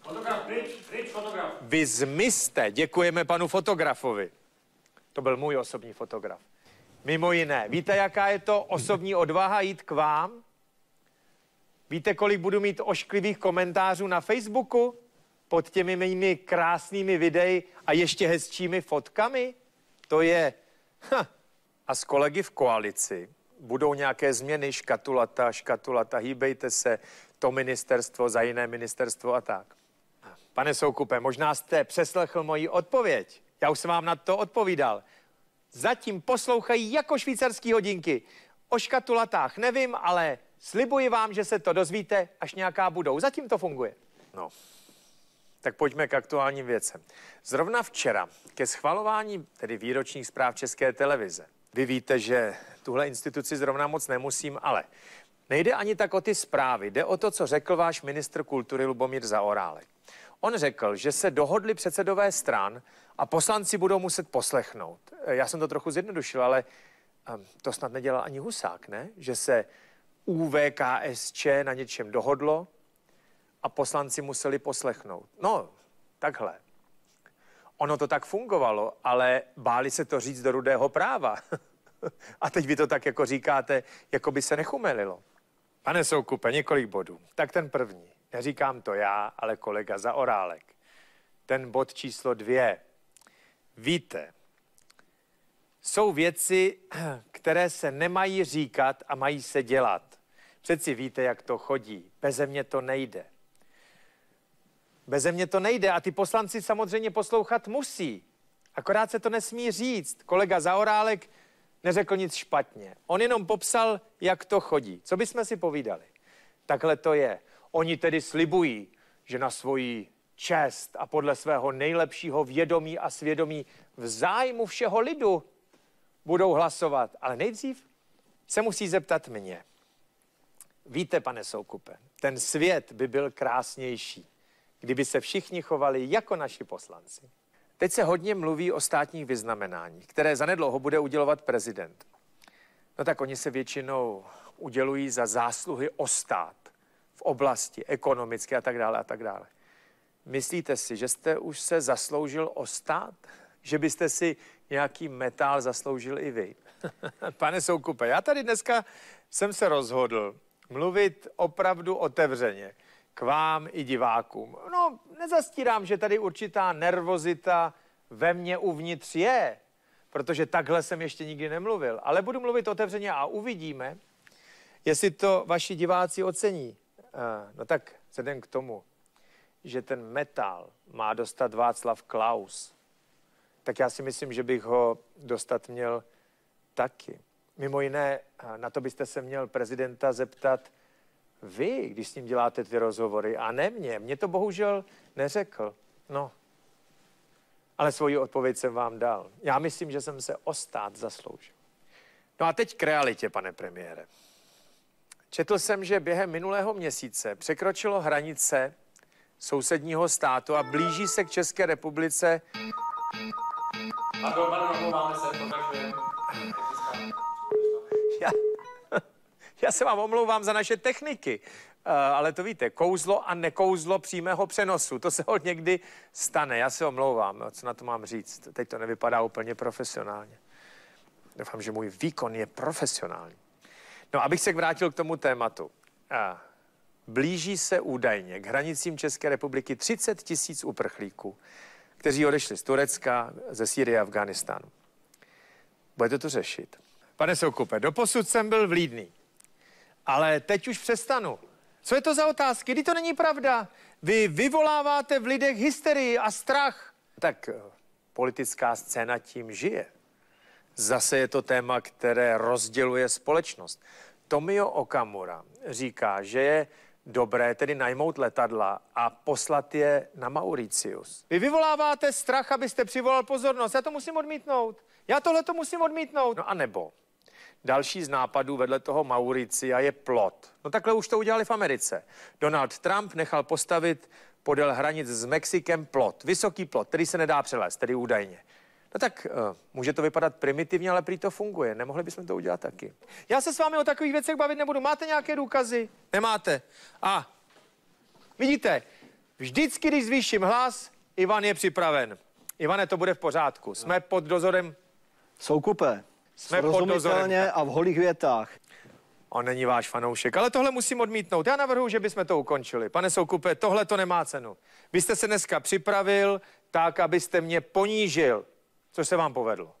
Fotograf, pryč, pryč, fotograf. Vy zmizte, děkujeme panu fotografovi. To byl můj osobní fotograf. Mimo jiné, víte, jaká je to osobní odvaha jít k vám? Víte, kolik budu mít ošklivých komentářů na Facebooku pod těmi mými krásnými videi a ještě hezčími fotkami? To je... Ha. A s kolegy v koalici budou nějaké změny, škatulata, škatulata, hýbejte se, to ministerstvo za jiné ministerstvo a tak. Pane Soukupe, možná jste přeslechl moji odpověď. Já už jsem vám na to odpovídal. Zatím poslouchají jako švýcarský hodinky. O škatulatách nevím, ale slibuji vám, že se to dozvíte, až nějaká budou. Zatím to funguje. No, tak pojďme k aktuálním věcem. Zrovna včera ke schvalování tedy výročních zpráv České televize. Vy víte, že tuhle instituci zrovna moc nemusím, ale nejde ani tak o ty zprávy. Jde o to, co řekl váš ministr kultury Lubomír Zaorálek. On řekl, že se dohodli předsedové stran a poslanci budou muset poslechnout. Já jsem to trochu zjednodušil, ale um, to snad nedělal ani Husák, ne? Že se UVKSČ na něčem dohodlo a poslanci museli poslechnout. No, takhle. Ono to tak fungovalo, ale báli se to říct do rudého práva. A teď vy to tak jako říkáte, jako by se nechumelilo. Pane Soukupe, několik bodů. Tak ten první. Neříkám to já, ale kolega za Orálek. Ten bod číslo dvě. Víte, jsou věci, které se nemají říkat a mají se dělat. Přeci víte, jak to chodí. Beze mě to nejde. Beze mě to nejde a ty poslanci samozřejmě poslouchat musí. Akorát se to nesmí říct. Kolega Zaorálek neřekl nic špatně. On jenom popsal, jak to chodí. Co bychom si povídali? Takhle to je. Oni tedy slibují, že na svoji čest a podle svého nejlepšího vědomí a svědomí v zájmu všeho lidu budou hlasovat. Ale nejdřív se musí zeptat mě. Víte, pane Soukupe, ten svět by byl krásnější, kdyby se všichni chovali jako naši poslanci. Teď se hodně mluví o státních vyznamenáních, které zanedlouho bude udělovat prezident. No tak oni se většinou udělují za zásluhy o stát v oblasti ekonomické a tak dále a tak dále. Myslíte si, že jste už se zasloužil o stát? Že byste si nějaký metál zasloužil i vy? Pane Soukupe, já tady dneska jsem se rozhodl mluvit opravdu otevřeně k vám i divákům. No, nezastírám, že tady určitá nervozita ve mně uvnitř je, protože takhle jsem ještě nikdy nemluvil, ale budu mluvit otevřeně a uvidíme, jestli to vaši diváci ocení. Uh, no tak vzhledem k tomu, že ten metal má dostat Václav Klaus, tak já si myslím, že bych ho dostat měl taky. Mimo jiné, na to byste se měl prezidenta zeptat vy, když s ním děláte ty rozhovory, a ne mě. Mě to bohužel neřekl. No. Ale svoji odpověď jsem vám dal. Já myslím, že jsem se o stát zasloužil. No a teď k realitě, pane premiére. Četl jsem, že během minulého měsíce překročilo hranice sousedního státu a blíží se k České republice. Pardon, pardon, omlouváme se, pokračujeme. Já, se vám omlouvám za naše techniky, uh, ale to víte, kouzlo a nekouzlo přímého přenosu, to se od někdy stane. Já se omlouvám, co na to mám říct. Teď to nevypadá úplně profesionálně. Doufám, že můj výkon je profesionální. No, abych se vrátil k tomu tématu. Uh, blíží se údajně k hranicím České republiky 30 tisíc uprchlíků, kteří odešli z Turecka, ze Sýrie a Afganistánu. Budete to řešit. Pane Soukupe, doposud jsem byl vlídný, ale teď už přestanu. Co je to za otázky? Kdy to není pravda? Vy vyvoláváte v lidech hysterii a strach. Tak eh, politická scéna tím žije. Zase je to téma, které rozděluje společnost. Tomio Okamura říká, že je dobré tedy najmout letadla a poslat je na Mauricius. Vy vyvoláváte strach, abyste přivolal pozornost. Já to musím odmítnout. Já tohle to musím odmítnout. No a nebo další z nápadů vedle toho Mauricia je plot. No takhle už to udělali v Americe. Donald Trump nechal postavit podél hranic s Mexikem plot. Vysoký plot, který se nedá přelézt, tedy údajně. No tak uh, může to vypadat primitivně, ale prý to funguje. Nemohli bychom to udělat taky. Já se s vámi o takových věcech bavit nebudu. Máte nějaké důkazy? Nemáte. A vidíte, vždycky, když zvýším hlas, Ivan je připraven. Ivane, to bude v pořádku. Jsme pod dozorem... Soukupe, Jsme pod dozorem. srozumitelně a v holých větách. On není váš fanoušek, ale tohle musím odmítnout. Já navrhuji, že bychom to ukončili. Pane Soukupe, tohle to nemá cenu. Vy jste se dneska připravil tak, abyste mě ponížil, což se vám povedlo.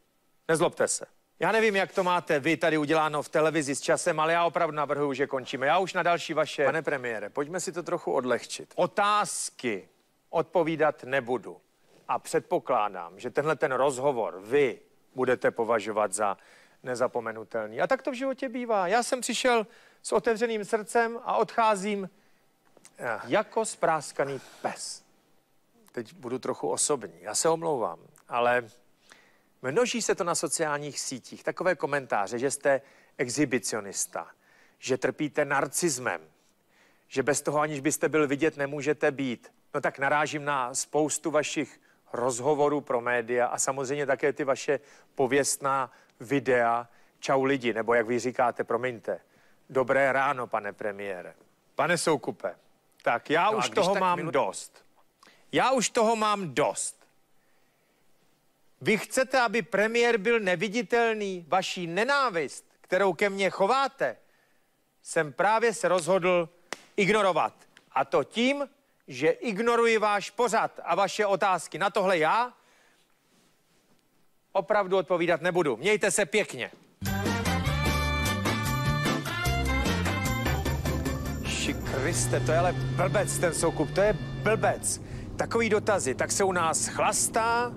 Nezlobte se. Já nevím, jak to máte vy tady uděláno v televizi s časem, ale já opravdu navrhuji, že končíme. Já už na další vaše... Pane premiére, pojďme si to trochu odlehčit. Otázky odpovídat nebudu. A předpokládám, že tenhle ten rozhovor vy budete považovat za nezapomenutelný. A tak to v životě bývá. Já jsem přišel s otevřeným srdcem a odcházím eh, jako spráskaný pes. Teď budu trochu osobní, já se omlouvám, ale množí se to na sociálních sítích. Takové komentáře, že jste exhibicionista, že trpíte narcismem, že bez toho, aniž byste byl vidět, nemůžete být. No tak narážím na spoustu vašich rozhovorů pro média a samozřejmě také ty vaše pověstná videa Čau lidi, nebo jak vy říkáte, promiňte. Dobré ráno, pane premiére. Pane Soukupe, tak já No už toho mám minut- dost. Já už toho mám dost. Vy chcete, aby premiér byl neviditelný? Vaší nenávist, kterou ke mně chováte, jsem právě se rozhodl ignorovat. A to tím, že ignoruji váš pořad a vaše otázky. Na tohle já opravdu odpovídat nebudu. Mějte se pěkně. Kriste, to je ale blbec ten soukup, to je blbec. Takový dotazy, tak se u nás chlastá,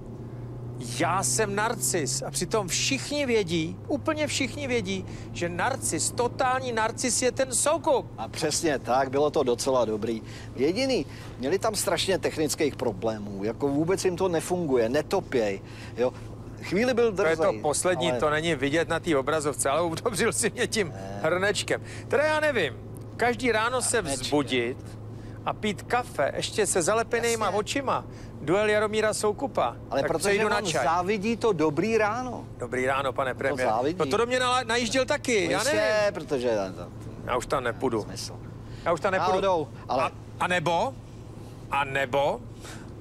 já jsem narcis a přitom všichni vědí, úplně všichni vědí, že narcis, totální narcis je ten soukup. A přesně tak, bylo to docela dobrý. Jediný, měli tam strašně technických problémů, jako vůbec jim to nefunguje, netopěj, jo. Chvíli byl To je drzej, to poslední, ale... to není vidět na té obrazovce, ale udobřil si mě tím hrnečkem. Teda já nevím, každý ráno se vzbudit a pít kafe, ještě se zalepenýma očima, duel Jaromíra Soukupa. Ale tak protože na čaj. závidí to dobrý ráno. Dobrý ráno, pane premiére. závidí. No to do mě najížděl taky, já Jistě, nevím. protože... Já už tam nepůjdu. Smysl. Já už tam nepůjdu. Náhodou, ale- A, a nebo, a nebo,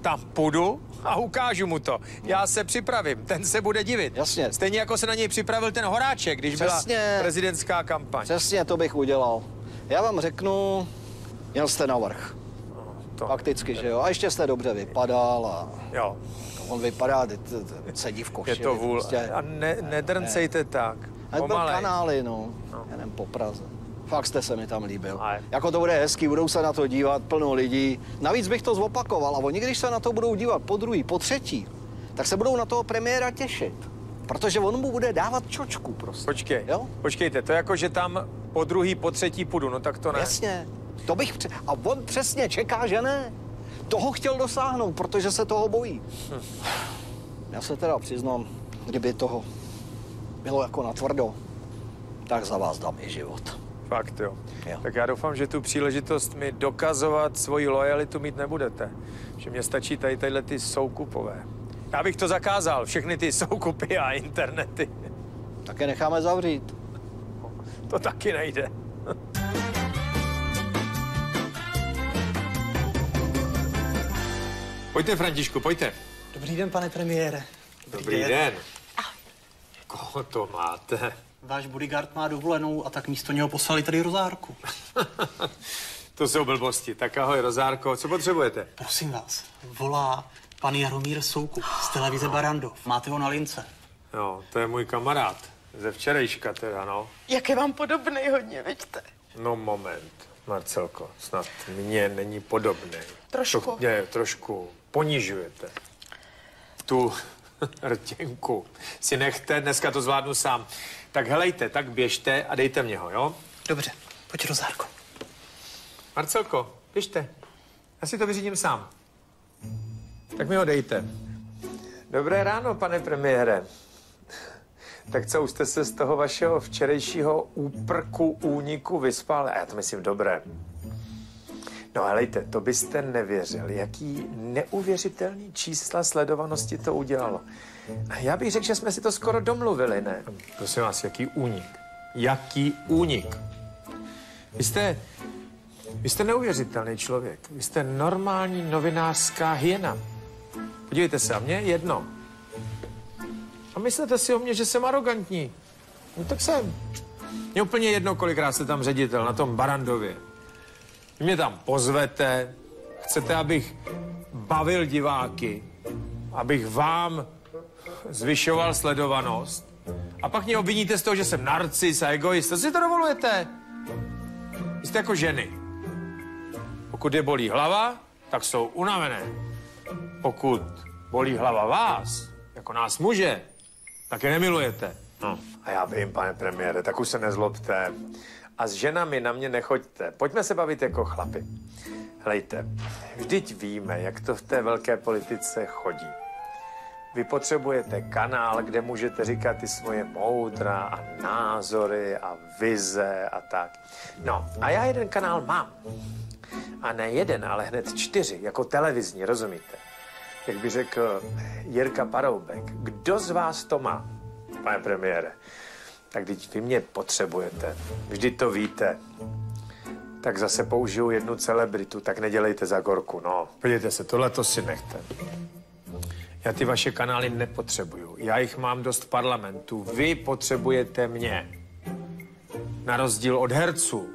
tam půjdu a ukážu mu to. Já se připravím, ten se bude divit. Jasně. Stejně jako se na něj připravil ten Horáček, když Přesně. byla prezidentská kampaň. Přesně to bych udělal. Já vám řeknu, měl jste navrh. To- Fakticky, že jo. A ještě jste dobře vypadal a Jo, on vypadá, sedí v koši. je to vůl. Prostě. A ne, nedrncejte tak. A byl kanály, no. Jenom po Praze. Fakt jste se mi tam líbil. Ale- Jako to bude hezký, budou se na to dívat plno lidí. Navíc bych to zopakoval a oni, když se na to budou dívat po druhý, po třetí, tak se budou na toho premiéra těšit. Protože on mu bude dávat čočku prostě. Počkej, Jo? počkejte, to je jako, že tam po druhý, po třetí půjdu, no tak to ne. Jasně. To bych pře- a on přesně čeká, že ne. Toho chtěl dosáhnout, protože se toho bojí. Hm. Já se teda přiznám, kdyby toho bylo jako natvrdo, tak za vás dám i život. Fakt jo. Jo. Tak já doufám, že tu příležitost mi dokazovat svoji lojalitu mít nebudete. Že mě stačí tady tyhle ty soukupové. Já bych to zakázal, všechny ty soukupy a internety. Tak je necháme zavřít. To taky nejde. Pojďte, Františku, pojďte. Dobrý den, pane premiére. Dobrý den. Koho to máte? Váš bodyguard má dovolenou a tak místo něho poslali tady rozárku. To jsou blbosti. Tak ahoj, Rozárko, co potřebujete? Prosím vás, volá pan Jaromír Soukup z televize Barandov. Máte ho na lince. Jo, to je můj kamarád. Ze včerejška teda, no. Jak je vám podobný hodně, vidíte? No moment, Marcelko, snad mně není podobný. Trošku. To mě trošku ponižujete. Tu rtěnku si nechte, dneska to zvládnu sám. Tak helejte, tak běžte a dejte mě ho, jo? Dobře, pojď rozárko. Marcelko, běžte. Já si to vyřídím sám. Tak mi ho dejte. Dobré ráno, pane premiére. Tak co, už jste se z toho vašeho včerejšího úprku, úniku vyspal? A já to myslím dobré. No helejte, to byste nevěřil, jaký neuvěřitelný čísla sledovanosti to udělalo. Já bych řekl, že jsme si to skoro domluvili, ne? Prosím vás, jaký únik? Jaký únik? Vy jste, vy jste neuvěřitelný člověk. Vy jste normální novinářská hyena. Podívejte se, a je jedno. A myslíte si o mě, že jsem arrogantní? No tak jsem. Mně úplně jedno, kolikrát jste tam ředitel na tom Barandově. Vy mě tam pozvete, chcete, abych bavil diváky, abych vám zvyšoval sledovanost a pak mě obviníte z toho, že jsem narcis a egoista. Co si to dovolujete? Vy jste jako ženy. Pokud je bolí hlava, tak jsou unavené. Pokud bolí hlava vás, jako nás muže, tak je nemilujete. No. A já vím, pane premiére, tak už se nezlobte. A s ženami na mě nechoďte. Pojďme se bavit jako chlapi. Hlejte, vždyť víme, jak to v té velké politice chodí. Vy potřebujete kanál, kde můžete říkat ty svoje moudra a názory a vize a tak. No, a já jeden kanál mám. A ne jeden, ale hned čtyři, jako televizní, rozumíte? Jak by řekl Jirka Paroubek, kdo z vás to má, pane premiére? Tak teď vy mě potřebujete, vždy to víte. Tak zase použiju jednu celebritu, tak nedělejte za gorku, no. Podívejte se, tohle to si nechte. Já ty vaše kanály nepotřebuju. Já jich mám dost v parlamentu. Vy potřebujete mě. Na rozdíl od herců,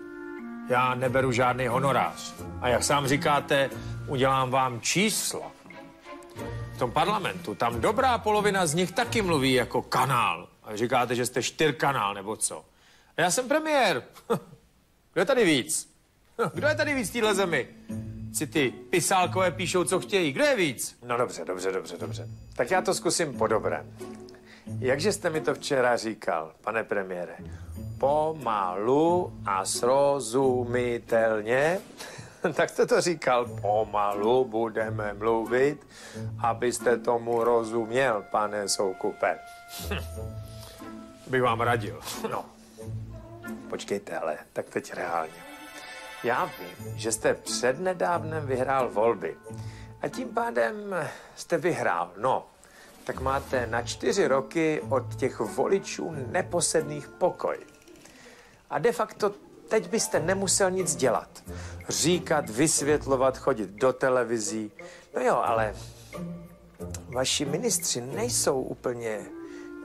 já neberu žádný honorář. A jak sám říkáte, udělám vám číslo. V tom parlamentu, tam dobrá polovina z nich taky mluví jako kanál. A říkáte, že jste čtyřkanál nebo co. A já jsem premiér. Kdo je tady víc? Kdo je tady víc v téhle zemi? Si ty pisálkové píšou, co chtějí. Kdo je víc? No dobře, dobře, dobře, dobře. Tak já to zkusím po dobrém. Jakže jste mi to včera říkal, pane premiére? Pomalu a srozumitelně. tak jste to říkal, pomalu budeme mluvit, abyste tomu rozuměl, pane Soukupe. Bych vám radil. No, počkejte, ale tak teď reálně. Já vím, že jste přednedávnem vyhrál volby a tím pádem jste vyhrál. No, tak máte na čtyři roky od těch voličů neposedných pokoj. A de facto teď byste nemusel nic dělat. Říkat, vysvětlovat, chodit do televizí. No jo, ale vaši ministři nejsou úplně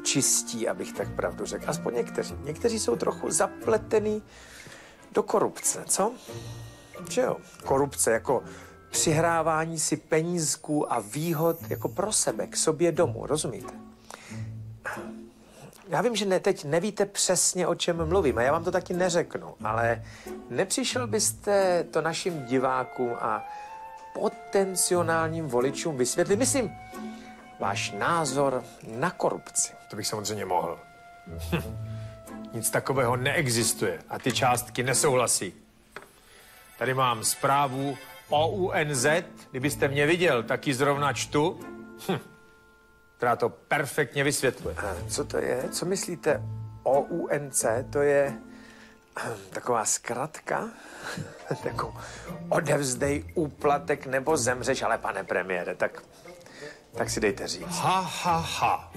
čistí, abych tak pravdu řekl. Aspoň někteří. Někteří jsou trochu zapletený do korupce, co? Že jo? Korupce jako přihrávání si penízků a výhod jako pro sebe, k sobě domů, rozumíte? Já vím, že ne, teď nevíte přesně, o čem mluvím a já vám to taky neřeknu, ale nepřišel byste to našim divákům a potenciálním voličům vysvětlit, myslím, váš názor na korupci. To bych samozřejmě mohl. Nic takového neexistuje a ty částky nesouhlasí. Tady mám zprávu o UNZ, kdybyste mě viděl, tak ji zrovna čtu, hm, která to perfektně vysvětluje. Co to je? Co myslíte o UNC? To je hm, taková zkratka? Takovou odevzdej úplatek nebo zemřeš, ale pane premiére, tak, tak si dejte říct. Ha, ha, ha.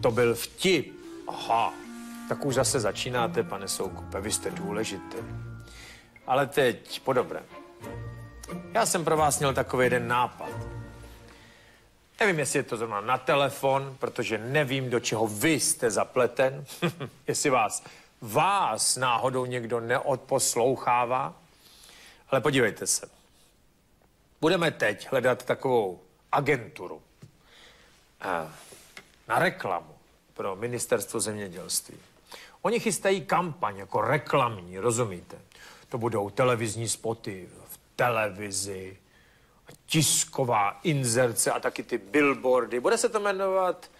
To byl vtip. Aha. Tak už zase začínáte, pane Soukupe, vy jste důležitý. Ale teď po dobrém. Já jsem pro vás měl takový jeden nápad. Nevím, jestli je to zrovna na telefon, protože nevím, do čeho vy jste zapleten. jestli vás, vás náhodou někdo neodposlouchává. Ale podívejte se. Budeme teď hledat takovou agenturu na reklamu pro ministerstvo zemědělství. Oni chystají kampaň jako reklamní, rozumíte? To budou televizní spoty v televizi, tisková inzerce a taky ty billboardy. Bude se to jmenovat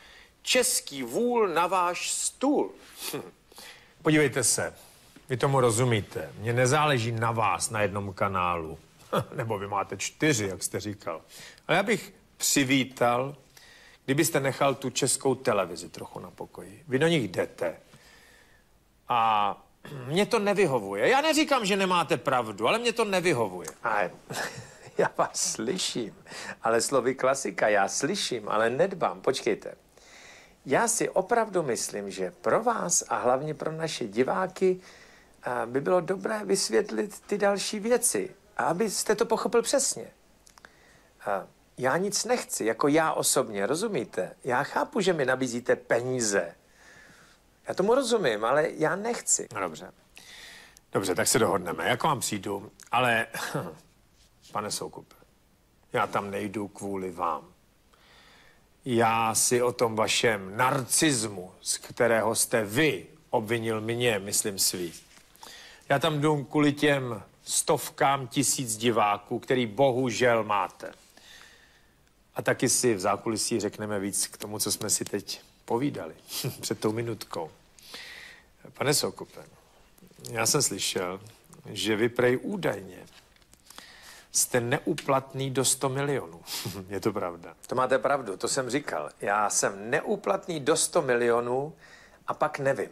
Český vůl na váš stůl. Hm. Podívejte se, vy tomu rozumíte. Mně nezáleží na vás na jednom kanálu. Nebo vy máte čtyři, jak jste říkal. Ale já bych přivítal, kdybyste nechal tu českou televizi trochu na pokoji. Vy do nich jdete, a mě to nevyhovuje. Já neříkám, že nemáte pravdu, ale mě to nevyhovuje. A já vás slyším, ale slovy klasika, já slyším, ale nedbám. Počkejte. Já si opravdu myslím, že pro vás a hlavně pro naše diváky by bylo dobré vysvětlit ty další věci, abyste to pochopil přesně. Já nic nechci, jako já osobně, rozumíte? Já chápu, že mi nabízíte peníze, já tomu rozumím, ale já nechci. No dobře. Dobře, tak se dohodneme. Jak vám přijdu, ale pane Soukupe, já tam nejdu kvůli vám. Já si o tom vašem narcismu, z kterého jste vy obvinil mě, myslím svý. Já tam jdu kvůli těm stovkám tisíc diváků, který bohužel máte. A taky si v zákulisí řekneme víc k tomu, co jsme si teď povídali před tou minutkou. Pane Sokopen, já jsem slyšel, že vy prej údajně jste neúplatný do 100 milionů. Je to pravda? To máte pravdu, to jsem říkal. Já jsem neúplatný do 100 milionů a pak nevím.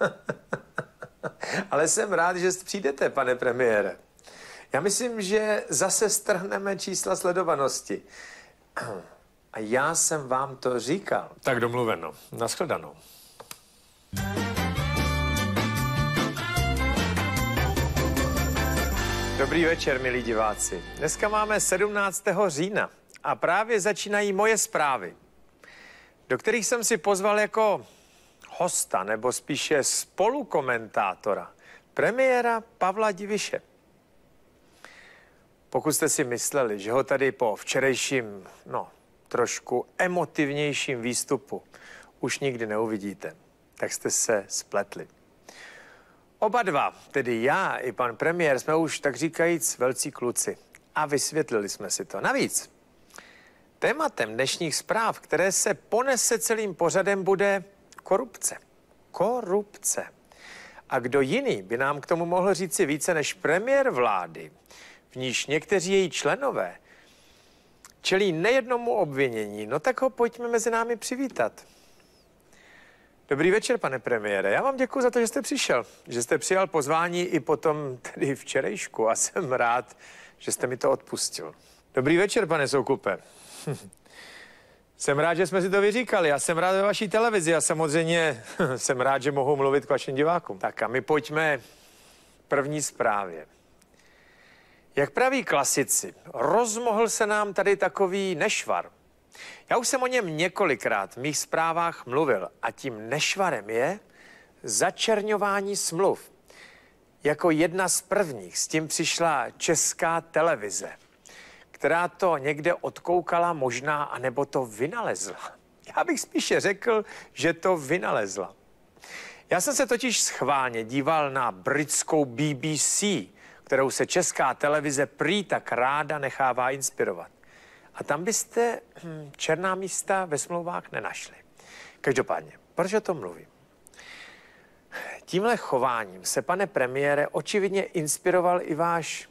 Ale jsem rád, že přijdete, pane premiére. Já myslím, že zase strhneme čísla sledovanosti. A já jsem vám to říkal. Tak domluveno. Naschledanou. Dobrý večer, milí diváci. Dneska máme 17. října a právě začínají moje zprávy, do kterých jsem si pozval jako hosta, nebo spíše spolukomentátora, premiéra Pavla Diviše. Pokud jste si mysleli, že ho tady po včerejším, no, trošku emotivnějším výstupu už nikdy neuvidíte, tak jste se spletli. Oba dva, tedy já i pan premiér, jsme už tak říkajíc velcí kluci a vysvětlili jsme si to. Navíc tématem dnešních zpráv, které se ponese celým pořadem, bude korupce. Korupce. A kdo jiný by nám k tomu mohl říci více než premiér vlády, níž někteří její členové čelí nejednomu obvinění, no tak ho pojďme mezi námi přivítat. Dobrý večer, pane premiére. Já vám děkuji za to, že jste přišel, že jste přijal pozvání i potom tedy včerejšku a jsem rád, že jste mi to odpustil. Dobrý večer, pane Soukupe. jsem rád, že jsme si to vyříkali. Já jsem rád ve vaší televizi a samozřejmě jsem rád, že mohu mluvit k vašim divákům. Tak a my pojďme první zprávě. Jak praví klasici, rozmohl se nám tady takový nešvar. Já už jsem o něm několikrát v mých zprávách mluvil a tím nešvarem je začerňování smluv. Jako jedna z prvních s tím přišla česká televize, která to někde odkoukala možná, anebo to vynalezla. Já bych spíše řekl, že to vynalezla. Já jsem se totiž schválně díval na britskou BBC, kterou se česká televize prý tak ráda nechává inspirovat. A tam byste hm, černá místa ve smlouvách nenašli. Každopádně, proč o tom mluvím? Tímhle chováním se, pane premiére, očividně inspiroval i váš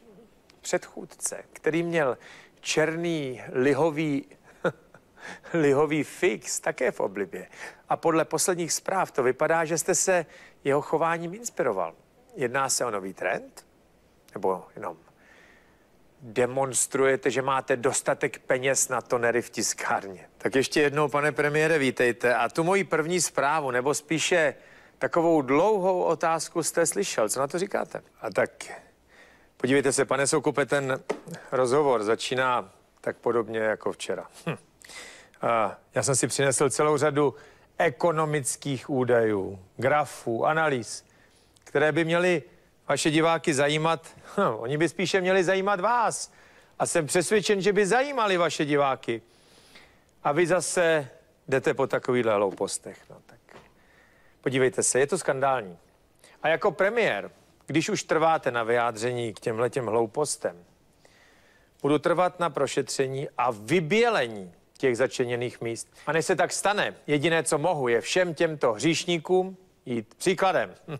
předchůdce, který měl černý lihový, lihový fix také v oblibě. A podle posledních zpráv to vypadá, že jste se jeho chováním inspiroval. Jedná se o nový trend? Nebo jenom demonstrujete, že máte dostatek peněz na tonery v tiskárně. Tak ještě jednou, pane premiére, vítejte. A tu moji první zprávu, nebo spíše takovou dlouhou otázku jste slyšel. Co na to říkáte? A tak podívejte se, pane Soukupe, ten rozhovor začíná tak podobně jako včera. Hm. A já jsem si přinesl celou řadu ekonomických údajů, grafů, analýz, které by měly vaše diváky zajímat, hm, oni by spíše měli zajímat vás. A jsem přesvědčen, že by zajímali vaše diváky. A vy zase jdete po takovýchhle hloupostech. No tak podívejte se, je to skandální. A jako premiér, když už trváte na vyjádření k těmhle těm hloupostem, budu trvat na prošetření a vybělení těch začeněných míst. A než se tak stane, jediné, co mohu, je všem těmto hříšníkům jít příkladem. Hm.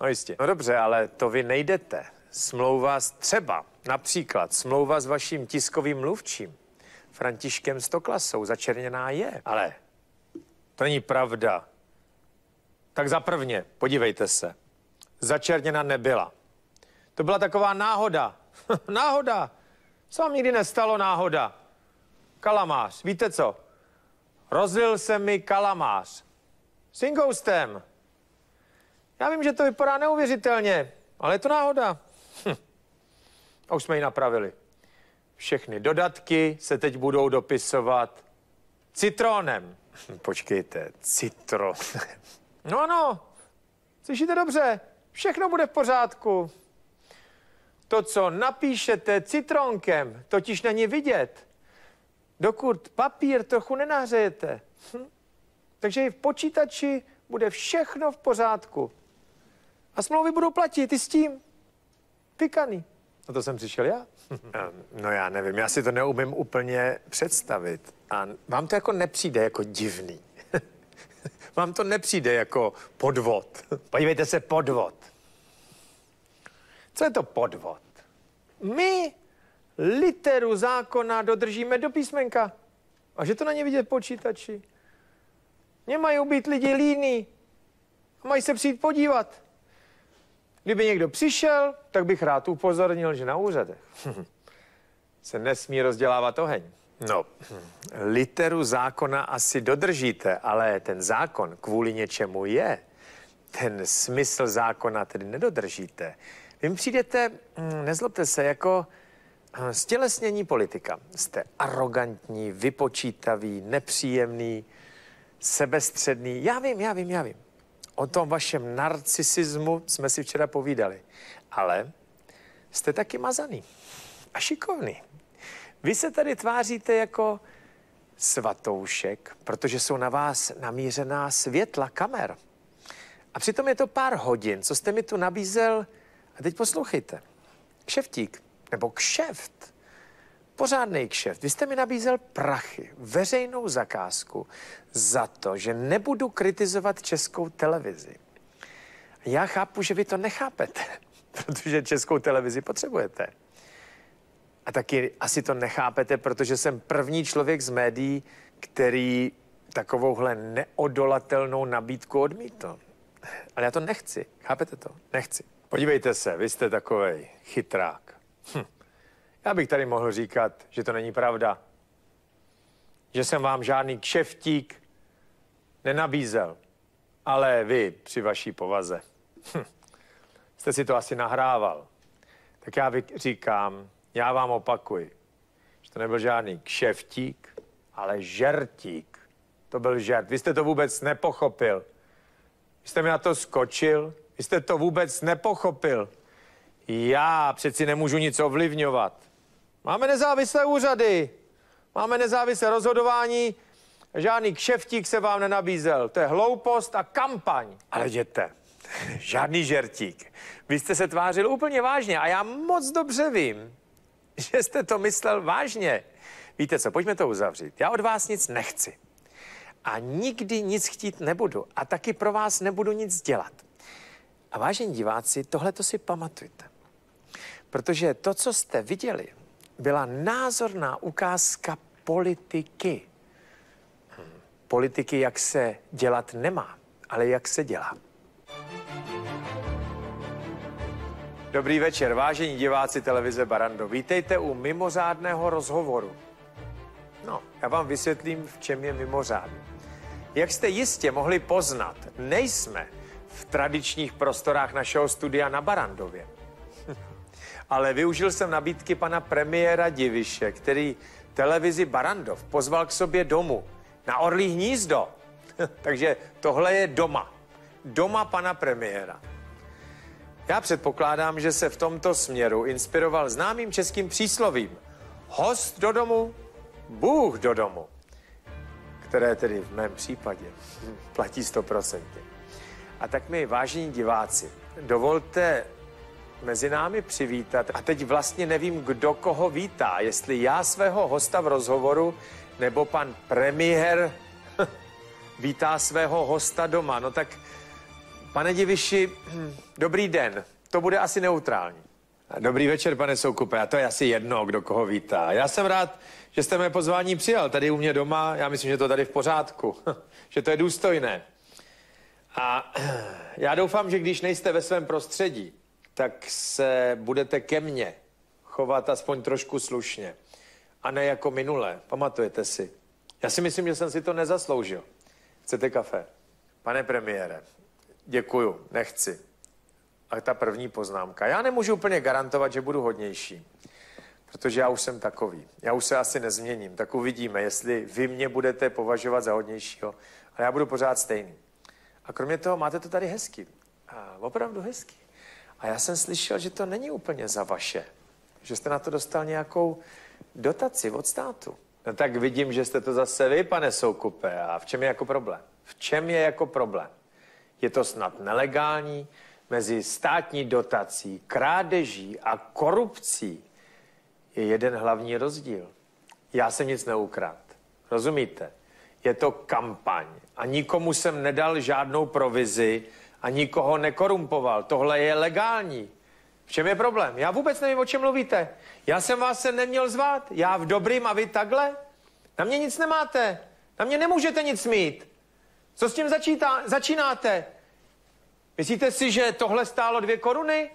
No jistě. No dobře, ale to vy nejdete. Smlouva s třeba, například smlouva s vaším tiskovým mluvčím, Františkem Stoklasou, začerněná je. Ale to není pravda. Tak za prvně, podívejte se. Začerněna nebyla. To byla taková náhoda. náhoda. Co vám nikdy nestalo náhoda? Kalamář. Víte co? Rozlil se mi kalamář. S ingoustem. Já vím, že to vypadá neuvěřitelně, ale je to náhoda. Hm. A už jsme ji napravili. Všechny dodatky se teď budou dopisovat citronem. Hm, počkejte, citronem. No ano, slyšíte dobře, všechno bude v pořádku. To, co napíšete citronkem, totiž není vidět, dokud papír trochu nenahřejete. Hm. Takže i v počítači bude všechno v pořádku. A smlouvy budou platit i s tím. Pikaný. No to jsem přišel já. no já nevím, já si to neumím úplně představit. A vám to jako nepřijde jako divný. vám to nepřijde jako podvod. Podívejte se, podvod. Co je to podvod? My literu zákona dodržíme do písmenka. A že to není vidět počítači. Nemají být lidi líní. A mají se přijít podívat. Kdyby někdo přišel, tak bych rád upozornil, že na úřadech se nesmí rozdělávat oheň. No, literu zákona asi dodržíte, ale ten zákon kvůli něčemu je. Ten smysl zákona tedy nedodržíte. Vy mi přijdete, hm, nezlobte se, jako Stělesnění politika. Jste arrogantní, vypočítavý, nepříjemný, sebestředný. Já vím, já vím, já vím. O tom vašem narcisismu jsme si včera povídali. Ale jste taky mazaný a šikovný. Vy se tady tváříte jako svatoušek, protože jsou na vás namířená světla kamer. A přitom je to pár hodin, co jste mi tu nabízel, a teď poslouchejte, kšeftík, nebo kšeft, pořádný kšeft. Vy jste mi nabízel prachy, veřejnou zakázku za to, že nebudu kritizovat českou televizi. Já chápu, že vy to nechápete, protože českou televizi potřebujete. A taky asi to nechápete, protože jsem první člověk z médií, který takovouhle neodolatelnou nabídku odmítl. Ale já to nechci. Chápete to? Nechci. Podívejte se, vy jste takovej chytrák. Hm. Já bych tady mohl říkat, že to není pravda. Že jsem vám žádný kšeftík nenabízel. Ale vy při vaší povaze. Hm. Jste si to asi nahrával. Tak já říkám, já vám opakuji, že to nebyl žádný kšeftík, ale žertík. To byl žert. Vy jste to vůbec nepochopil. Vy jste mi na to skočil, vy jste to vůbec nepochopil. Já přeci nemůžu nic ovlivňovat. Máme nezávislé úřady, máme nezávislé rozhodování, žádný kšeftík se vám nenabízel. To je hloupost a kampaň. Ale jděte, žádný žertík. Vy jste se tvářil úplně vážně a já moc dobře vím, že jste to myslel vážně. Víte co, pojďme to uzavřít. Já od vás nic nechci. A nikdy nic chtít nebudu. A taky pro vás nebudu nic dělat. A vážení diváci, tohle to si pamatujte. Protože to, co jste viděli, byla názorná ukázka politiky. Hm. Politiky, jak se dělat nemá, ale jak se dělá. Dobrý večer, vážení diváci televize Barando. Vítejte u mimořádného rozhovoru. No, já vám vysvětlím, v čem je mimořádný. Jak jste jistě mohli poznat, nejsme v tradičních prostorách našeho studia na Barandově. Ale využil jsem nabídky pana premiéra Diviše, který televizi Barandov pozval k sobě domů na Orlí hnízdo. Takže tohle je doma. Doma pana premiéra. Já předpokládám, že se v tomto směru inspiroval známým českým příslovím. Host do domu, Bůh do domu. Které tedy v mém případě platí stoprocentně. A tak mi, vážení diváci, dovolte mezi námi přivítat. A teď vlastně nevím, kdo koho vítá. Jestli já svého hosta v rozhovoru, nebo pan premiér vítá svého hosta doma. No tak Pane Diviši, dobrý den. To bude asi neutrální. Dobrý večer, pane Soukupe. A to je asi jedno, kdo koho vítá. Já jsem rád, že jste mé pozvání přijal tady u mě doma. Já myslím, že to tady v pořádku. že to je důstojné. A já doufám, že když nejste ve svém prostředí, tak se budete ke mně chovat aspoň trošku slušně. A ne jako minule. Pamatujete si. Já si myslím, že jsem si to nezasloužil. Chcete kafe? Pane premiére, Děkuju, nechci. A ta první poznámka. Já nemůžu úplně garantovat, že budu hodnější, protože já už jsem takový. Já už se asi nezměním. Tak uvidíme, jestli vy mě budete považovat za hodnějšího, ale já budu pořád stejný. A kromě toho máte to tady hezky. A opravdu hezky. A já jsem slyšel, že to není úplně za vaše. Že jste na to dostal nějakou dotaci od státu. No tak vidím, že jste to zase vy, pane Soukupe. A v čem je jako problém? V čem je jako problém? je to snad nelegální, mezi státní dotací, krádeží a korupcí je jeden hlavní rozdíl. Já jsem nic neukrát. Rozumíte? Je to kampaň a nikomu jsem nedal žádnou provizi a nikoho nekorumpoval. Tohle je legální. V čem je problém? Já vůbec nevím, o čem mluvíte. Já jsem vás se neměl zvát. Já v dobrým a vy takhle? Na mě nic nemáte. Na mě nemůžete nic mít. Co s tím začítá, začínáte? Myslíte si, že tohle stálo dvě koruny?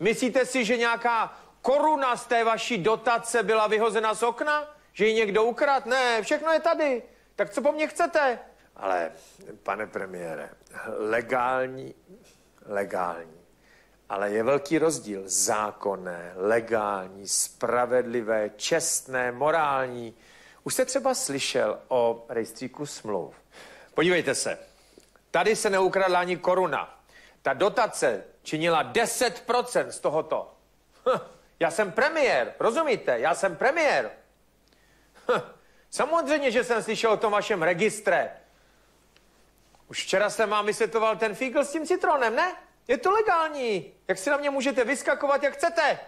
Myslíte si, že nějaká koruna z té vaší dotace byla vyhozena z okna? Že ji někdo ukrad? Ne, všechno je tady. Tak co po mně chcete? Ale, pane premiére, legální, legální. Ale je velký rozdíl. Zákonné, legální, spravedlivé, čestné, morální. Už jste třeba slyšel o rejstříku smluv. Podívejte se. Tady se neukradla ani koruna. Ta dotace činila 10% z tohoto. Hm, já jsem premiér, rozumíte? Já jsem premiér. Hm, samozřejmě, že jsem slyšel o tom vašem registre. Už včera jsem vám vysvětloval ten fígl s tím citronem, ne? Je to legální. Jak si na mě můžete vyskakovat, jak chcete.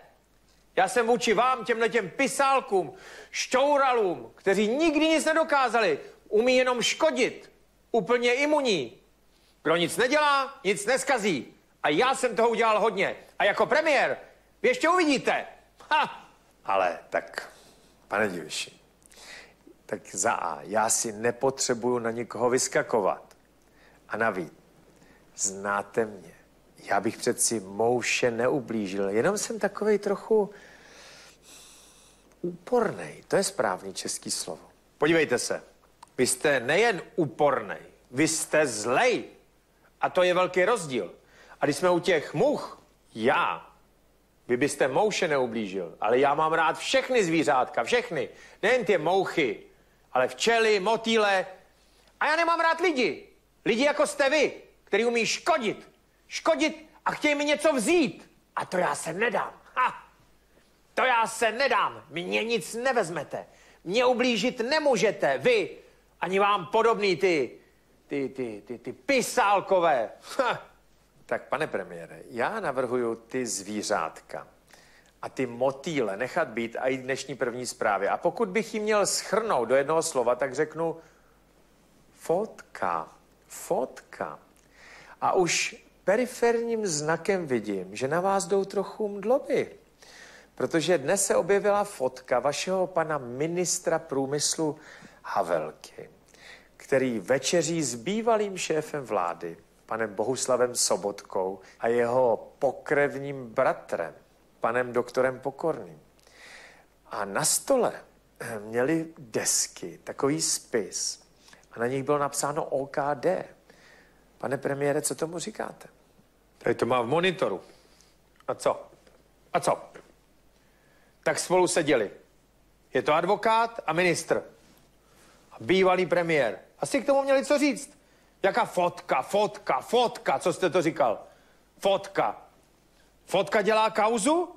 Já jsem vůči vám, těmhle těm pisálkům, šťouralům, kteří nikdy nic nedokázali, umí jenom škodit, úplně imunní. Kdo nic nedělá, nic neskazí. A já jsem toho udělal hodně. A jako premiér, vy ještě uvidíte. Ha! Ale tak, pane Diviši, tak za A, já si nepotřebuju na nikoho vyskakovat. A navíc, znáte mě. Já bych přeci mouše neublížil, jenom jsem takovej trochu úpornej. To je správný český slovo. Podívejte se, vy jste nejen úpornej, vy jste zlej. A to je velký rozdíl. A když jsme u těch much, já, vy byste mouše neublížil, ale já mám rád všechny zvířátka, všechny. Nejen ty mouchy, ale včely, motýle. A já nemám rád lidi. Lidi jako jste vy, který umí škodit. Škodit a chtějí mi něco vzít. A to já se nedám. Ha! To já se nedám. Mně nic nevezmete. Mě ublížit nemůžete. Vy, ani vám podobný ty, ty, ty, ty, ty pisálkové. Ha! Tak, pane premiére, já navrhuju ty zvířátka a ty motýle nechat být a i dnešní první zprávy. A pokud bych ji měl schrnout do jednoho slova, tak řeknu fotka. Fotka. A už periferním znakem vidím, že na vás jdou trochu mdloby. Protože dnes se objevila fotka vašeho pana ministra průmyslu Havelky, který večeří s bývalým šéfem vlády, panem Bohuslavem Sobotkou a jeho pokrevním bratrem, panem doktorem Pokorným. A na stole měli desky, takový spis. A na nich bylo napsáno OKD. Pane premiére, co tomu říkáte? Tady to má v monitoru. A co? A co? Tak spolu seděli. Je to advokát a ministr. A bývalý premiér. Asi k tomu měli co říct. Jaká fotka, fotka, fotka, co jste to říkal? Fotka. Fotka dělá kauzu?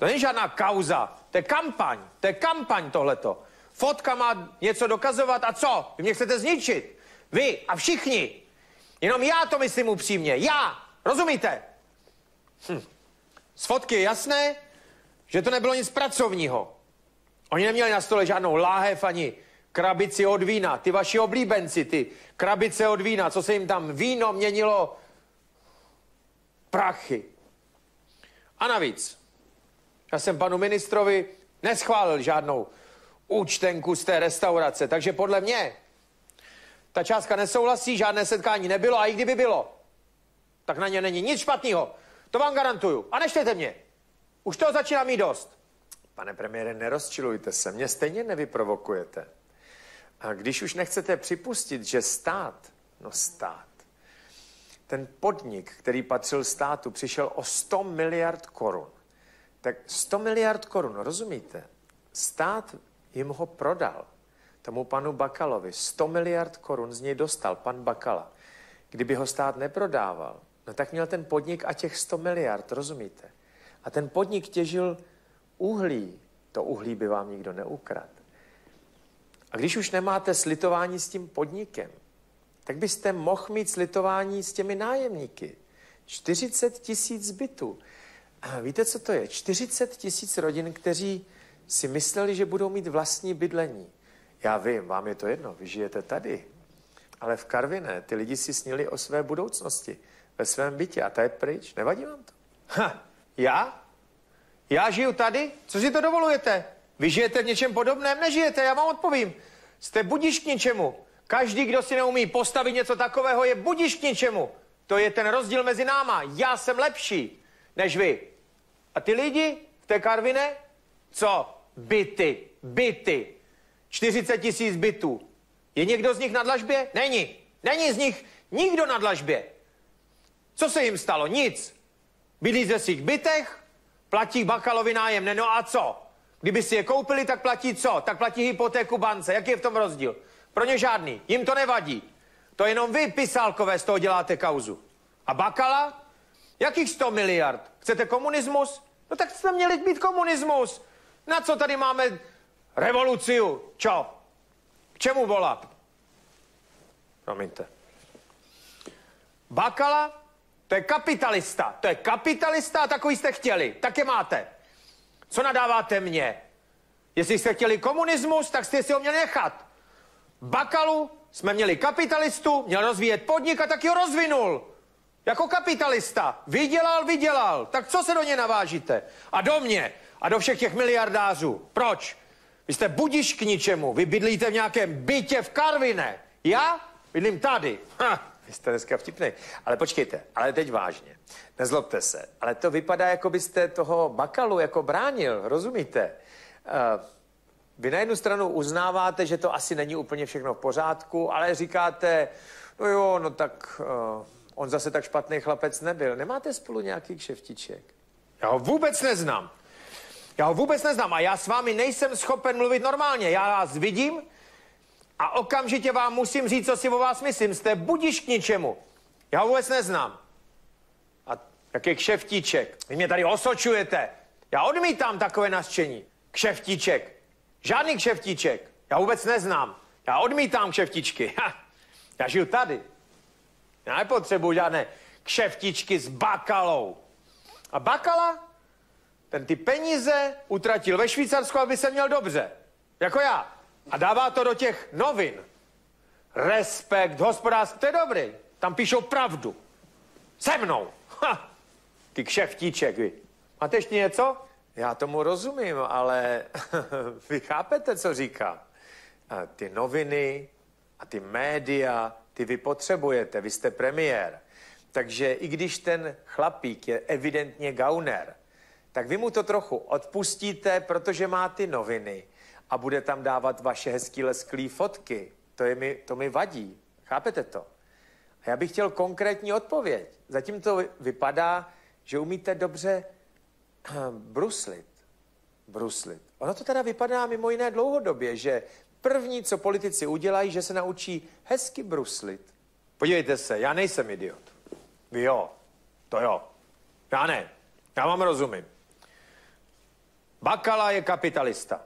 To není žádná kauza, to je kampaň, to je kampaň tohleto. Fotka má něco dokazovat a co? Vy mě chcete zničit. Vy a všichni. Jenom já to myslím upřímně. Já. Rozumíte? Hm. Z fotky je jasné, že to nebylo nic pracovního. Oni neměli na stole žádnou láhev ani krabici od vína. Ty vaši oblíbenci, ty krabice od vína, co se jim tam víno měnilo prachy. A navíc, já jsem panu ministrovi neschválil žádnou účtenku z té restaurace, takže podle mě ta částka nesouhlasí, žádné setkání nebylo a i kdyby bylo, tak na ně není nic špatného. To vám garantuju. A neštěte mě. Už toho začíná mít dost. Pane premiére, nerozčilujte se, mě stejně nevyprovokujete. A když už nechcete připustit, že stát, no stát, ten podnik, který patřil státu, přišel o 100 miliard korun. Tak 100 miliard korun, rozumíte? Stát jim ho prodal tomu panu Bakalovi. 100 miliard korun z něj dostal pan Bakala. Kdyby ho stát neprodával, no tak měl ten podnik a těch 100 miliard, rozumíte? A ten podnik těžil uhlí. To uhlí by vám nikdo neukradl. A když už nemáte slitování s tím podnikem, tak byste mohl mít slitování s těmi nájemníky. 40 tisíc bytů. A víte, co to je? 40 tisíc rodin, kteří si mysleli, že budou mít vlastní bydlení. Já vím, vám je to jedno, vy žijete tady. Ale v Karviné ty lidi si snili o své budoucnosti ve svém bytě a ta je pryč. Nevadí vám to? Ha, já? Já žiju tady? Co si to dovolujete? Vy žijete v něčem podobném? Nežijete, já vám odpovím. Jste budiš k ničemu. Každý, kdo si neumí postavit něco takového, je budiš k ničemu. To je ten rozdíl mezi náma. Já jsem lepší než vy. A ty lidi v té Karvine? Co? Byty. Byty. 40 tisíc bytů. Je někdo z nich na dlažbě? Není. Není z nich nikdo na dlažbě. Co se jim stalo? Nic. Bydlí ze svých bytech, platí bakalovi nájemné, no a co? Kdyby si je koupili, tak platí co? Tak platí hypotéku bance. Jaký je v tom rozdíl? Pro ně žádný. Jim to nevadí. To jenom vy, pisálkové, z toho děláte kauzu. A Bakala? Jakých 100 miliard? Chcete komunismus? No tak jste měli být komunismus. Na co tady máme revoluciu? Čo? K čemu volat? Promiňte. Bakala, to je kapitalista. To je kapitalista a takový jste chtěli. Tak je máte. Co nadáváte mně? Jestli jste chtěli komunismus, tak jste si ho měli nechat. Bakalu jsme měli kapitalistu, měl rozvíjet podnik a taky ho rozvinul. Jako kapitalista. Vydělal, vydělal. Tak co se do něj navážíte? A do mě. A do všech těch miliardářů. Proč? Vy jste budiš k ničemu. Vy bydlíte v nějakém bytě v Karvine. Já bydlím tady. Ha, vy jste dneska vtipný. Ale počkejte, ale teď vážně. Nezlobte se. Ale to vypadá, jako byste toho bakalu jako bránil. Rozumíte? Uh, vy na jednu stranu uznáváte, že to asi není úplně všechno v pořádku, ale říkáte, no jo, no tak uh, on zase tak špatný chlapec nebyl. Nemáte spolu nějaký kšeftiček? Já ho vůbec neznám. Já ho vůbec neznám a já s vámi nejsem schopen mluvit normálně. Já vás vidím a okamžitě vám musím říct, co si o vás myslím. Jste budiš k ničemu. Já ho vůbec neznám. A jaký kšeftíček? Vy mě tady osočujete. Já odmítám takové nasčení. Kšeftíček. Žádný kšeftíček. Já vůbec neznám. Já odmítám kšeftičky. Ha. Já žiju tady. Já nepotřebuji žádné kšeftičky s bakalou. A bakala, ten ty peníze utratil ve Švýcarsku, aby se měl dobře. Jako já. A dává to do těch novin. Respekt, hospodářství, to je dobrý. Tam píšou pravdu. Se mnou. Ha. Ty kšeftíček, vy. Máte ještě něco? Já tomu rozumím, ale vy chápete, co říká. Ty noviny a ty média, ty vy potřebujete, vy jste premiér. Takže i když ten chlapík je evidentně gauner, tak vy mu to trochu odpustíte, protože má ty noviny a bude tam dávat vaše hezký lesklý fotky. To, je mi, to mi vadí. Chápete to? A já bych chtěl konkrétní odpověď. Zatím to vypadá, že umíte dobře bruslit. Bruslit. Ono to teda vypadá mimo jiné dlouhodobě, že první, co politici udělají, že se naučí hezky bruslit. Podívejte se, já nejsem idiot. Vy jo, to jo. Já ne. Já vám rozumím. Bakala je kapitalista.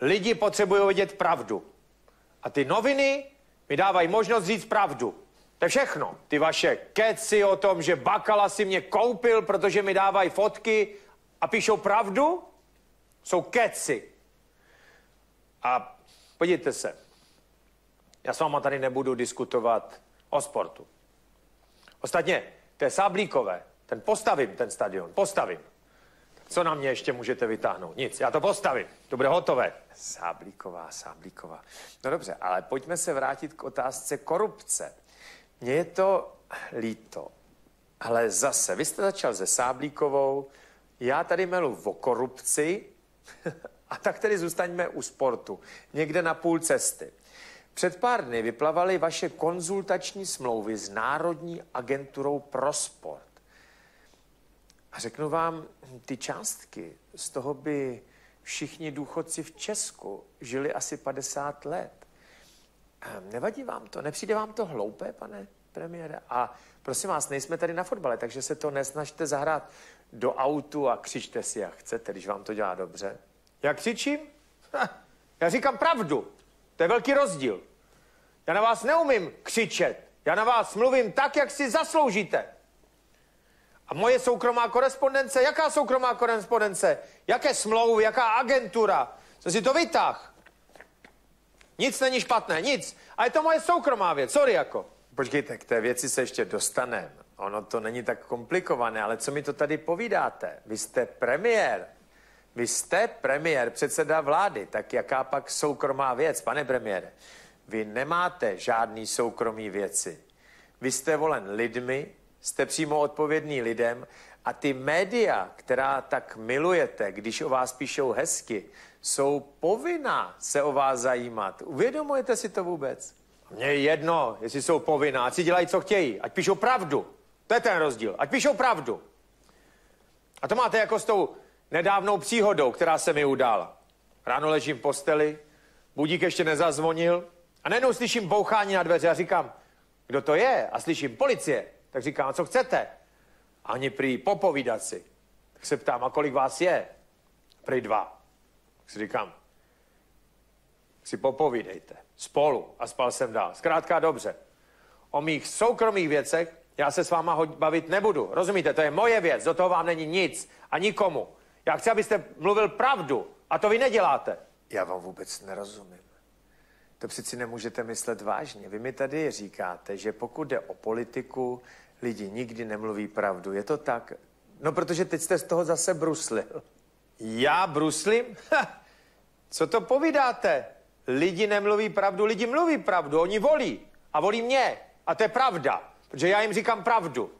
Lidi potřebují vidět pravdu. A ty noviny mi dávají možnost říct pravdu. To je všechno. Ty vaše keci o tom, že Bakala si mě koupil, protože mi dávají fotky a píšou pravdu, jsou keci. A podívejte se, já s váma tady nebudu diskutovat o sportu. Ostatně, je Sáblíkové, ten postavím, ten stadion, postavím. Co na mě ještě můžete vytáhnout? Nic, já to postavím, to bude hotové. Sáblíková, Sáblíková. No dobře, ale pojďme se vrátit k otázce korupce. Mně je to líto, ale zase, vy jste začal se Sáblíkovou, já tady melu o korupci, a tak tedy zůstaňme u sportu, někde na půl cesty. Před pár dny vyplavaly vaše konzultační smlouvy s Národní agenturou pro sport. A řeknu vám, ty částky, z toho by všichni důchodci v Česku žili asi 50 let. Nevadí vám to? Nepřijde vám to hloupé, pane premiére? A prosím vás, nejsme tady na fotbale, takže se to nesnažte zahrát do autu a křičte si, jak chcete, když vám to dělá dobře. Já křičím? Ha, já říkám pravdu. To je velký rozdíl. Já na vás neumím křičet. Já na vás mluvím tak, jak si zasloužíte. A moje soukromá korespondence, jaká soukromá korespondence? Jaké smlouvy, jaká agentura? Co si to vytáh? Nic není špatné, nic. A je to moje soukromá věc, sorry jako. Počkejte, k té věci se ještě dostaneme. Ono to není tak komplikované, ale co mi to tady povídáte? Vy jste premiér. Vy jste premiér, předseda vlády, tak jaká pak soukromá věc, pane premiére? Vy nemáte žádný soukromý věci. Vy jste volen lidmi, jste přímo odpovědný lidem a ty média, která tak milujete, když o vás píšou hezky, jsou povinná se o vás zajímat. Uvědomujete si to vůbec? Mně je jedno, jestli jsou povinná, ať si dělají, co chtějí. Ať píšou pravdu. To je ten rozdíl. Ať píšou pravdu. A to máte jako s tou nedávnou příhodou, která se mi udála. Ráno ležím v posteli, budík ještě nezazvonil a najednou slyším bouchání na dveře a říkám, kdo to je? A slyším policie. Tak říkám, co chcete? A oni prý popovídat si. Tak se ptám, a kolik vás je? Prý dva. Tak si říkám, si popovídejte. Spolu. A spal jsem dál. Zkrátka dobře. O mých soukromých věcech já se s váma bavit nebudu. Rozumíte? To je moje věc. Do toho vám není nic. A nikomu. Já chci, abyste mluvil pravdu. A to vy neděláte. Já vám vůbec nerozumím. To přeci nemůžete myslet vážně. Vy mi tady říkáte, že pokud jde o politiku, lidi nikdy nemluví pravdu. Je to tak? No, protože teď jste z toho zase bruslil. Já bruslím? Ha, co to povídáte? Lidi nemluví pravdu, lidi mluví pravdu, oni volí. A volí mě. A to je pravda, protože já jim říkám pravdu.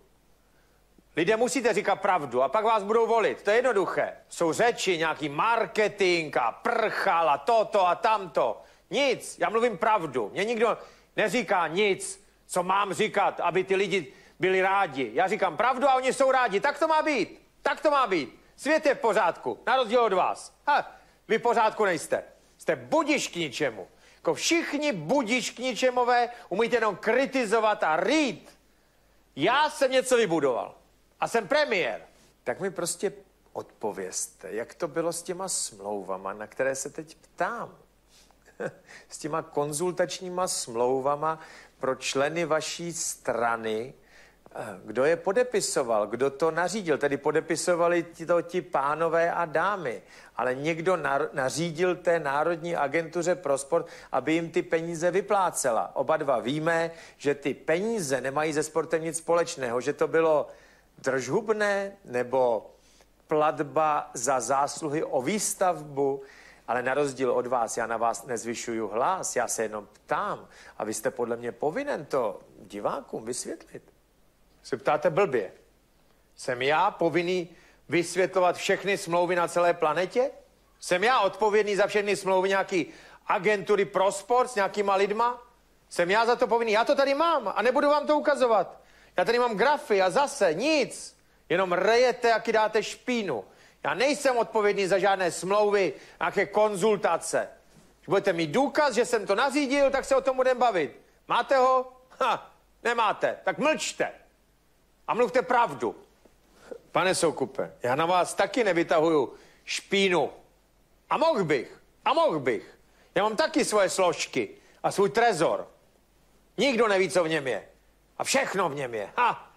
Lidé musíte říkat pravdu a pak vás budou volit. To je jednoduché. Jsou řeči, nějaký marketing a prchal a toto a tamto. Nic, já mluvím pravdu. Mě nikdo neříká nic, co mám říkat, aby ty lidi byli rádi. Já říkám pravdu a oni jsou rádi. Tak to má být. Tak to má být. Svět je v pořádku, na rozdíl od vás. Ha, vy v pořádku nejste. Jste budiš k ničemu. Jako všichni budiš k ničemové, umíte jenom kritizovat a rýt. Já jsem něco vybudoval a jsem premiér. Tak mi prostě odpovězte, jak to bylo s těma smlouvama, na které se teď ptám. s těma konzultačníma smlouvama pro členy vaší strany, kdo je podepisoval, kdo to nařídil. Tedy podepisovali to ti pánové a dámy, ale někdo nařídil té Národní agentuře pro sport, aby jim ty peníze vyplácela. Oba dva víme, že ty peníze nemají ze sportem nic společného, že to bylo držhubné nebo platba za zásluhy o výstavbu, ale na rozdíl od vás, já na vás nezvyšuju hlas, já se jenom ptám a vy jste podle mě povinen to divákům vysvětlit. Se ptáte blbě. Jsem já povinný vysvětlovat všechny smlouvy na celé planetě? Jsem já odpovědný za všechny smlouvy nějaký agentury pro sport s nějakýma lidma? Jsem já za to povinný? Já to tady mám a nebudu vám to ukazovat. Já tady mám grafy a zase nic. Jenom rejete, jaký dáte špínu. Já nejsem odpovědný za žádné smlouvy, nějaké konzultace. Když budete mít důkaz, že jsem to nařídil, tak se o tom budeme bavit. Máte ho? Ha, nemáte. Tak mlčte. A mluvte pravdu. Pane Soukupe, já na vás taky nevytahuju špínu. A mohl bych. A mohl bych. Já mám taky svoje složky a svůj trezor. Nikdo neví, co v něm je. A všechno v něm je. Ha!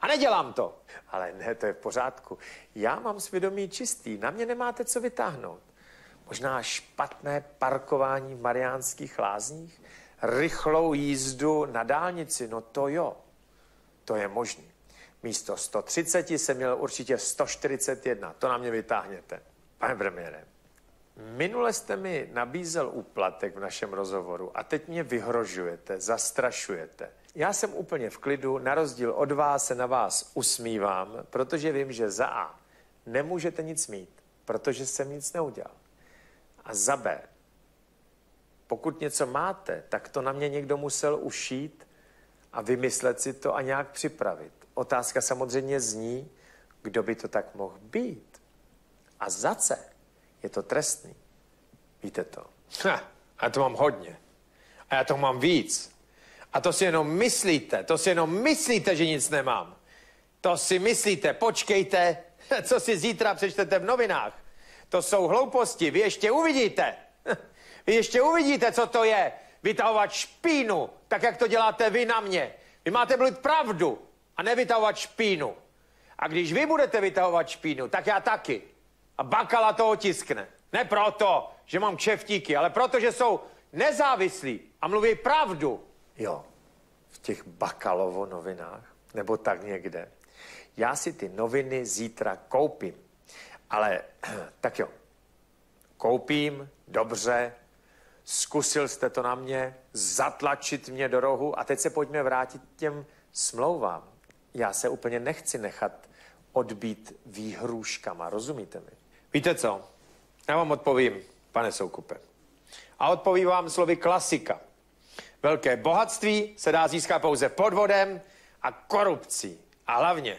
A nedělám to. Ale ne, to je v pořádku. Já mám svědomí čistý. Na mě nemáte co vytáhnout. Možná špatné parkování v Mariánských lázních, rychlou jízdu na dálnici, no to jo. To je možný. Místo 130 jsem měl určitě 141. To na mě vytáhněte. Pane premiére, minule jste mi nabízel úplatek v našem rozhovoru a teď mě vyhrožujete, zastrašujete. Já jsem úplně v klidu, na rozdíl od vás se na vás usmívám, protože vím, že za A nemůžete nic mít, protože jsem nic neudělal. A za B, pokud něco máte, tak to na mě někdo musel ušít a vymyslet si to a nějak připravit. Otázka samozřejmě zní, kdo by to tak mohl být. A za C je to trestný. Víte to? Ha, a to mám hodně. A já to mám víc. A to si jenom myslíte, to si jenom myslíte, že nic nemám. To si myslíte, počkejte, co si zítra přečtete v novinách. To jsou hlouposti, vy ještě uvidíte. Vy ještě uvidíte, co to je. Vytahovat špínu, tak jak to děláte vy na mě. Vy máte mluvit pravdu a nevytahovat špínu. A když vy budete vytahovat špínu, tak já taky. A Bakala to otiskne. Ne proto, že mám kšeftíky, ale proto, že jsou nezávislí a mluví pravdu. Jo, v těch Bakalovo novinách, nebo tak někde. Já si ty noviny zítra koupím. Ale tak jo, koupím, dobře, zkusil jste to na mě, zatlačit mě do rohu a teď se pojďme vrátit těm smlouvám. Já se úplně nechci nechat odbít výhrůžkama, rozumíte mi? Víte co? Já vám odpovím, pane Soukupe. A odpovím vám slovy klasika. Velké bohatství se dá získat pouze podvodem a korupcí. A hlavně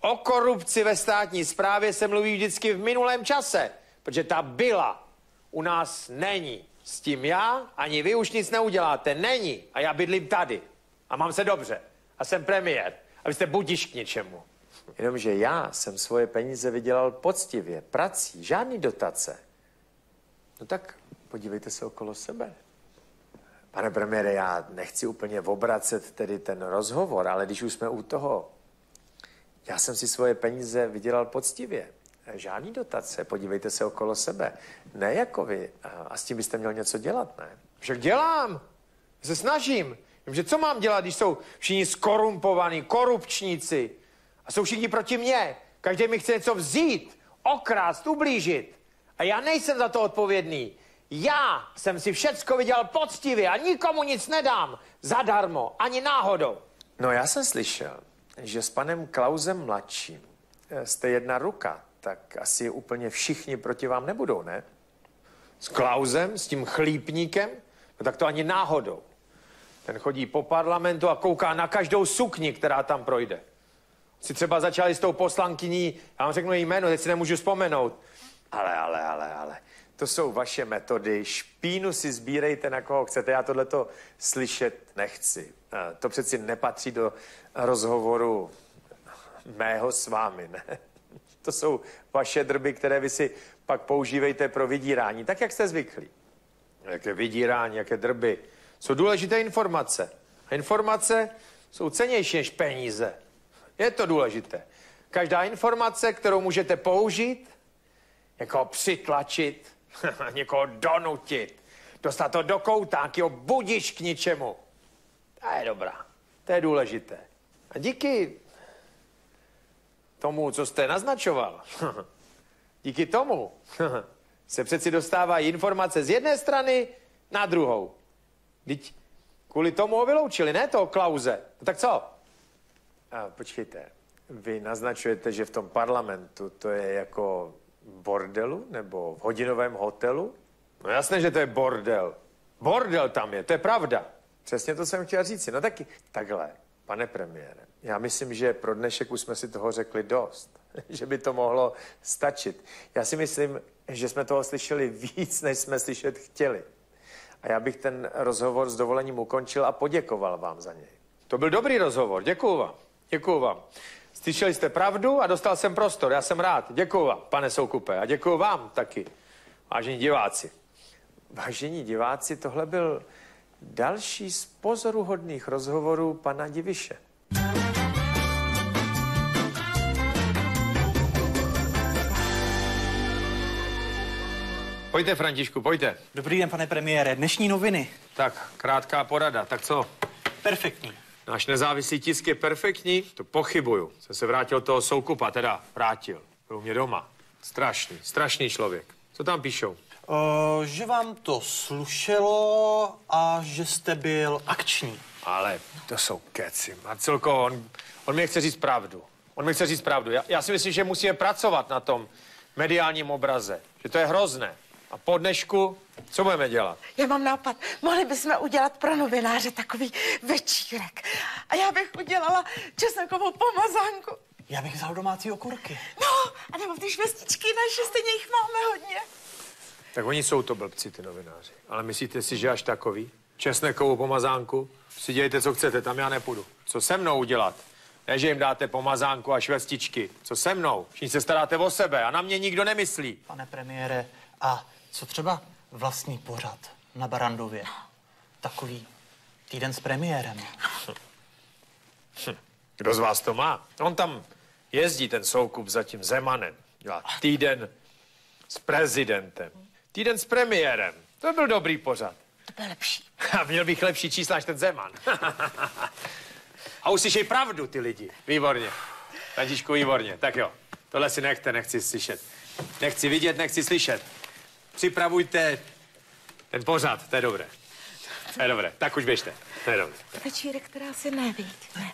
O korupci ve státní správě se mluví vždycky v minulém čase, protože ta byla u nás není. S tím já ani vy už nic neuděláte. Není. A já bydlím tady. A mám se dobře. A jsem premiér. A vy jste budiš k něčemu. Jenomže já jsem svoje peníze vydělal poctivě, prací, žádný dotace. No tak podívejte se okolo sebe. Pane premiére, já nechci úplně obracet tedy ten rozhovor, ale když už jsme u toho, já jsem si svoje peníze vydělal poctivě. Žádný dotace, podívejte se okolo sebe. Ne jako vy. A- s tím byste měl něco dělat, ne? Však dělám. Se snažím. Že co mám dělat, když jsou všichni skorumpovaní, korupčníci a jsou všichni proti mně. Každý mi chce něco vzít, okrást, ublížit. A já nejsem za to odpovědný. Já jsem si všecko vydělal poctivě a nikomu nic nedám. Zadarmo, ani náhodou. No já jsem slyšel, že s panem Klausem mladším eh, jste jedna ruka, tak asi úplně všichni proti vám nebudou, ne? S Klausem, s tím chlípníkem? No tak to ani náhodou. Ten chodí po parlamentu a kouká na každou sukni, která tam projde. Si třeba začali s tou poslankyní, já vám řeknu její jméno, teď si nemůžu vzpomenout. Ale, ale, ale, ale, to jsou vaše metody. Špínu si sbírejte, na koho chcete. Já tohleto slyšet nechci. Eh, To přeci nepatří do rozhovoru mého s vámi, ne? To jsou vaše drby, které vy si pak používejte pro vydírání, tak jak jste zvyklí. Jaké vydírání, jaké drby. Jsou důležité informace. A informace jsou cenější než peníze. Je to důležité. Každá informace, kterou můžete použít, někoho přitlačit, někoho donutit, dostat to do kouta, ho budíš k ničemu. To je dobrá. To je důležité. A díky tomu, co jste naznačoval, díky tomu se přeci dostávají informace z jedné strany na druhou. Teď kvůli tomu ho vyloučili, ne toho Klauze. No tak co? A, počkejte, vy naznačujete, že v tom parlamentu to je jako bordelu nebo v hodinovém hotelu? No jasné, že to je bordel. Bordel tam je, to je pravda. Přesně to jsem chtěl říct. No taky takhle, pane premiére, já myslím, že pro dnešek už jsme si toho řekli dost. že by to mohlo stačit. Já si myslím, že jsme toho slyšeli víc, než jsme slyšet chtěli. A já bych ten rozhovor s dovolením ukončil a poděkoval vám za něj. To byl dobrý rozhovor, děkuju vám. Děkuju vám. Slyšeli jste pravdu a dostal jsem prostor. Já jsem rád. Děkuju vám, pane Soukupe. A děkuju vám taky, vážení diváci. Vážení diváci, tohle byl další z pozoruhodných rozhovorů pana Diviše. Pojďte, Františku, pojďte. Dobrý den, pane premiére. Dnešní noviny. Tak, krátká porada. Tak co? Perfektní. Náš nezávislý tisk je perfektní? To pochybuju. Jsem se vrátil toho Soukupa, teda vrátil. Byl u mě doma. Strašný, strašný člověk. Co tam píšou? Uh, že vám to slušelo a že jste byl akční. Ale to jsou keci. Marcelko, on, on mi chce říct pravdu. On mi chce říct pravdu. Já, já si myslím, že musíme pracovat na tom mediálním obraze. Že to je hrozné. A po dnešku, co budeme dělat? Já mám nápad. Mohli bychom udělat pro novináře takový večírek. A já bych udělala česnekovou pomazánku. Já bych vzal domácí okurky. No, a nebo ty švestičky naše, stejně jich máme hodně. Tak oni jsou to blbci, ty novináři. Ale myslíte si, že až takový? Česnekovou pomazánku? Si dělejte, co chcete, tam já nepůjdu. Co se mnou udělat? Ne, že jim dáte pomazánku a švestičky. Co se mnou? Všichni se staráte o sebe a na mě nikdo nemyslí. Pane premiére, a co třeba vlastní pořad na Barandově? Takový týden s premiérem. Kdo z vás to má? On tam jezdí, ten soukup za tím Zemanem. Dělá týden s prezidentem. Týden s premiérem. To byl dobrý pořad. To byl lepší. A měl bych lepší čísla než ten Zeman. A uslyšej pravdu, ty lidi. Výborně. Františku, výborně. Tak jo, tohle si nechte, nechci slyšet. Nechci vidět, nechci slyšet. Připravujte ten pořad, to je dobré. To je dobré, tak už běžte. To je dobré. Večírek, která si nevíc. Ne.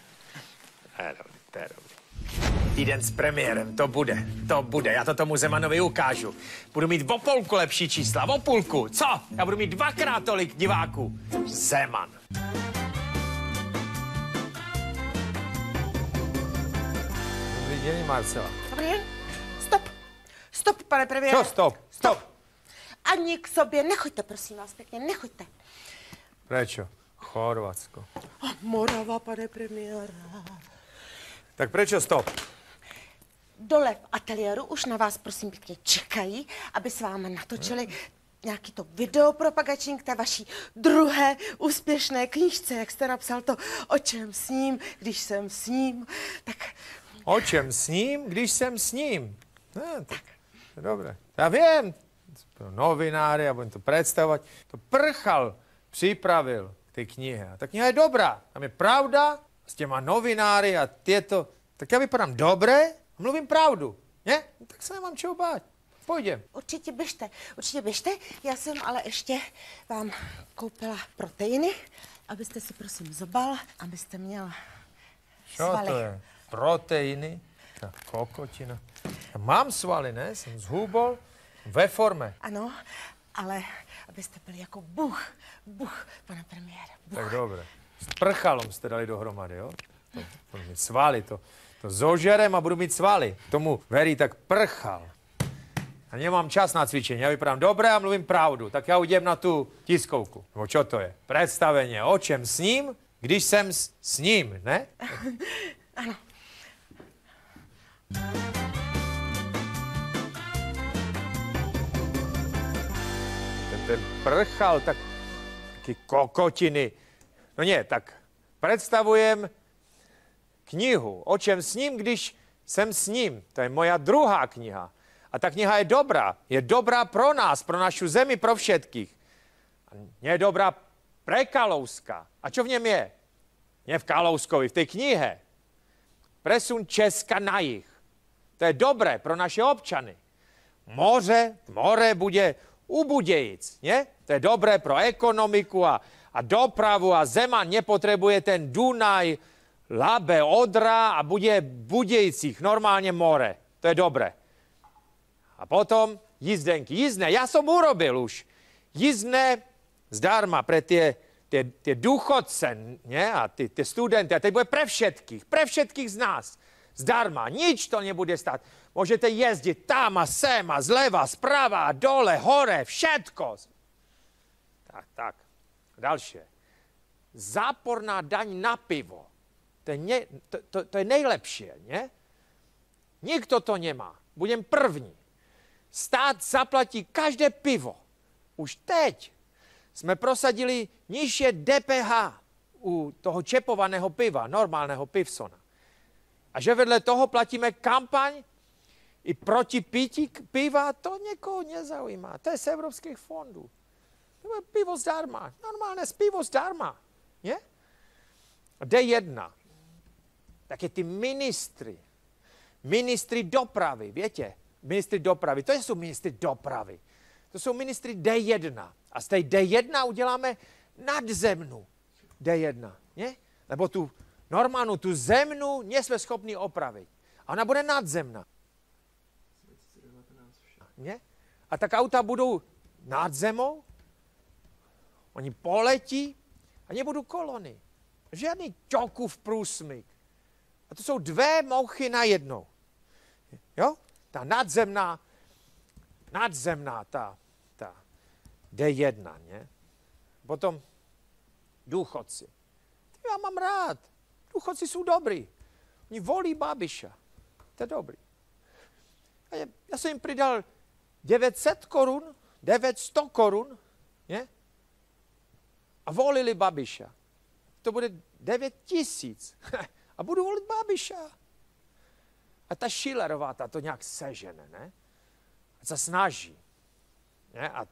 To je dobré, to je dobré. Týden s premiérem, to bude, to bude. Já to tomu Zemanovi ukážu. Budu mít o půlku lepší čísla, o půlku. Co? Já budu mít dvakrát tolik diváků. Zeman. Není Marcela. Dobrý den. Stop. Stop, pane premiére. Čo stop? Stop. Ani k sobě nechoďte, prosím vás pěkně, nechoďte. Prečo? Chorvátsko. Oh, Morava, pane premiére. Tak prečo stop? Dole v ateliéru už na vás, prosím pěkně, čekají, aby s vámi natočili nějaký to video propagační k té vaší druhé úspěšné knížce, jak jste napsal to, o čem s ním, když jsem s ním, tak O čem s ním, když jsem s ním? No, tak, to je dobré. Já vím, pro novináry, já budem to představovat. To prchal připravil k té knihe. A ta kniha je dobrá. Tam je pravda s těma novináry a těto. Tak já vypadám dobré a mluvím pravdu. Ne? No, tak se nemám čeho bát. Půjdem. určitě běžte, určitě běžte. Já jsem ale ještě vám koupila proteiny, abyste si prosím zobal, abyste měl Čo svaly. to je? Proteiny? Ta kokotina. Já mám svaly, ne? Jsem zhubol ve formě. Ano, ale abyste byli jako Bůh, Bůh, pane premiére, Bůh. Tak dobré. S prchalom jste dali dohromady, jo? To, budu mít svaly, to, to zožerem a budu mít svaly. Tomu verí tak prchal. A nemám čas na cvičení, já vypadám dobré a mluvím pravdu. Tak já ujdem na tu tiskovku. Nebo čo to je? Představení. O čem s ním, když jsem s, s ním, ne? Ano. Ten, prchal, tak taky kokotiny. No ne, tak představujem knihu. O čem s ním, když jsem s ním. To je moja druhá kniha. A ta kniha je dobrá. Je dobrá pro nás, pro našu zemi, pro všetkých. A je dobrá pre Kalouska. A čo v něm je? Nie v Kalouskovi, v té knihe. Presun Česka na jich. To je dobré pro naše občany. Moře, more bude u Budějic, ne? To je dobré pro ekonomiku a, a dopravu a Zeman nepotřebuje ten Dunaj, Labe, Odra a bude v Budějicích normálně more. To je dobré. A potom jízdenky. Jízdné, já jsem urobil už. Jízdné zdarma pre tie, tie, tie důchodce ne? a ty, ty studenty. A teď bude pre všetkých, pre všetkých z nás. Zdarma, nič to nebude stát. Můžete jezdit tam a sem a zleva, zprava dole, hore, všetko. Tak, tak. Další. Záporná daň na pivo. To je, ne, to, to, to je nejlepší, ne? Nikdo to nemá. Budem první. Stát zaplatí každé pivo. Už teď jsme prosadili nižší DPH u toho čepovaného piva, normálného pivsona. A že vedle toho platíme kampaň i proti pití piva, to někoho nezaujímá. To je z evropských fondů. To je pivo zdarma. Normálné pivo zdarma. Je? A D1. Také ty ministry. Ministry dopravy, větě? Ministry dopravy. To jsou ministry dopravy. To jsou ministry D1. A z té D1 uděláme nadzemnu D1. Ne? Nebo tu normálnu, tu zemnu nejsme schopni opravit. A ona bude nadzemná. Ne? A tak auta budou nad zemou, oni poletí a nebudou kolony. Žádný ťokův průsmyk. A to jsou dvě mouchy na jednou. Jo? Ta nadzemná, nadzemná, ta, ta D1, ne? Potom důchodci. Ty já mám rád. Důchodci jsou dobrý. Oni volí Babiša. To je dobrý. A já, já jsem jim přidal 900 korun, 900 korun, ne? A volili Babiša. To bude 9 tisíc. A budu volit Babiša. A ta Schillerová, ta to nějak sežene, ne? A se snaží. Ne? A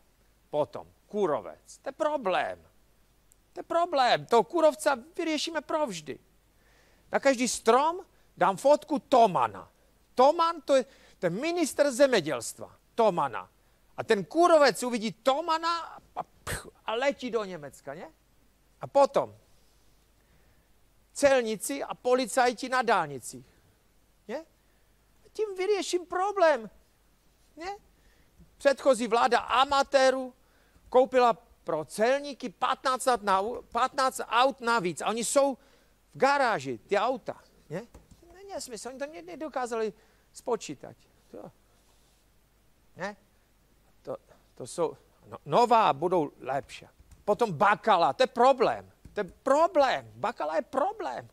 potom kůrovec. To je problém. To je problém. Toho kůrovca vyřešíme provždy. Na každý strom dám fotku Tomana. Toman to je, to je minister zemědělstva. Tomana. A ten kůrovec uvidí Tomana a, pch, a letí do Německa, ne? A potom celníci a policajti na dálnicích. Ne? Tím vyřeším problém. Ne? Předchozí vláda amatérů koupila pro celníky 15 aut, na, 15 aut navíc. A oni jsou v garáži, ty auta. Ne? nesmysl, oni to ne- nedokázali spočítat. To, ne? To, to jsou, no, nová budou lepší. Potom bakala, to je problém. To je problém. Bakala je problém.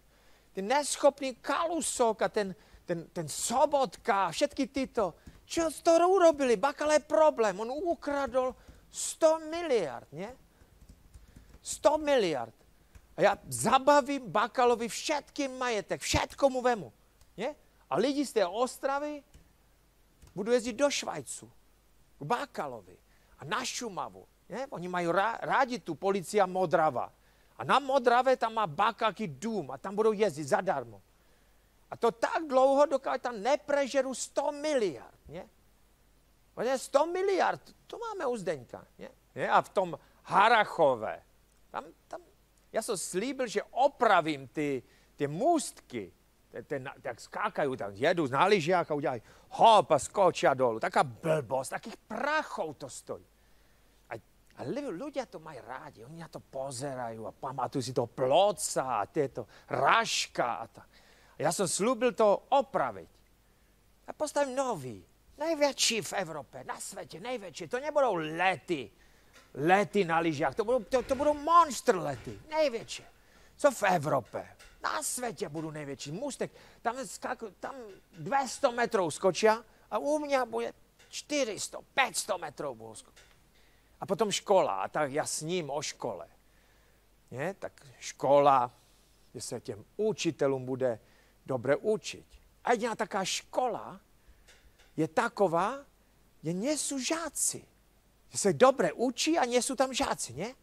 Ten neschopný Kalusok a ten, ten, ten Sobotka, všetky tyto. Čo z toho urobili? Bakala je problém. On ukradl 100 miliard, ne? 100 miliard. A já zabavím Bakalovi všetký majetek, všetko mu vemu. Ne? A lidi z té Ostravy budou jezdit do Švajcu, k Bakalovi a na Šumavu. Ne? Oni mají rá, rádi tu policia Modrava. A na Modrave tam má Bakalky dům a tam budou jezdit zadarmo. A to tak dlouho, dokud tam neprežeru 100 miliard. Ne? Protože 100 miliard, to máme u Zdeňka. Ne? Ne? A v tom Harachové, tam, tam, já jsem slíbil, že opravím ty, ty můstky, ten, ten, tak skákají tam, jedu na lyžích a udělají hop a skočí a dolů. Taká blbost, takých prachou to stojí. A, a li- ľudia to mají rádi, oni na to pozerají a pamatují si to ploca a tyto raška a tak. A já jsem slúbil to opravit. A postavím nový, největší v Evropě, na světě, největší. To nebudou lety, lety na lyžích, to budou, to, to budou monster lety, největší. Co v Evropě? Na světě budu největší. Můstek, tam, skaku, tam 200 metrů skočí a u mě bude 400, 500 metrů budu skočit. A potom škola, a tak já sním o škole. Ne? Tak škola, kde se těm učitelům bude dobře učit. A jediná taká škola je taková, kde nejsou žáci. Že se dobře učí a nejsou tam žáci, ne?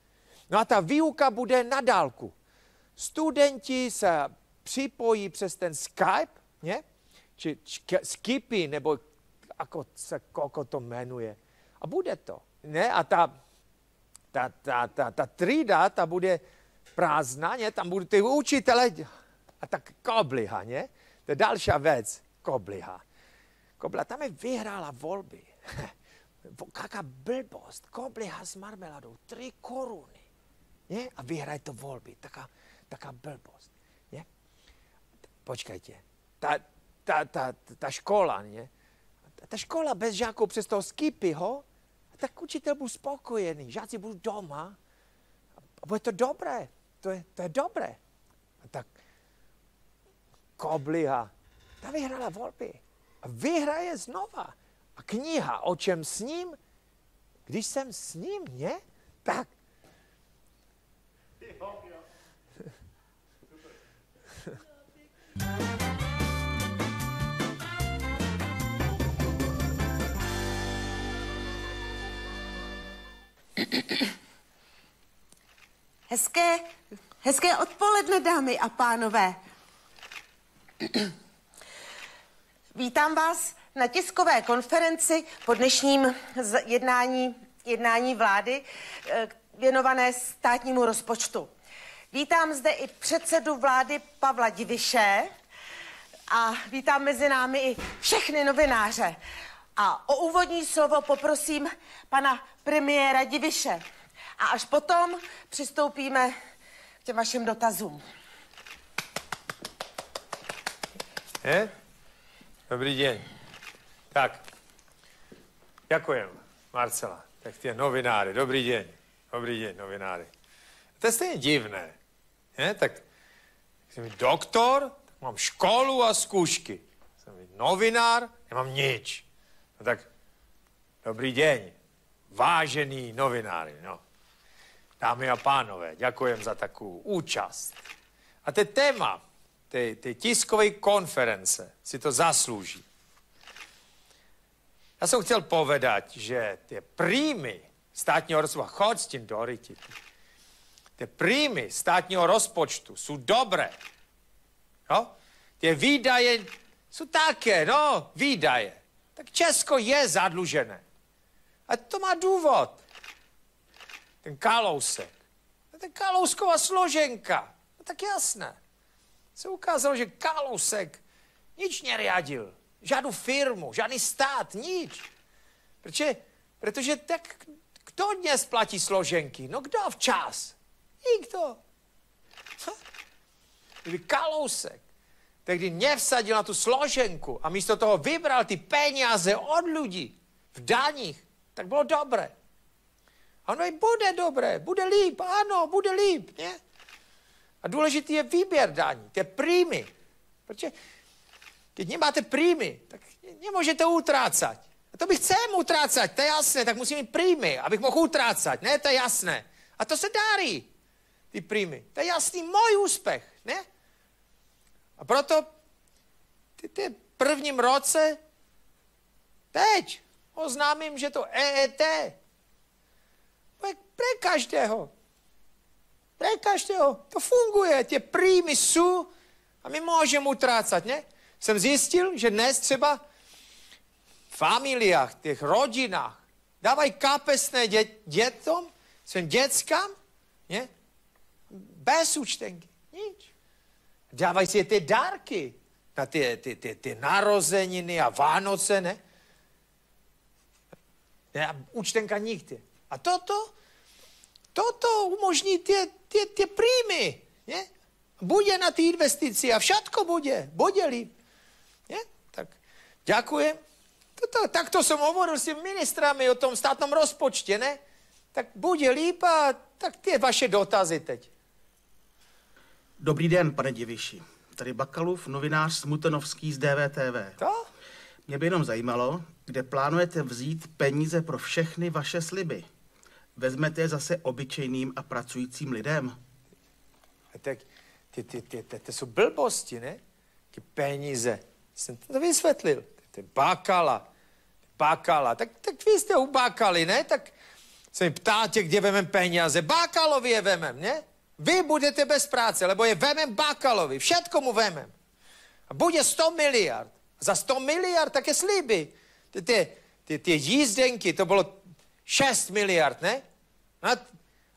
No a ta výuka bude na dálku. Studenti se připojí přes ten Skype, ne? Či, Skipy, nebo ako se koko to jmenuje. A bude to. Ne? A ta, ta, ta, ta, ta třída, ta bude prázdná, ne? Tam budou ty učitele a tak kobliha, ne? To je další věc, kobliha. Kobla tam je vyhrála volby. Jaká blbost. Kobliha s marmeladou. Tři koruny. Ne? A vyhraje to volby. Taká, taká blbost. Ne? Počkejte. Ta, ta, ta, ta škola, ne? Ta, škola bez žáků přes toho skipyho, tak učitel byl spokojený. Žáci budou doma. A bude to dobré. To je, to je dobré. A tak Kobliha, ta vyhrála volby. A vyhraje znova. A kniha, o čem s ním, když jsem s ním, ne? Tak. Hezké, hezké odpoledne, dámy a pánové. Vítám vás na tiskové konferenci po dnešním jednání, jednání vlády eh, věnované státnímu rozpočtu. Vítám zde i předsedu vlády Pavla Diviše a vítám mezi námi i všechny novináře. A o úvodní slovo poprosím pana premiéra Diviše. A až potom přistoupíme k těm vašim dotazům. Ne? Dobrý den. Tak, děkujem, Marcela. Tak ty novináři, dobrý den. Dobrý den, novináři. To je stejně divné. Ne? Tak jsem doktor, tak mám školu a zkoušky. Jsem novinár, nemám nič. No tak, dobrý den, vážený novináři, no. Dámy a pánové, děkujem za takovou účast. A to téma té, té tiskové konference si to zaslouží. Já jsem chtěl povedat, že ty príjmy státního s tím do ryti. Ty príjmy státního rozpočtu jsou dobré. Jo? Ty výdaje jsou také, no, výdaje. Tak Česko je zadlužené. A to má důvod. Ten Kalousek. Ten Kalouskova složenka. No tak jasné se ukázalo, že Kalousek nič neriadil. Žádnou firmu, žádný stát, nič. Protože, protože tak kdo dnes platí složenky? No kdo včas? Nikdo. Kdyby Kalousek tehdy nevsadil na tu složenku a místo toho vybral ty peníze od lidí v daních, tak bylo dobré. Ano, i bude dobré, bude líp, ano, bude líp, ne? A důležitý je výběr daní, ty príjmy. Protože když nemáte príjmy, tak nemůžete utrácať. A to bych chcem utrácať, to je jasné, tak musím mít príjmy, abych mohl utrácať, ne, to je jasné. A to se darí, ty príjmy. To je jasný můj úspěch, ne? A proto ty, ty prvním roce, teď oznámím, že to EET pre každého. Pre každého. To funguje, ty príjmy jsou a my můžeme utrácat, ne? Jsem zjistil, že dnes třeba v familiách, těch rodinách, dávají kapesné dě, dětom, svým dětskám, ne? Bez účtenky. Nič. Dávají si ty dárky na ty, ty, ty, ty narozeniny a Vánoce, ne? A účtenka nikdy. A toto, toto umožní ty, ty, ty príjmy, ne? Bude na ty investici a všetko bude, bude líp. Ne? Tak ďakujem. Toto, takto som hovoril s tými ministrami o tom státnom rozpočte, ne? Tak bude líp a tak ty vaše dotazy teď. Dobrý den, pane Diviši. Tady Bakalův novinář Smutenovský z DVTV. To? Mě by jenom zajímalo, kde plánujete vzít peníze pro všechny vaše sliby. Vezmete je zase obyčejným a pracujícím lidem? Tak ty, ty, ty, ty, ty jsou blbosti, ne? Ty peníze. Jsem to vysvětlil. Ty bakala. Bakala. Tak, tak vy jste u bakaly, ne? Tak se mi ptáte, kde vemem peníze. Bakalovi je vemem, ne? Vy budete bez práce, lebo je vemem Bakalovi. Všetko mu vemem. A bude 100 miliard. Za 100 miliard také sliby. Ty, ty, ty, ty jízdenky, to bylo 6 miliard, ne? A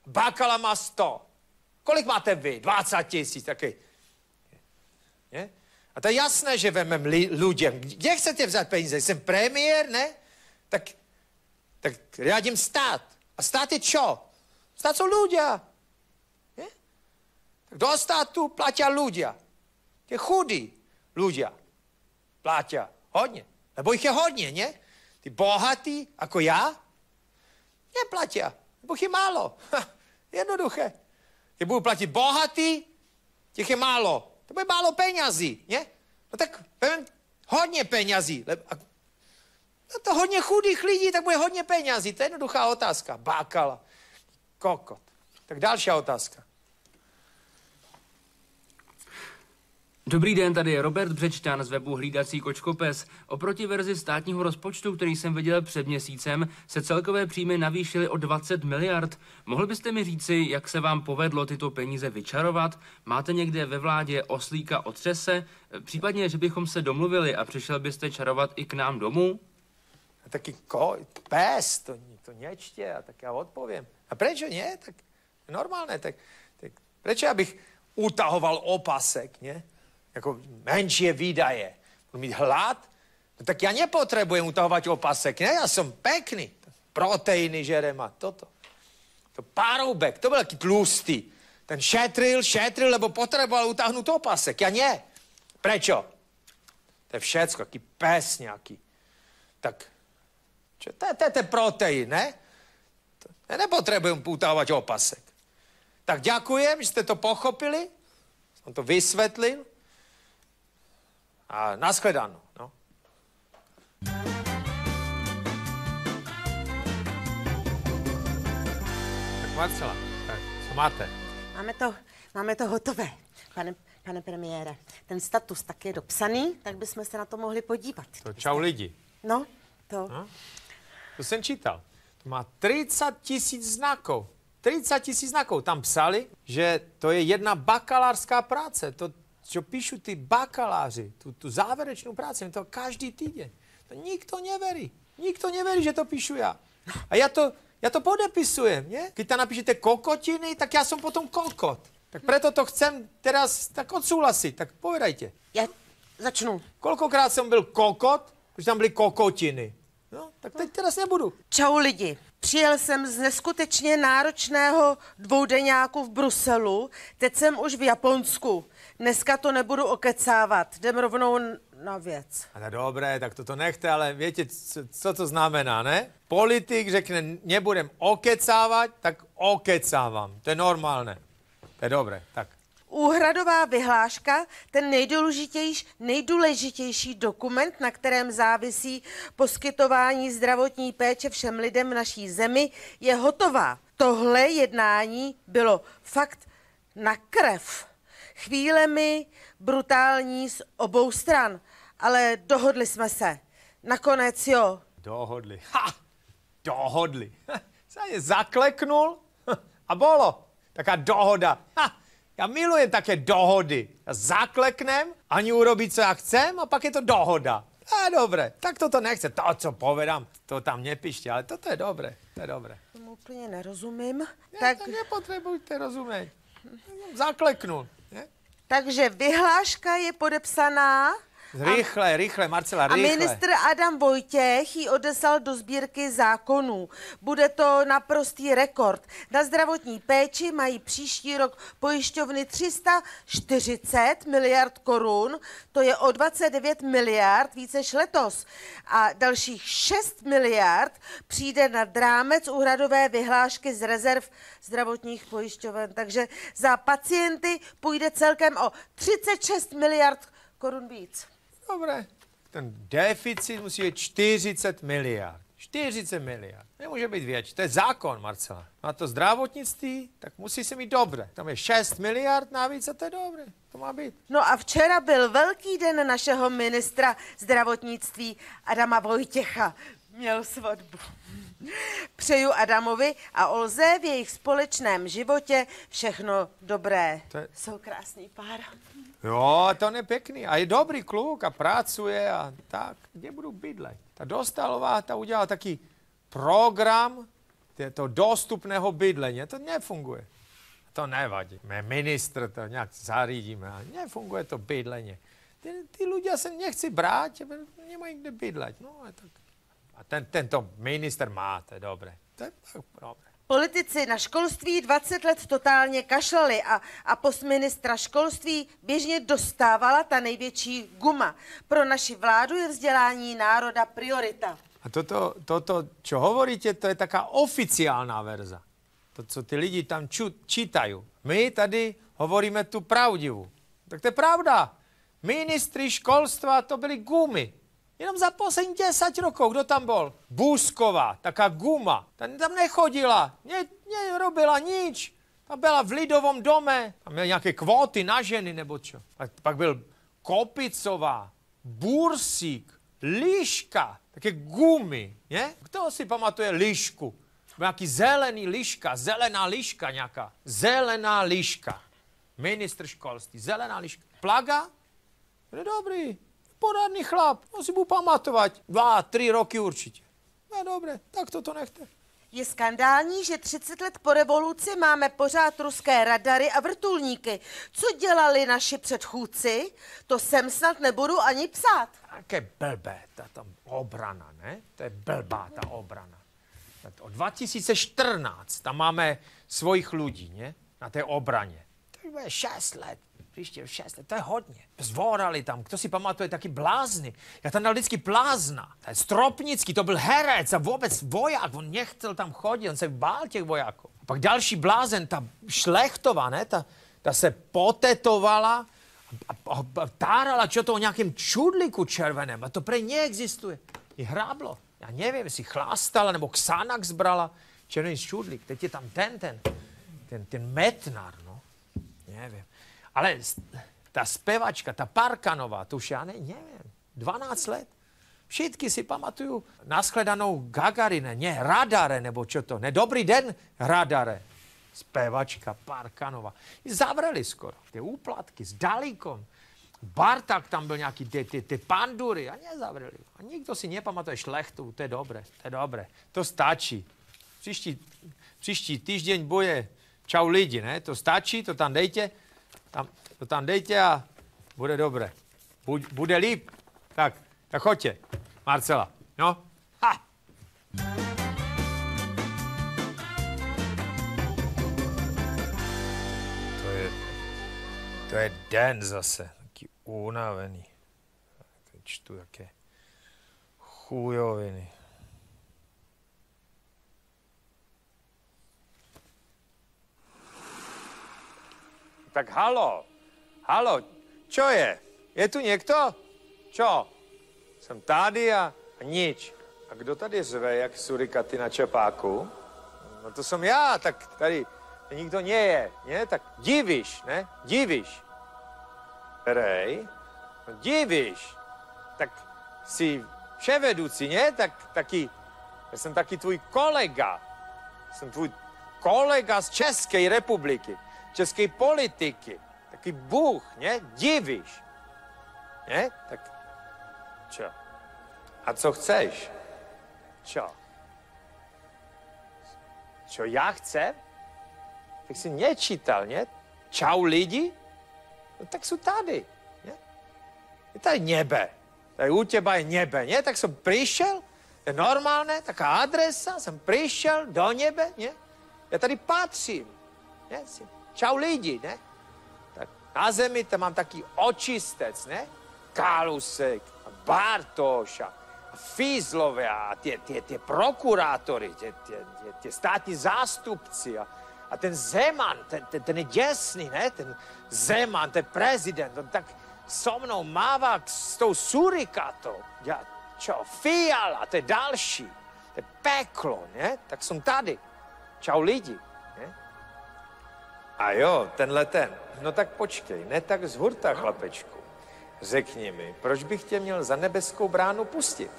Bakala má 100. Kolik máte vy? 20 tisíc, taky. Ne? A to je jasné, že vemem li, lidem. Kde chcete vzít peníze? Jsem premiér, ne? Tak, tak riadím stát. A stát je čo? Stát jsou ľudia. Tak do státu platí ľudia. Ty chudí ľudia. Platí hodně. Lebo jich je hodně, ne? Ty bohatí, jako já, neplatí. Jich je málo. Ha, jednoduché. Ty budou platit bohatý, těch je málo. To bude málo penězí, ne? No tak hodně penězí. No to hodně chudých lidí, tak bude hodně penězí. To je jednoduchá otázka. Bákala. Kokot. Tak další otázka. Dobrý den, tady je Robert Břečťan z webu Hlídací kočkopes. Oproti verzi státního rozpočtu, který jsem viděl před měsícem, se celkové příjmy navýšily o 20 miliard. Mohl byste mi říci, jak se vám povedlo tyto peníze vyčarovat? Máte někde ve vládě oslíka otřese? Případně, že bychom se domluvili a přišel byste čarovat i k nám domů? A taky ko, pes, to, to nečtě, a tak já odpovím. A proč ne? Tak normálne, tak, tak proč abych utahoval opasek, ne? Jako menší výdaje. Budu mít hlad, no tak já nepotřebuji utahovat opasek, ne? Já jsem pekný. Proteiny žerem a toto. To pároubek, to byl taký tlustý. Ten šetril, šetril, lebo potřeboval utáhnout opasek. Já ne. Prečo? To je všecko, taký pes nějaký. Tak, čo, to, je ten protein, ne? To, nepotřebuji utahovat opasek. Tak děkujem, že jste to pochopili, jsem to vysvětlil. A nashledanou. No. Tak Marcela, tak co máte? Máme to, máme to hotové, pane, pane premiére. Ten status tak je dopsaný, tak bychom se na to mohli podívat. To čau lidi. No, to. No? To jsem čítal. To má 30 tisíc znaků. 30 tisíc znaků. Tam psali, že to je jedna bakalářská práce. To, čo píšu ty bakaláři, tu, tu závěrečnou práci, to každý týden. To nikto neverí. Nikto neverí, že to píšu já. A já to, já to podepisujem, ne? Když tam napíšete kokotiny, tak já jsem potom kokot. Tak preto to chcem teraz tak odsúhlasiť. Tak povedajte. Já začnu. Kolikrát jsem byl kokot, když tam byly kokotiny. No, tak teď teraz nebudu. Čau lidi. Přijel jsem z neskutečně náročného dvoudeňáku v Bruselu, teď jsem už v Japonsku. Dneska to nebudu okecávat, jdem rovnou na věc. Ale dobré, tak toto nechte, ale víte, co, co to znamená, ne? Politik řekne, nebudem okecávat, tak okecávám. To je normálné. To je dobré, tak. Úhradová vyhláška, ten nejdůležitější, nejdůležitější dokument, na kterém závisí poskytování zdravotní péče všem lidem v naší zemi, je hotová. Tohle jednání bylo fakt na krev. Chvílemi brutální z obou stran, ale dohodli jsme se. Nakonec jo. Dohodli. Ha! Dohodli. Se je zakleknul a bolo. Taká dohoda. Ha! Já milujem také dohody. Já zakleknem, ani urobit, co já chcem a pak je to dohoda. A dobré, tak toto nechce. To, co povedám, to tam nepíšte, ale toto je dobré. To je dobré. Tomu úplně nerozumím. Ne, tak... tak nepotřebujte rozumět. Zakleknul. Takže vyhláška je podepsaná Rychle, rychle, Marcela, a rychle. ministr Adam Vojtěch ji odeslal do sbírky zákonů. Bude to naprostý rekord. Na zdravotní péči mají příští rok pojišťovny 340 miliard korun, to je o 29 miliard více než letos. A dalších 6 miliard přijde na drámec úhradové vyhlášky z rezerv zdravotních pojišťoven. Takže za pacienty půjde celkem o 36 miliard korun víc. Dobré. Ten deficit musí být 40 miliard. 40 miliard. Nemůže být větší. To je zákon, Marcela. Na to zdravotnictví, tak musí se mít dobře. Tam je 6 miliard navíc a to je dobré. To má být. No a včera byl velký den našeho ministra zdravotnictví Adama Vojtěcha. Měl svatbu. Přeju Adamovi a Olze v jejich společném životě všechno dobré. To je- Jsou krásný pár. Jo, to je pěkný. A je dobrý kluk a pracuje a tak. Kde budu bydlet? Ta Dostalová, ta udělala taký program to dostupného bydlení. To nefunguje. To nevadí. My ministr to nějak zařídíme, ale nefunguje to bydlení. Ty, ty ľudia se nechci brát, nemají kde bydlet. No, a tak. A ten, tento minister má, to je dobré. To je tak dobré. Politici na školství 20 let totálně kašlali a, a post ministra školství běžně dostávala ta největší guma. Pro naši vládu je vzdělání národa priorita. A toto, toto, čo hovoríte, to je taká oficiálna verza. To, co ty lidi tam ču, čítajú. My tady hovoríme tu pravdivú. Tak to je pravda. Ministri školstva to byli gumy. Jenom za poslední 10 rokov, kdo tam bol? Búsková, taká guma. Ta tam nechodila, ne, nerobila nič. Ta byla v lidovom dome. Tam měl nějaké kvóty na ženy nebo čo. Pak, pak byl Kopicová, Bursík, Liška, také gumy, ne? Kdo si pamatuje lišku? Byl nějaký zelený liška, zelená liška nějaká. Zelená liška. Ministr školství, zelená liška. Plaga? Dobrý, poradný chlap, on si budu pamatovat. Dva, tři roky určitě. No dobré, tak toto nechte. Je skandální, že 30 let po revoluci máme pořád ruské radary a vrtulníky. Co dělali naši předchůdci, to sem snad nebudu ani psát. Jaké blbé, ta tam obrana, ne? To je blbá ta obrana. Od 2014 tam máme svojich lidí, ne? Na té obraně. To bude 6 let. Příště 6 let, to je hodně. Zvorali tam, kdo si pamatuje, taky blázny. Já tam dal vždycky blázna. Ten Stropnický, to byl herec a vůbec voják, on nechtěl tam chodit, on se bál těch vojáků. A pak další blázen, ta šlechtová, ne? Ta, ta se potetovala a, a, a tárala čo to o nějakém čudliku červeném. A to prej neexistuje. I hráblo. Já nevím, jestli chlástala nebo Xanax brala červený čudlik. Teď je tam ten, ten, ten, ten metnar, no. Nevím. Ale ta zpěvačka, ta Parkanová, to už já ne, nevím, 12 let. Všetky si pamatuju naschledanou Gagarine, ne, Radare, nebo čo to, ne, dobrý den, Radare. Zpěvačka Parkanova. Zavřeli skoro, ty úplatky s Dalikom. Bartak tam byl nějaký, ty, ty, ty pandury a nezavřeli. A nikdo si nepamatuje šlechtu, to je dobré, to je dobré. To stačí. Příští, příští týždeň bude čau lidi, ne? To stačí, to tam dejte, tam, to tam dejte a bude dobré. Buď, bude líp. Tak, tak chodte, Marcela. No, ha! To je, to je den zase, taký únavený. Tak čtu také chujoviny. Tak halo, halo, čo je? Je tu někdo? Čo? Jsem tady a, a nič. A kdo tady řve, jak surikaty na čepáku? No to jsem já, tak tady nikdo nie je, ne? Tak divíš, ne? Divíš. Rej, no divíš. Tak jsi vševedoucí, ne? Tak taky, já jsem taky tvůj kolega. Jsem tvůj kolega z České republiky, české politiky. Taky Bůh, ne? Divíš. Ne? Tak čo? A co chceš? Čo? Čo já chcem? Tak si nečítal, ne? Čau lidi? No tak jsou tady, ne? Je tady nebe. Tady u těba je nebe, ne? Tak jsem přišel, je normálné, taká adresa, jsem přišel do nebe, ne? Já tady patřím, ne? Čau lidi, ne? Tak na zemi tam mám taký očistec, ne? Kalusek, Bartoš a Fízlové a tie, tie, tie prokurátory, tie, tie, tie, tie státní zástupci a, a ten Zeman, ten, ten, ten je děsný, ne? Ten Zeman, ten prezident, on tak so mnou mává s tou surikatou. Ja, čo, Fiala, to je další. To je peklo, ne? Tak jsem tady. Čau lidi? A jo, tenhle ten. No tak počkej, ne tak z hurta, chlapečku. Řekni mi, proč bych tě měl za nebeskou bránu pustit?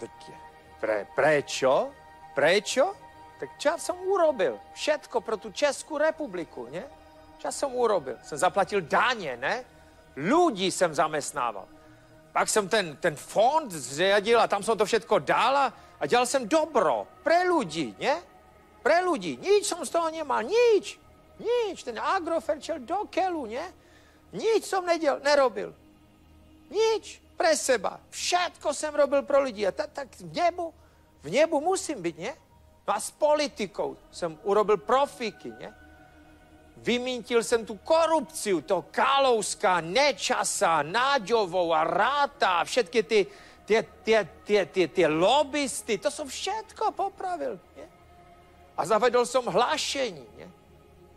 Je, pre, prečo? Prečo? Tak čo jsem urobil? Všetko pro tu Českou republiku, ne? Čo jsem urobil? Jsem zaplatil daně, ne? Ľudí jsem zamestnával. Pak jsem ten, ten fond zřadil a tam jsem to všetko dal a, a dělal jsem dobro. Pre ľudí, ne? Pre ľudí. Nič jsem z toho nemal, nič. Nič. Ten Agrofert šel do kelu, ne? Nič jsem neděl, nerobil. Nič. Pre seba. Všetko jsem robil pro lidi. A tak, tak v nebu, v nebu musím být, ne? No a s politikou jsem urobil profíky, ne? Vymítil jsem tu korupci, to Kalouska, Nečasa, Náďovou a Ráta, všetky ty, ty, ty, ty, ty, ty lobbysty, to jsem všetko popravil. A zavedl jsem hlášení, ne?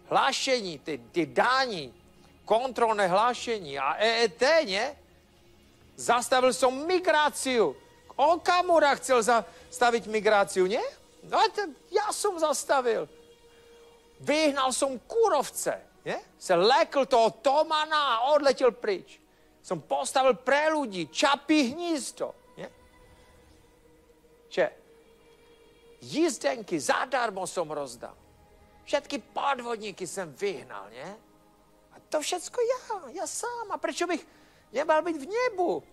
hlášení, ty, ty dání, kontrolné hlášení a EET, ne? Zastavil jsem migraci. Okamura chcel zastavit migraci, ne? No já jsem zastavil. Vyhnal jsem kurovce, ne? Se lekl toho Tomana a odletěl pryč. Jsem postavil pre ľudí čapí hnízdo, jízdenky zadarmo jsem rozdal. Všetky podvodníky jsem vyhnal, ne? A to všecko já, já sám. A proč bych nemal být v nebu?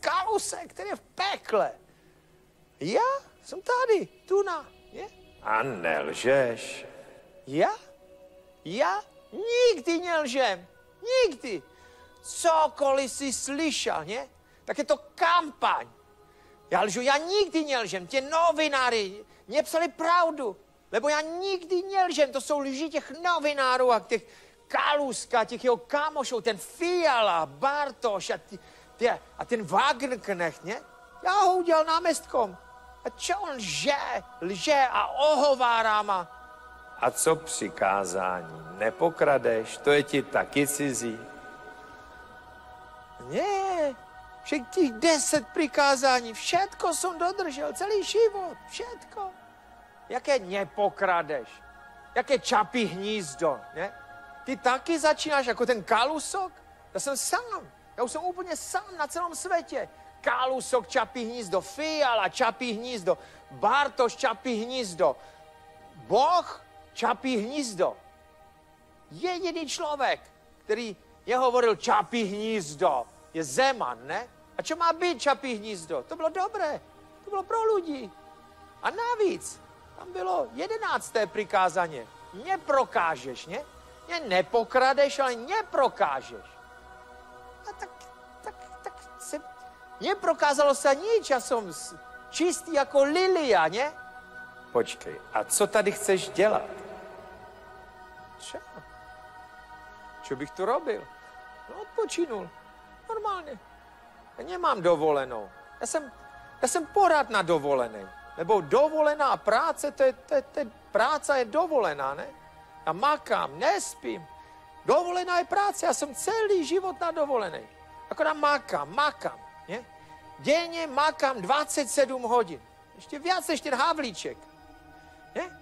Kalusek, který je v pekle. Já jsem tady, tu na, ne? A nelžeš. Já? Já nikdy nelžem. Nikdy. Cokoliv si slyšel, ne? Tak je to kampaň. Já lžu, já nikdy nelžem. Tě novináři nepsali pravdu. Lebo já nikdy nelžem. To jsou lži těch novinárů a těch Kaluska, těch jeho kámošů, ten Fiala, Bartoš a, ty, ty, a ten Wagenknecht, ne? Já ho udělal námestkom. A čo on lže, lže a ohovárá ma. A co přikázání? Nepokradeš, to je ti taky cizí. Ne, všech těch deset přikázání, všetko jsem dodržel, celý život, všetko. Jaké nepokradeš? Jaké čapí hnízdo, ne? Ty taky začínáš jako ten kalusok? Já jsem sám, já už jsem úplně sám na celém světě. Kalusok čapí hnízdo, Fiala čapí hnízdo, Bartoš čapí hnízdo, Boh čapí hnízdo. Jediný člověk, který je hovoril čapí hnízdo, je Zeman, ne? A čo má být čapí hnízdo? To bylo dobré, to bylo pro lidi. A navíc, tam bylo jedenácté přikázaně. Neprokážeš, ne? Ne, nepokradeš, ale neprokážeš. A tak, tak, tak se, neprokázalo se nič, já jsem čistý jako lilia, ne? Počkej, a co tady chceš dělat? Čo? Co bych tu robil? No, odpočinul. Normálně. Já nemám dovolenou. Já jsem, já jsem porad na dovolené. Nebo dovolená práce, to je, to je, to je, práce je dovolená, ne? Já makám, nespím. Dovolená je práce, já jsem celý život na dovolené. Akorát makám, makám, ne? Denně makám 27 hodin. Ještě víc než ten Havlíček. Ne?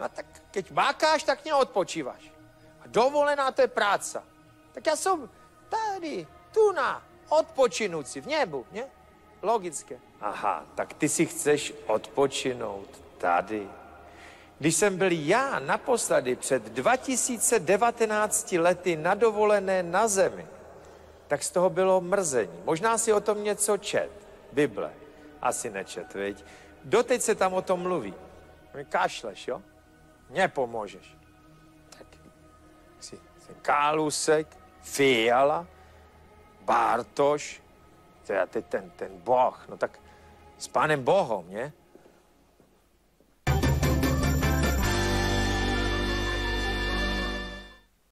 No tak keď makáš, tak neodpočíváš. A dovolená to je práca. Tak já jsem tady, tu na, odpočinúci v nebu, ne? Logické. Aha, tak ty si chceš odpočinout tady. Když jsem byl já naposledy před 2019 lety na dovolené na zemi, tak z toho bylo mrzení. Možná si o tom něco čet. Bible. Asi nečet, viď? Doteď se tam o tom mluví. Kašleš, jo? Nepomůžeš. Tak si ten Kálusek, Fiala, Bartoš, teda teď ten, ten boh, no tak s pánem Bohom, ne?